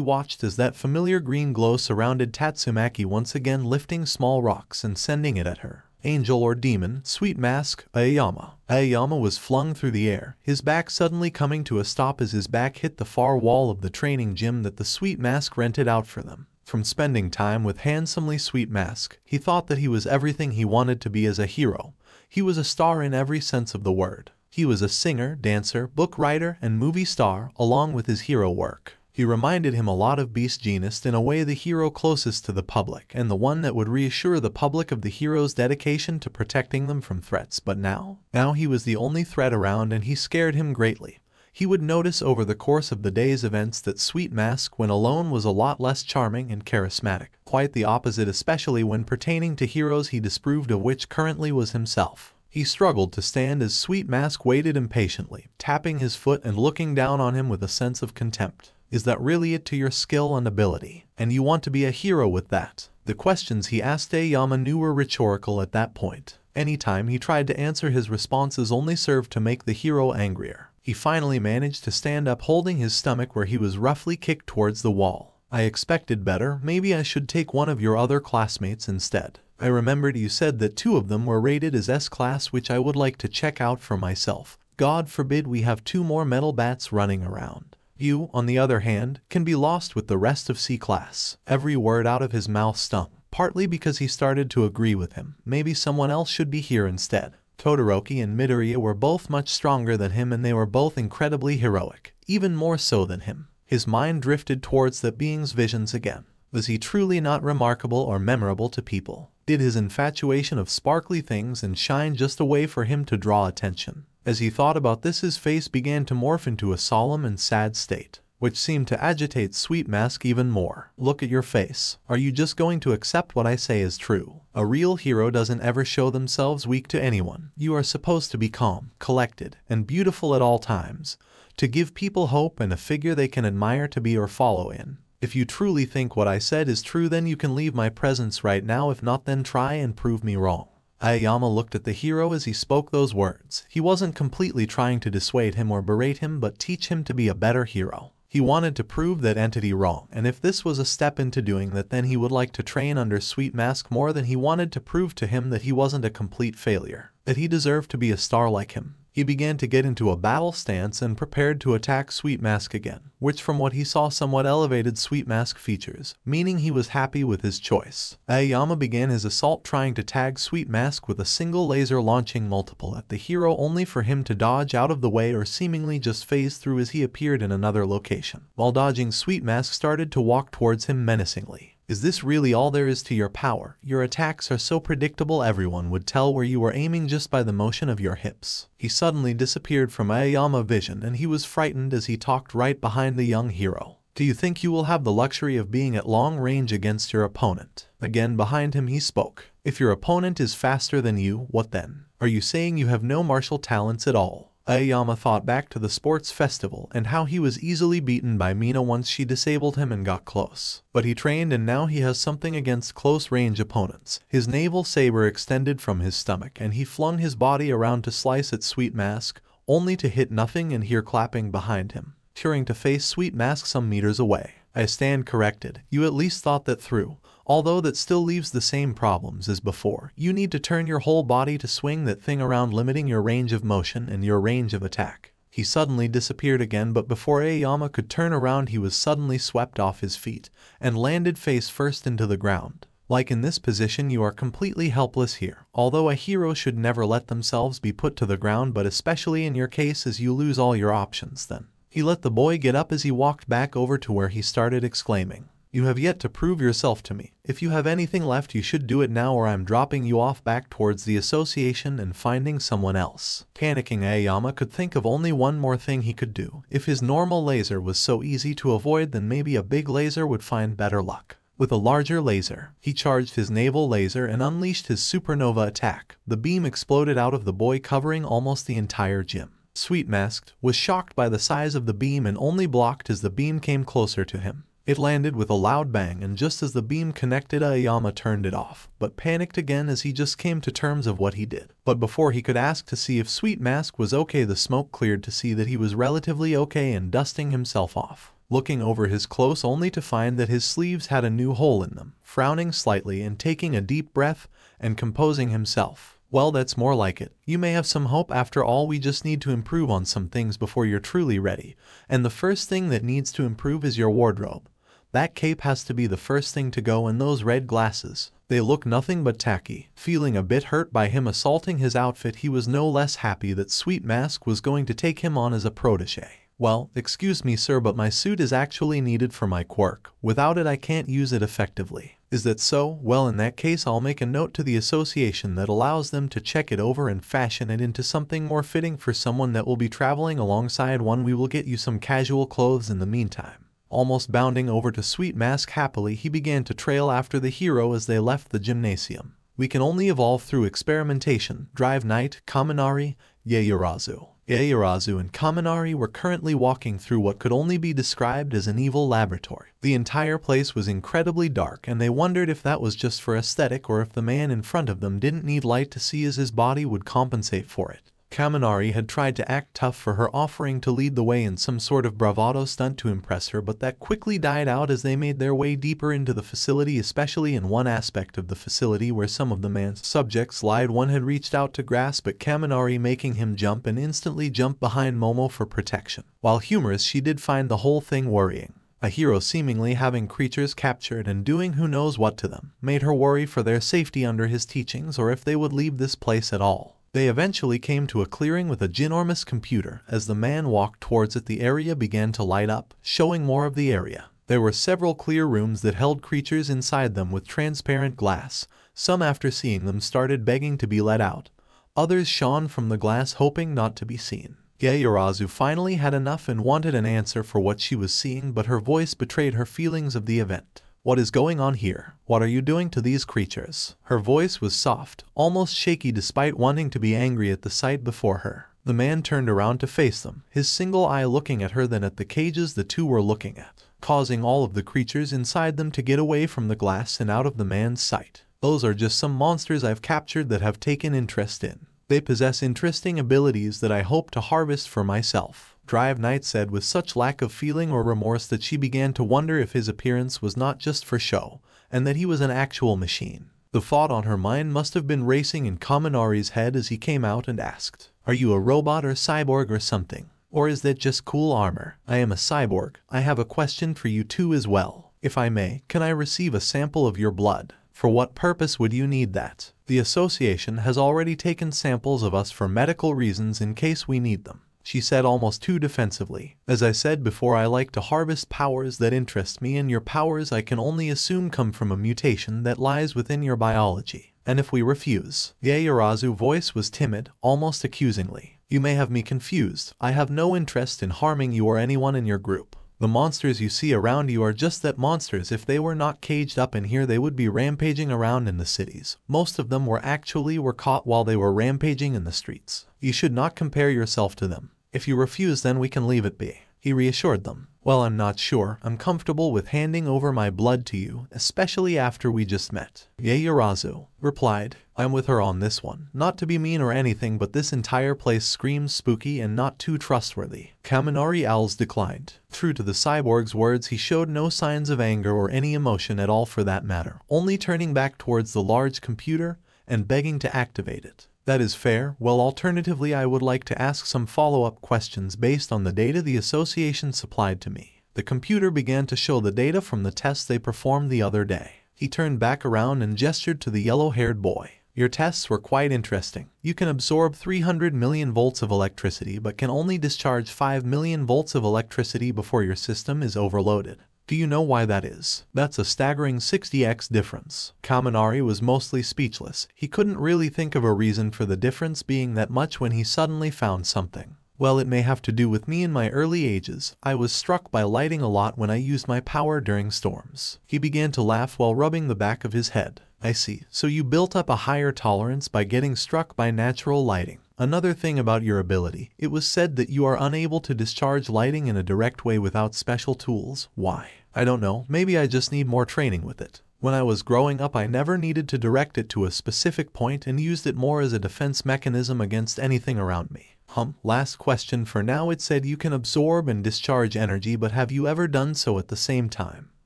watched as that familiar green glow surrounded Tatsumaki once again lifting small rocks and sending it at her. Angel or demon, Sweet Mask, Aoyama. Aoyama was flung through the air, his back suddenly coming to a stop as his back hit the far wall of the training gym that the Sweet Mask rented out for them. From spending time with handsomely Sweet Mask, he thought that he was everything he wanted to be as a hero. He was a star in every sense of the word. He was a singer, dancer, book writer, and movie star, along with his hero work. He reminded him a lot of Beast Jeanist in a way the hero closest to the public and the one that would reassure the public of the hero's dedication to protecting them from threats. But now, now he was the only threat around and he scared him greatly. He would notice over the course of the day's events that Sweet Mask when alone was a lot less charming and charismatic, quite the opposite especially when pertaining to heroes he disproved of which currently was himself. He struggled to stand as Sweet Mask waited impatiently, tapping his foot and looking down on him with a sense of contempt. Is that really it to your skill and ability? And you want to be a hero with that? The questions he asked Aoyama knew were rhetorical at that point. Anytime he tried to answer his responses only served to make the hero angrier. He finally managed to stand up holding his stomach where he was roughly kicked towards the wall. I expected better, maybe I should take one of your other classmates instead. I remembered you said that two of them were rated as S-class which I would like to check out for myself. God forbid we have two more metal bats running around. You, on the other hand, can be lost with the rest of C-Class. Every word out of his mouth stung, partly because he started to agree with him. Maybe someone else should be here instead. Todoroki and Midoriya were both much stronger than him and they were both incredibly heroic, even more so than him. His mind drifted towards the being's visions again. Was he truly not remarkable or memorable to people? Did his infatuation of sparkly things and shine just a way for him to draw attention? As he thought about this his face began to morph into a solemn and sad state, which seemed to agitate Sweet Mask even more. Look at your face. Are you just going to accept what I say is true? A real hero doesn't ever show themselves weak to anyone. You are supposed to be calm, collected, and beautiful at all times, to give people hope and a figure they can admire to be or follow in. If you truly think what I said is true then you can leave my presence right now if not then try and prove me wrong. Aoyama looked at the hero as he spoke those words. He wasn't completely trying to dissuade him or berate him but teach him to be a better hero. He wanted to prove that entity wrong, and if this was a step into doing that then he would like to train under Sweet Mask more than he wanted to prove to him that he wasn't a complete failure, that he deserved to be a star like him. He began to get into a battle stance and prepared to attack Sweet Mask again, which from what he saw somewhat elevated Sweet Mask features, meaning he was happy with his choice. Aoyama began his assault trying to tag Sweet Mask with a single laser launching multiple at the hero only for him to dodge out of the way or seemingly just phase through as he appeared in another location. While dodging Sweet Mask started to walk towards him menacingly. Is this really all there is to your power? Your attacks are so predictable everyone would tell where you were aiming just by the motion of your hips. He suddenly disappeared from Aoyama vision and he was frightened as he talked right behind the young hero. Do you think you will have the luxury of being at long range against your opponent? Again behind him he spoke. If your opponent is faster than you, what then? Are you saying you have no martial talents at all? Aoyama thought back to the sports festival and how he was easily beaten by Mina once she disabled him and got close. But he trained and now he has something against close-range opponents. His navel saber extended from his stomach and he flung his body around to slice at Sweet Mask, only to hit nothing and hear clapping behind him, turning to face Sweet Mask some meters away. I stand corrected. You at least thought that through although that still leaves the same problems as before. You need to turn your whole body to swing that thing around limiting your range of motion and your range of attack. He suddenly disappeared again but before Aoyama could turn around he was suddenly swept off his feet and landed face first into the ground. Like in this position you are completely helpless here, although a hero should never let themselves be put to the ground but especially in your case as you lose all your options then. He let the boy get up as he walked back over to where he started exclaiming, you have yet to prove yourself to me. If you have anything left you should do it now or I'm dropping you off back towards the association and finding someone else. Panicking Aoyama could think of only one more thing he could do. If his normal laser was so easy to avoid then maybe a big laser would find better luck. With a larger laser, he charged his navel laser and unleashed his supernova attack. The beam exploded out of the boy covering almost the entire gym. Sweet Masked was shocked by the size of the beam and only blocked as the beam came closer to him. It landed with a loud bang and just as the beam connected Aoyama turned it off, but panicked again as he just came to terms of what he did. But before he could ask to see if Sweet Mask was okay the smoke cleared to see that he was relatively okay and dusting himself off. Looking over his clothes only to find that his sleeves had a new hole in them, frowning slightly and taking a deep breath, and composing himself. Well, that's more like it. You may have some hope after all, we just need to improve on some things before you're truly ready. And the first thing that needs to improve is your wardrobe. That cape has to be the first thing to go and those red glasses. They look nothing but tacky. Feeling a bit hurt by him assaulting his outfit he was no less happy that Sweet Mask was going to take him on as a protege. Well, excuse me sir but my suit is actually needed for my quirk. Without it I can't use it effectively. Is that so? Well in that case I'll make a note to the association that allows them to check it over and fashion it into something more fitting for someone that will be traveling alongside one we will get you some casual clothes in the meantime. Almost bounding over to Sweet Mask happily, he began to trail after the hero as they left the gymnasium. We can only evolve through experimentation. Drive Knight, Kaminari, Yaoyorozu. Yaoyorozu and Kaminari were currently walking through what could only be described as an evil laboratory. The entire place was incredibly dark and they wondered if that was just for aesthetic or if the man in front of them didn't need light to see as his body would compensate for it. Kaminari had tried to act tough for her offering to lead the way in some sort of bravado stunt to impress her but that quickly died out as they made their way deeper into the facility especially in one aspect of the facility where some of the man's subjects lied one had reached out to grasp at Kaminari making him jump and instantly jump behind Momo for protection. While humorous she did find the whole thing worrying. A hero seemingly having creatures captured and doing who knows what to them, made her worry for their safety under his teachings or if they would leave this place at all. They eventually came to a clearing with a ginormous computer. As the man walked towards it the area began to light up, showing more of the area. There were several clear rooms that held creatures inside them with transparent glass. Some after seeing them started begging to be let out. Others shone from the glass hoping not to be seen. Yaoyorozu finally had enough and wanted an answer for what she was seeing but her voice betrayed her feelings of the event. What is going on here? What are you doing to these creatures? Her voice was soft, almost shaky despite wanting to be angry at the sight before her. The man turned around to face them, his single eye looking at her then at the cages the two were looking at, causing all of the creatures inside them to get away from the glass and out of the man's sight. Those are just some monsters I've captured that have taken interest in. They possess interesting abilities that I hope to harvest for myself. Drive Knight said with such lack of feeling or remorse that she began to wonder if his appearance was not just for show, and that he was an actual machine. The thought on her mind must have been racing in Kaminari's head as he came out and asked, Are you a robot or cyborg or something? Or is that just cool armor? I am a cyborg. I have a question for you too as well. If I may, can I receive a sample of your blood? For what purpose would you need that? The association has already taken samples of us for medical reasons in case we need them she said almost too defensively. As I said before I like to harvest powers that interest me and your powers I can only assume come from a mutation that lies within your biology. And if we refuse? Yaoyorozu's voice was timid, almost accusingly. You may have me confused. I have no interest in harming you or anyone in your group. The monsters you see around you are just that monsters. If they were not caged up in here, they would be rampaging around in the cities. Most of them were actually were caught while they were rampaging in the streets. You should not compare yourself to them. If you refuse, then we can leave it be. He reassured them. Well, I'm not sure. I'm comfortable with handing over my blood to you, especially after we just met. Yaoyorozu replied, I'm with her on this one. Not to be mean or anything, but this entire place screams spooky and not too trustworthy. Kaminari Owls declined. True to the cyborg's words, he showed no signs of anger or any emotion at all for that matter, only turning back towards the large computer and begging to activate it. That is fair. Well, alternatively, I would like to ask some follow-up questions based on the data the association supplied to me. The computer began to show the data from the tests they performed the other day. He turned back around and gestured to the yellow-haired boy. Your tests were quite interesting. You can absorb 300 million volts of electricity but can only discharge 5 million volts of electricity before your system is overloaded. Do you know why that is? That's a staggering 60x difference. Kaminari was mostly speechless. He couldn't really think of a reason for the difference being that much when he suddenly found something. Well, it may have to do with me in my early ages. I was struck by lighting a lot when I used my power during storms. He began to laugh while rubbing the back of his head. I see. So you built up a higher tolerance by getting struck by natural lighting. Another thing about your ability, it was said that you are unable to discharge lighting in a direct way without special tools. Why? I don't know, maybe I just need more training with it. When I was growing up I never needed to direct it to a specific point and used it more as a defense mechanism against anything around me. Hum, last question for now it said you can absorb and discharge energy but have you ever done so at the same time?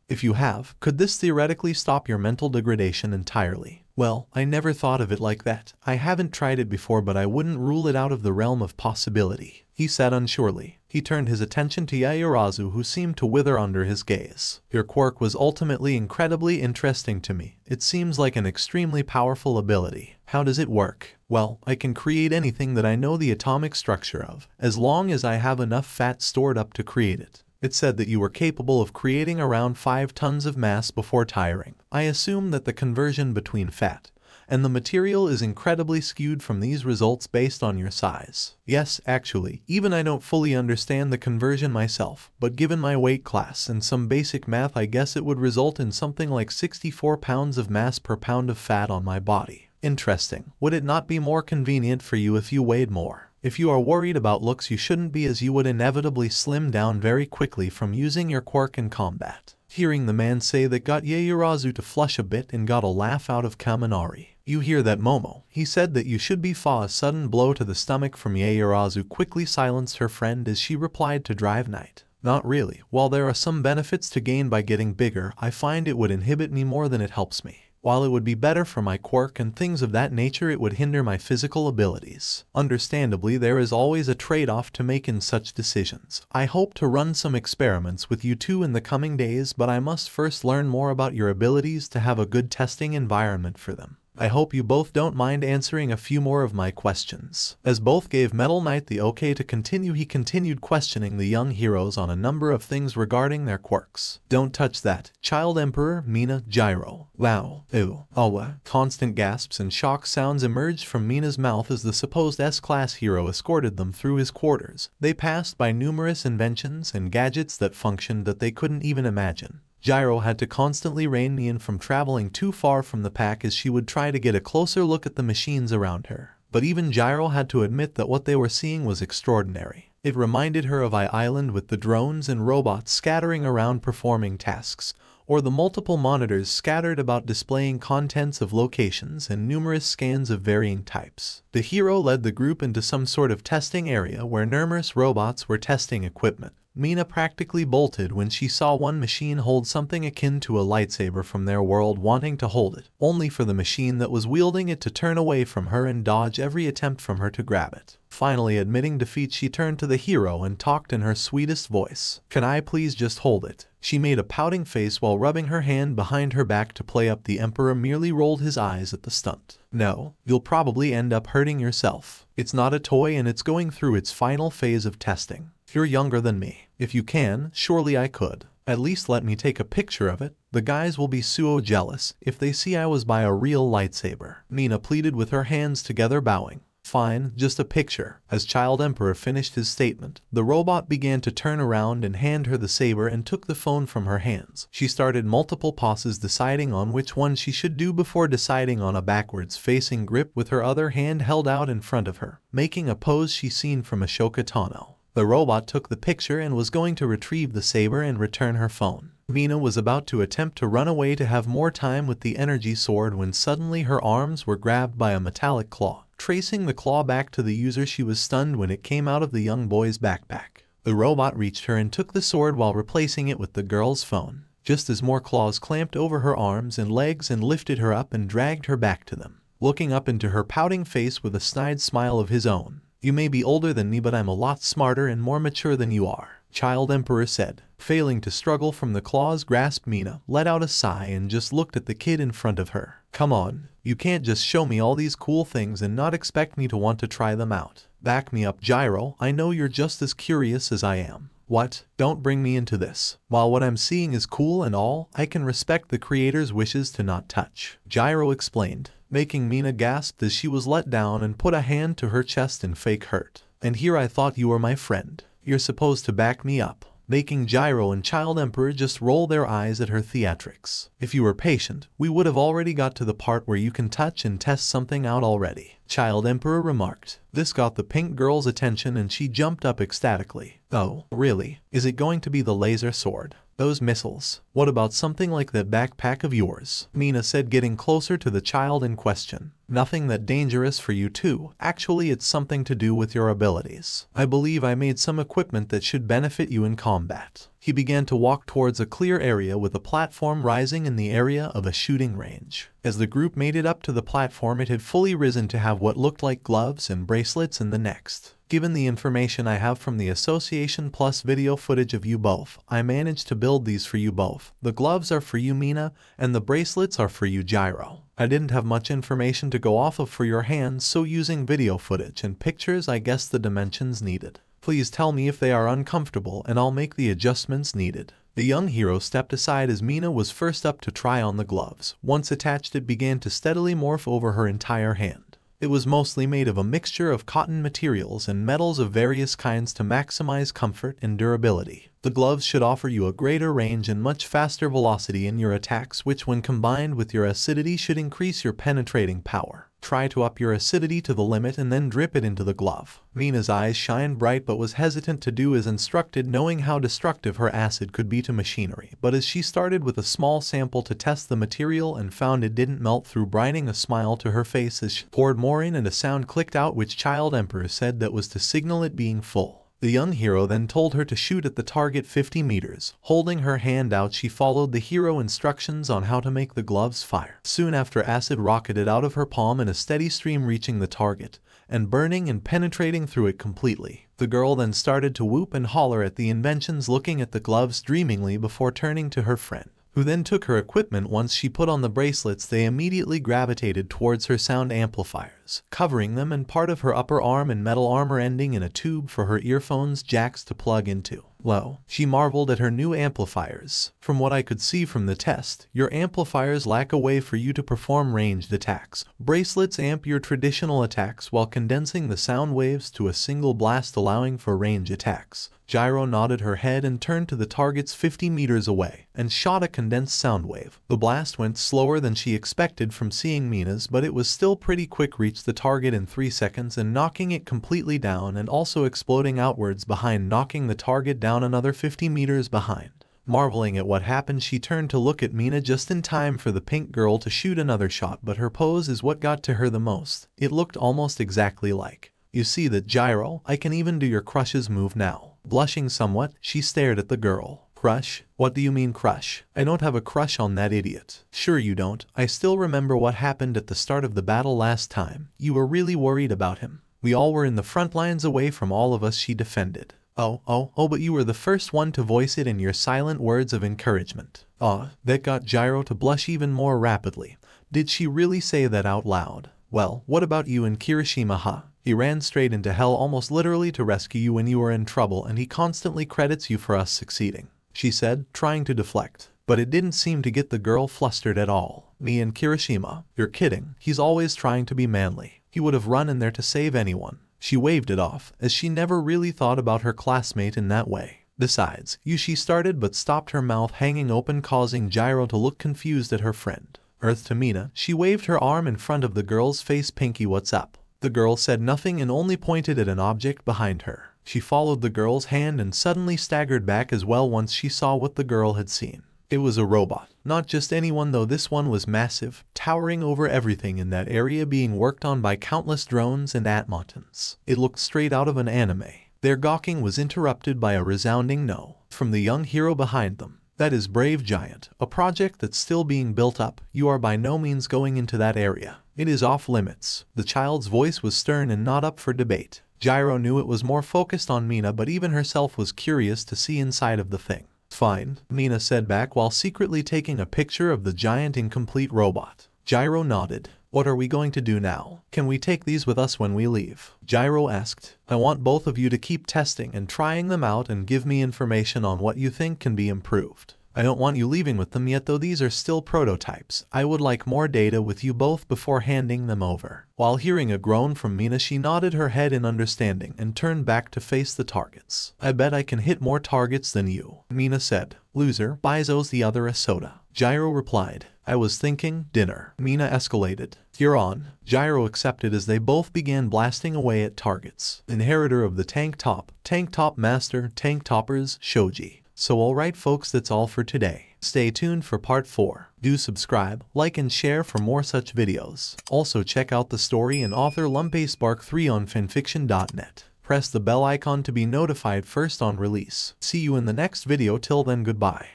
If you have, could this theoretically stop your mental degradation entirely? Well, I never thought of it like that. I haven't tried it before but I wouldn't rule it out of the realm of possibility. He said unsurely. He turned his attention to Yaoyorozu who seemed to wither under his gaze. Your quirk was ultimately incredibly interesting to me. It seems like an extremely powerful ability. How does it work? Well, I can create anything that I know the atomic structure of, as long as I have enough fat stored up to create it. It said that you were capable of creating around 5 tons of mass before tiring. I assume that the conversion between fat and the material is incredibly skewed from these results based on your size. Yes, actually, even I don't fully understand the conversion myself, but given my weight class and some basic math I guess it would result in something like 64 pounds of mass per pound of fat on my body. Interesting. Would it not be more convenient for you if you weighed more? If you are worried about looks you shouldn't be as you would inevitably slim down very quickly from using your quirk in combat. Hearing the man say that got Yaoyorozu to flush a bit and got a laugh out of Kaminari. You hear that Momo. He said that you should be fa a sudden blow to the stomach from Yaoyorozu quickly silenced her friend as she replied to Drive Knight. Not really. While there are some benefits to gain by getting bigger, I find it would inhibit me more than it helps me. While it would be better for my quirk and things of that nature it would hinder my physical abilities. Understandably there is always a trade-off to make in such decisions. I hope to run some experiments with you two in the coming days but I must first learn more about your abilities to have a good testing environment for them. I hope you both don't mind answering a few more of my questions. As both gave Metal Knight the okay to continue he continued questioning the young heroes on a number of things regarding their quirks. Don't touch that. Child Emperor, Mina, Jiro. Wow. Ew. Awa. Constant gasps and shock sounds emerged from Mina's mouth as the supposed S-class hero escorted them through his quarters. They passed by numerous inventions and gadgets that functioned that they couldn't even imagine. Jiro had to constantly rein me in from traveling too far from the pack as she would try to get a closer look at the machines around her. But even Jiro had to admit that what they were seeing was extraordinary. It reminded her of I Island with the drones and robots scattering around performing tasks, or the multiple monitors scattered about displaying contents of locations and numerous scans of varying types. The hero led the group into some sort of testing area where numerous robots were testing equipment. Mina practically bolted when she saw one machine hold something akin to a lightsaber from their world wanting to hold it, only for the machine that was wielding it to turn away from her and dodge every attempt from her to grab it. Finally admitting defeat she turned to the hero and talked in her sweetest voice. Can I please just hold it? She made a pouting face while rubbing her hand behind her back to play up the emperor merely rolled his eyes at the stunt. No, you'll probably end up hurting yourself. It's not a toy and it's going through its final phase of testing. You're younger than me. If you can, surely I could. At least let me take a picture of it. The guys will be so jealous if they see I was by a real lightsaber. Mina pleaded with her hands together bowing. Fine, just a picture. As Child Emperor finished his statement, the robot began to turn around and hand her the saber and took the phone from her hands. She started multiple pauses deciding on which one she should do before deciding on a backwards facing grip with her other hand held out in front of her, making a pose she seen from Ahsoka Tano. The robot took the picture and was going to retrieve the saber and return her phone. Mina was about to attempt to run away to have more time with the energy sword when suddenly her arms were grabbed by a metallic claw. Tracing the claw back to the user she was stunned when it came out of the young boy's backpack. The robot reached her and took the sword while replacing it with the girl's phone, just as more claws clamped over her arms and legs and lifted her up and dragged her back to them. Looking up into her pouting face with a snide smile of his own, you may be older than me but I'm a lot smarter and more mature than you are, Child Emperor said. Failing to struggle from the claws grasp Mina, let out a sigh and just looked at the kid in front of her. Come on, you can't just show me all these cool things and not expect me to want to try them out. Back me up Jiro, I know you're just as curious as I am. What? Don't bring me into this. While what I'm seeing is cool and all, I can respect the creator's wishes to not touch. Jiro explained making Mina gasp as she was let down and put a hand to her chest in fake hurt. And here I thought you were my friend. You're supposed to back me up. Making Jiro and Child Emperor just roll their eyes at her theatrics. If you were patient, we would have already got to the part where you can touch and test something out already. Child Emperor remarked. This got the pink girl's attention and she jumped up ecstatically. Oh, really? Is it going to be the laser sword? Those missiles. What about something like that backpack of yours? Mina said getting closer to the child in question. Nothing that dangerous for you too, actually it's something to do with your abilities. I believe I made some equipment that should benefit you in combat. He began to walk towards a clear area with a platform rising in the area of a shooting range. As the group made it up to the platform it had fully risen to have what looked like gloves and bracelets in the next. Given the information I have from the Association plus video footage of you both, I managed to build these for you both. The gloves are for you Mina, and the bracelets are for you Jiro. I didn't have much information to go off of for your hands, so using video footage and pictures I guess the dimensions needed. Please tell me if they are uncomfortable and I'll make the adjustments needed. The young hero stepped aside as Mina was first up to try on the gloves. Once attached it began to steadily morph over her entire hand. It was mostly made of a mixture of cotton materials and metals of various kinds to maximize comfort and durability. The gloves should offer you a greater range and much faster velocity in your attacks which when combined with your acidity should increase your penetrating power. Try to up your acidity to the limit and then drip it into the glove. Mina's eyes shined bright but was hesitant to do as instructed knowing how destructive her acid could be to machinery. But as she started with a small sample to test the material and found it didn't melt through brining a smile to her face as she poured more in and a sound clicked out which Child Emperor said that was to signal it being full. The young hero then told her to shoot at the target 50 meters. Holding her hand out she followed the hero instructions on how to make the gloves fire. Soon after acid rocketed out of her palm in a steady stream reaching the target, and burning and penetrating through it completely. The girl then started to whoop and holler at the inventions looking at the gloves dreamingly before turning to her friend who then took her equipment once she put on the bracelets they immediately gravitated towards her sound amplifiers, covering them and part of her upper arm and metal armor ending in a tube for her earphones jacks to plug into. Lo, she marveled at her new amplifiers. From what I could see from the test, your amplifiers lack a way for you to perform ranged attacks. Bracelets amp your traditional attacks while condensing the sound waves to a single blast allowing for range attacks. Jiro nodded her head and turned to the targets 50 meters away and shot a condensed sound wave. The blast went slower than she expected from seeing Mina's, but it was still pretty quick reached the target in 3 seconds and knocking it completely down and also exploding outwards behind knocking the target down another 50 meters behind. Marveling at what happened, she turned to look at Mina just in time for the pink girl to shoot another shot, but her pose is what got to her the most. It looked almost exactly like. You see that Jiro, I can even do your crush's move now. Blushing somewhat, she stared at the girl. Crush? What do you mean crush? I don't have a crush on that idiot. Sure you don't. I still remember what happened at the start of the battle last time. You were really worried about him. We all were in the front lines away from all of us she defended. Oh, oh, oh, but you were the first one to voice it in your silent words of encouragement. Ah, that got Jiro to blush even more rapidly. Did she really say that out loud? Well, what about you and Kirishima, huh? He ran straight into hell almost literally to rescue you when you were in trouble and he constantly credits you for us succeeding, she said, trying to deflect. But it didn't seem to get the girl flustered at all. Me and Kirishima, you're kidding. He's always trying to be manly. He would have run in there to save anyone. She waved it off, as she never really thought about her classmate in that way. Besides, Yushi started but stopped her mouth hanging open causing Jiro to look confused at her friend. Earth to Mina, she waved her arm in front of the girl's face Pinky what's up. The girl said nothing and only pointed at an object behind her. She followed the girl's hand and suddenly staggered back as well once she saw what the girl had seen. It was a robot. Not just anyone though this one was massive, towering over everything in that area being worked on by countless drones and automatons. It looked straight out of an anime. Their gawking was interrupted by a resounding no from the young hero behind them. That is Brave Giant, a project that's still being built up. You are by no means going into that area. It is off limits. The child's voice was stern and not up for debate. Jiro knew it was more focused on Mina but even herself was curious to see inside of the thing. Fine, Mina said back while secretly taking a picture of the giant incomplete robot. Jiro nodded. What are we going to do now? Can we take these with us when we leave? Jiro asked. I want both of you to keep testing and trying them out and give me information on what you think can be improved. I don't want you leaving with them yet though these are still prototypes. I would like more data with you both before handing them over. While hearing a groan from Mina she nodded her head in understanding and turned back to face the targets. I bet I can hit more targets than you, Mina said. Loser, Bizo's the other a soda. Jiro replied. I was thinking, dinner. Mina escalated. You're on. Jiro accepted as they both began blasting away at targets. Inheritor of the tank top, tank top master, tank toppers, Shoji. So alright folks that's all for today. Stay tuned for part 4. Do subscribe, like and share for more such videos. Also check out the story and author Lumpe Spark 3 on fanfiction.net. Press the bell icon to be notified first on release. See you in the next video till then goodbye.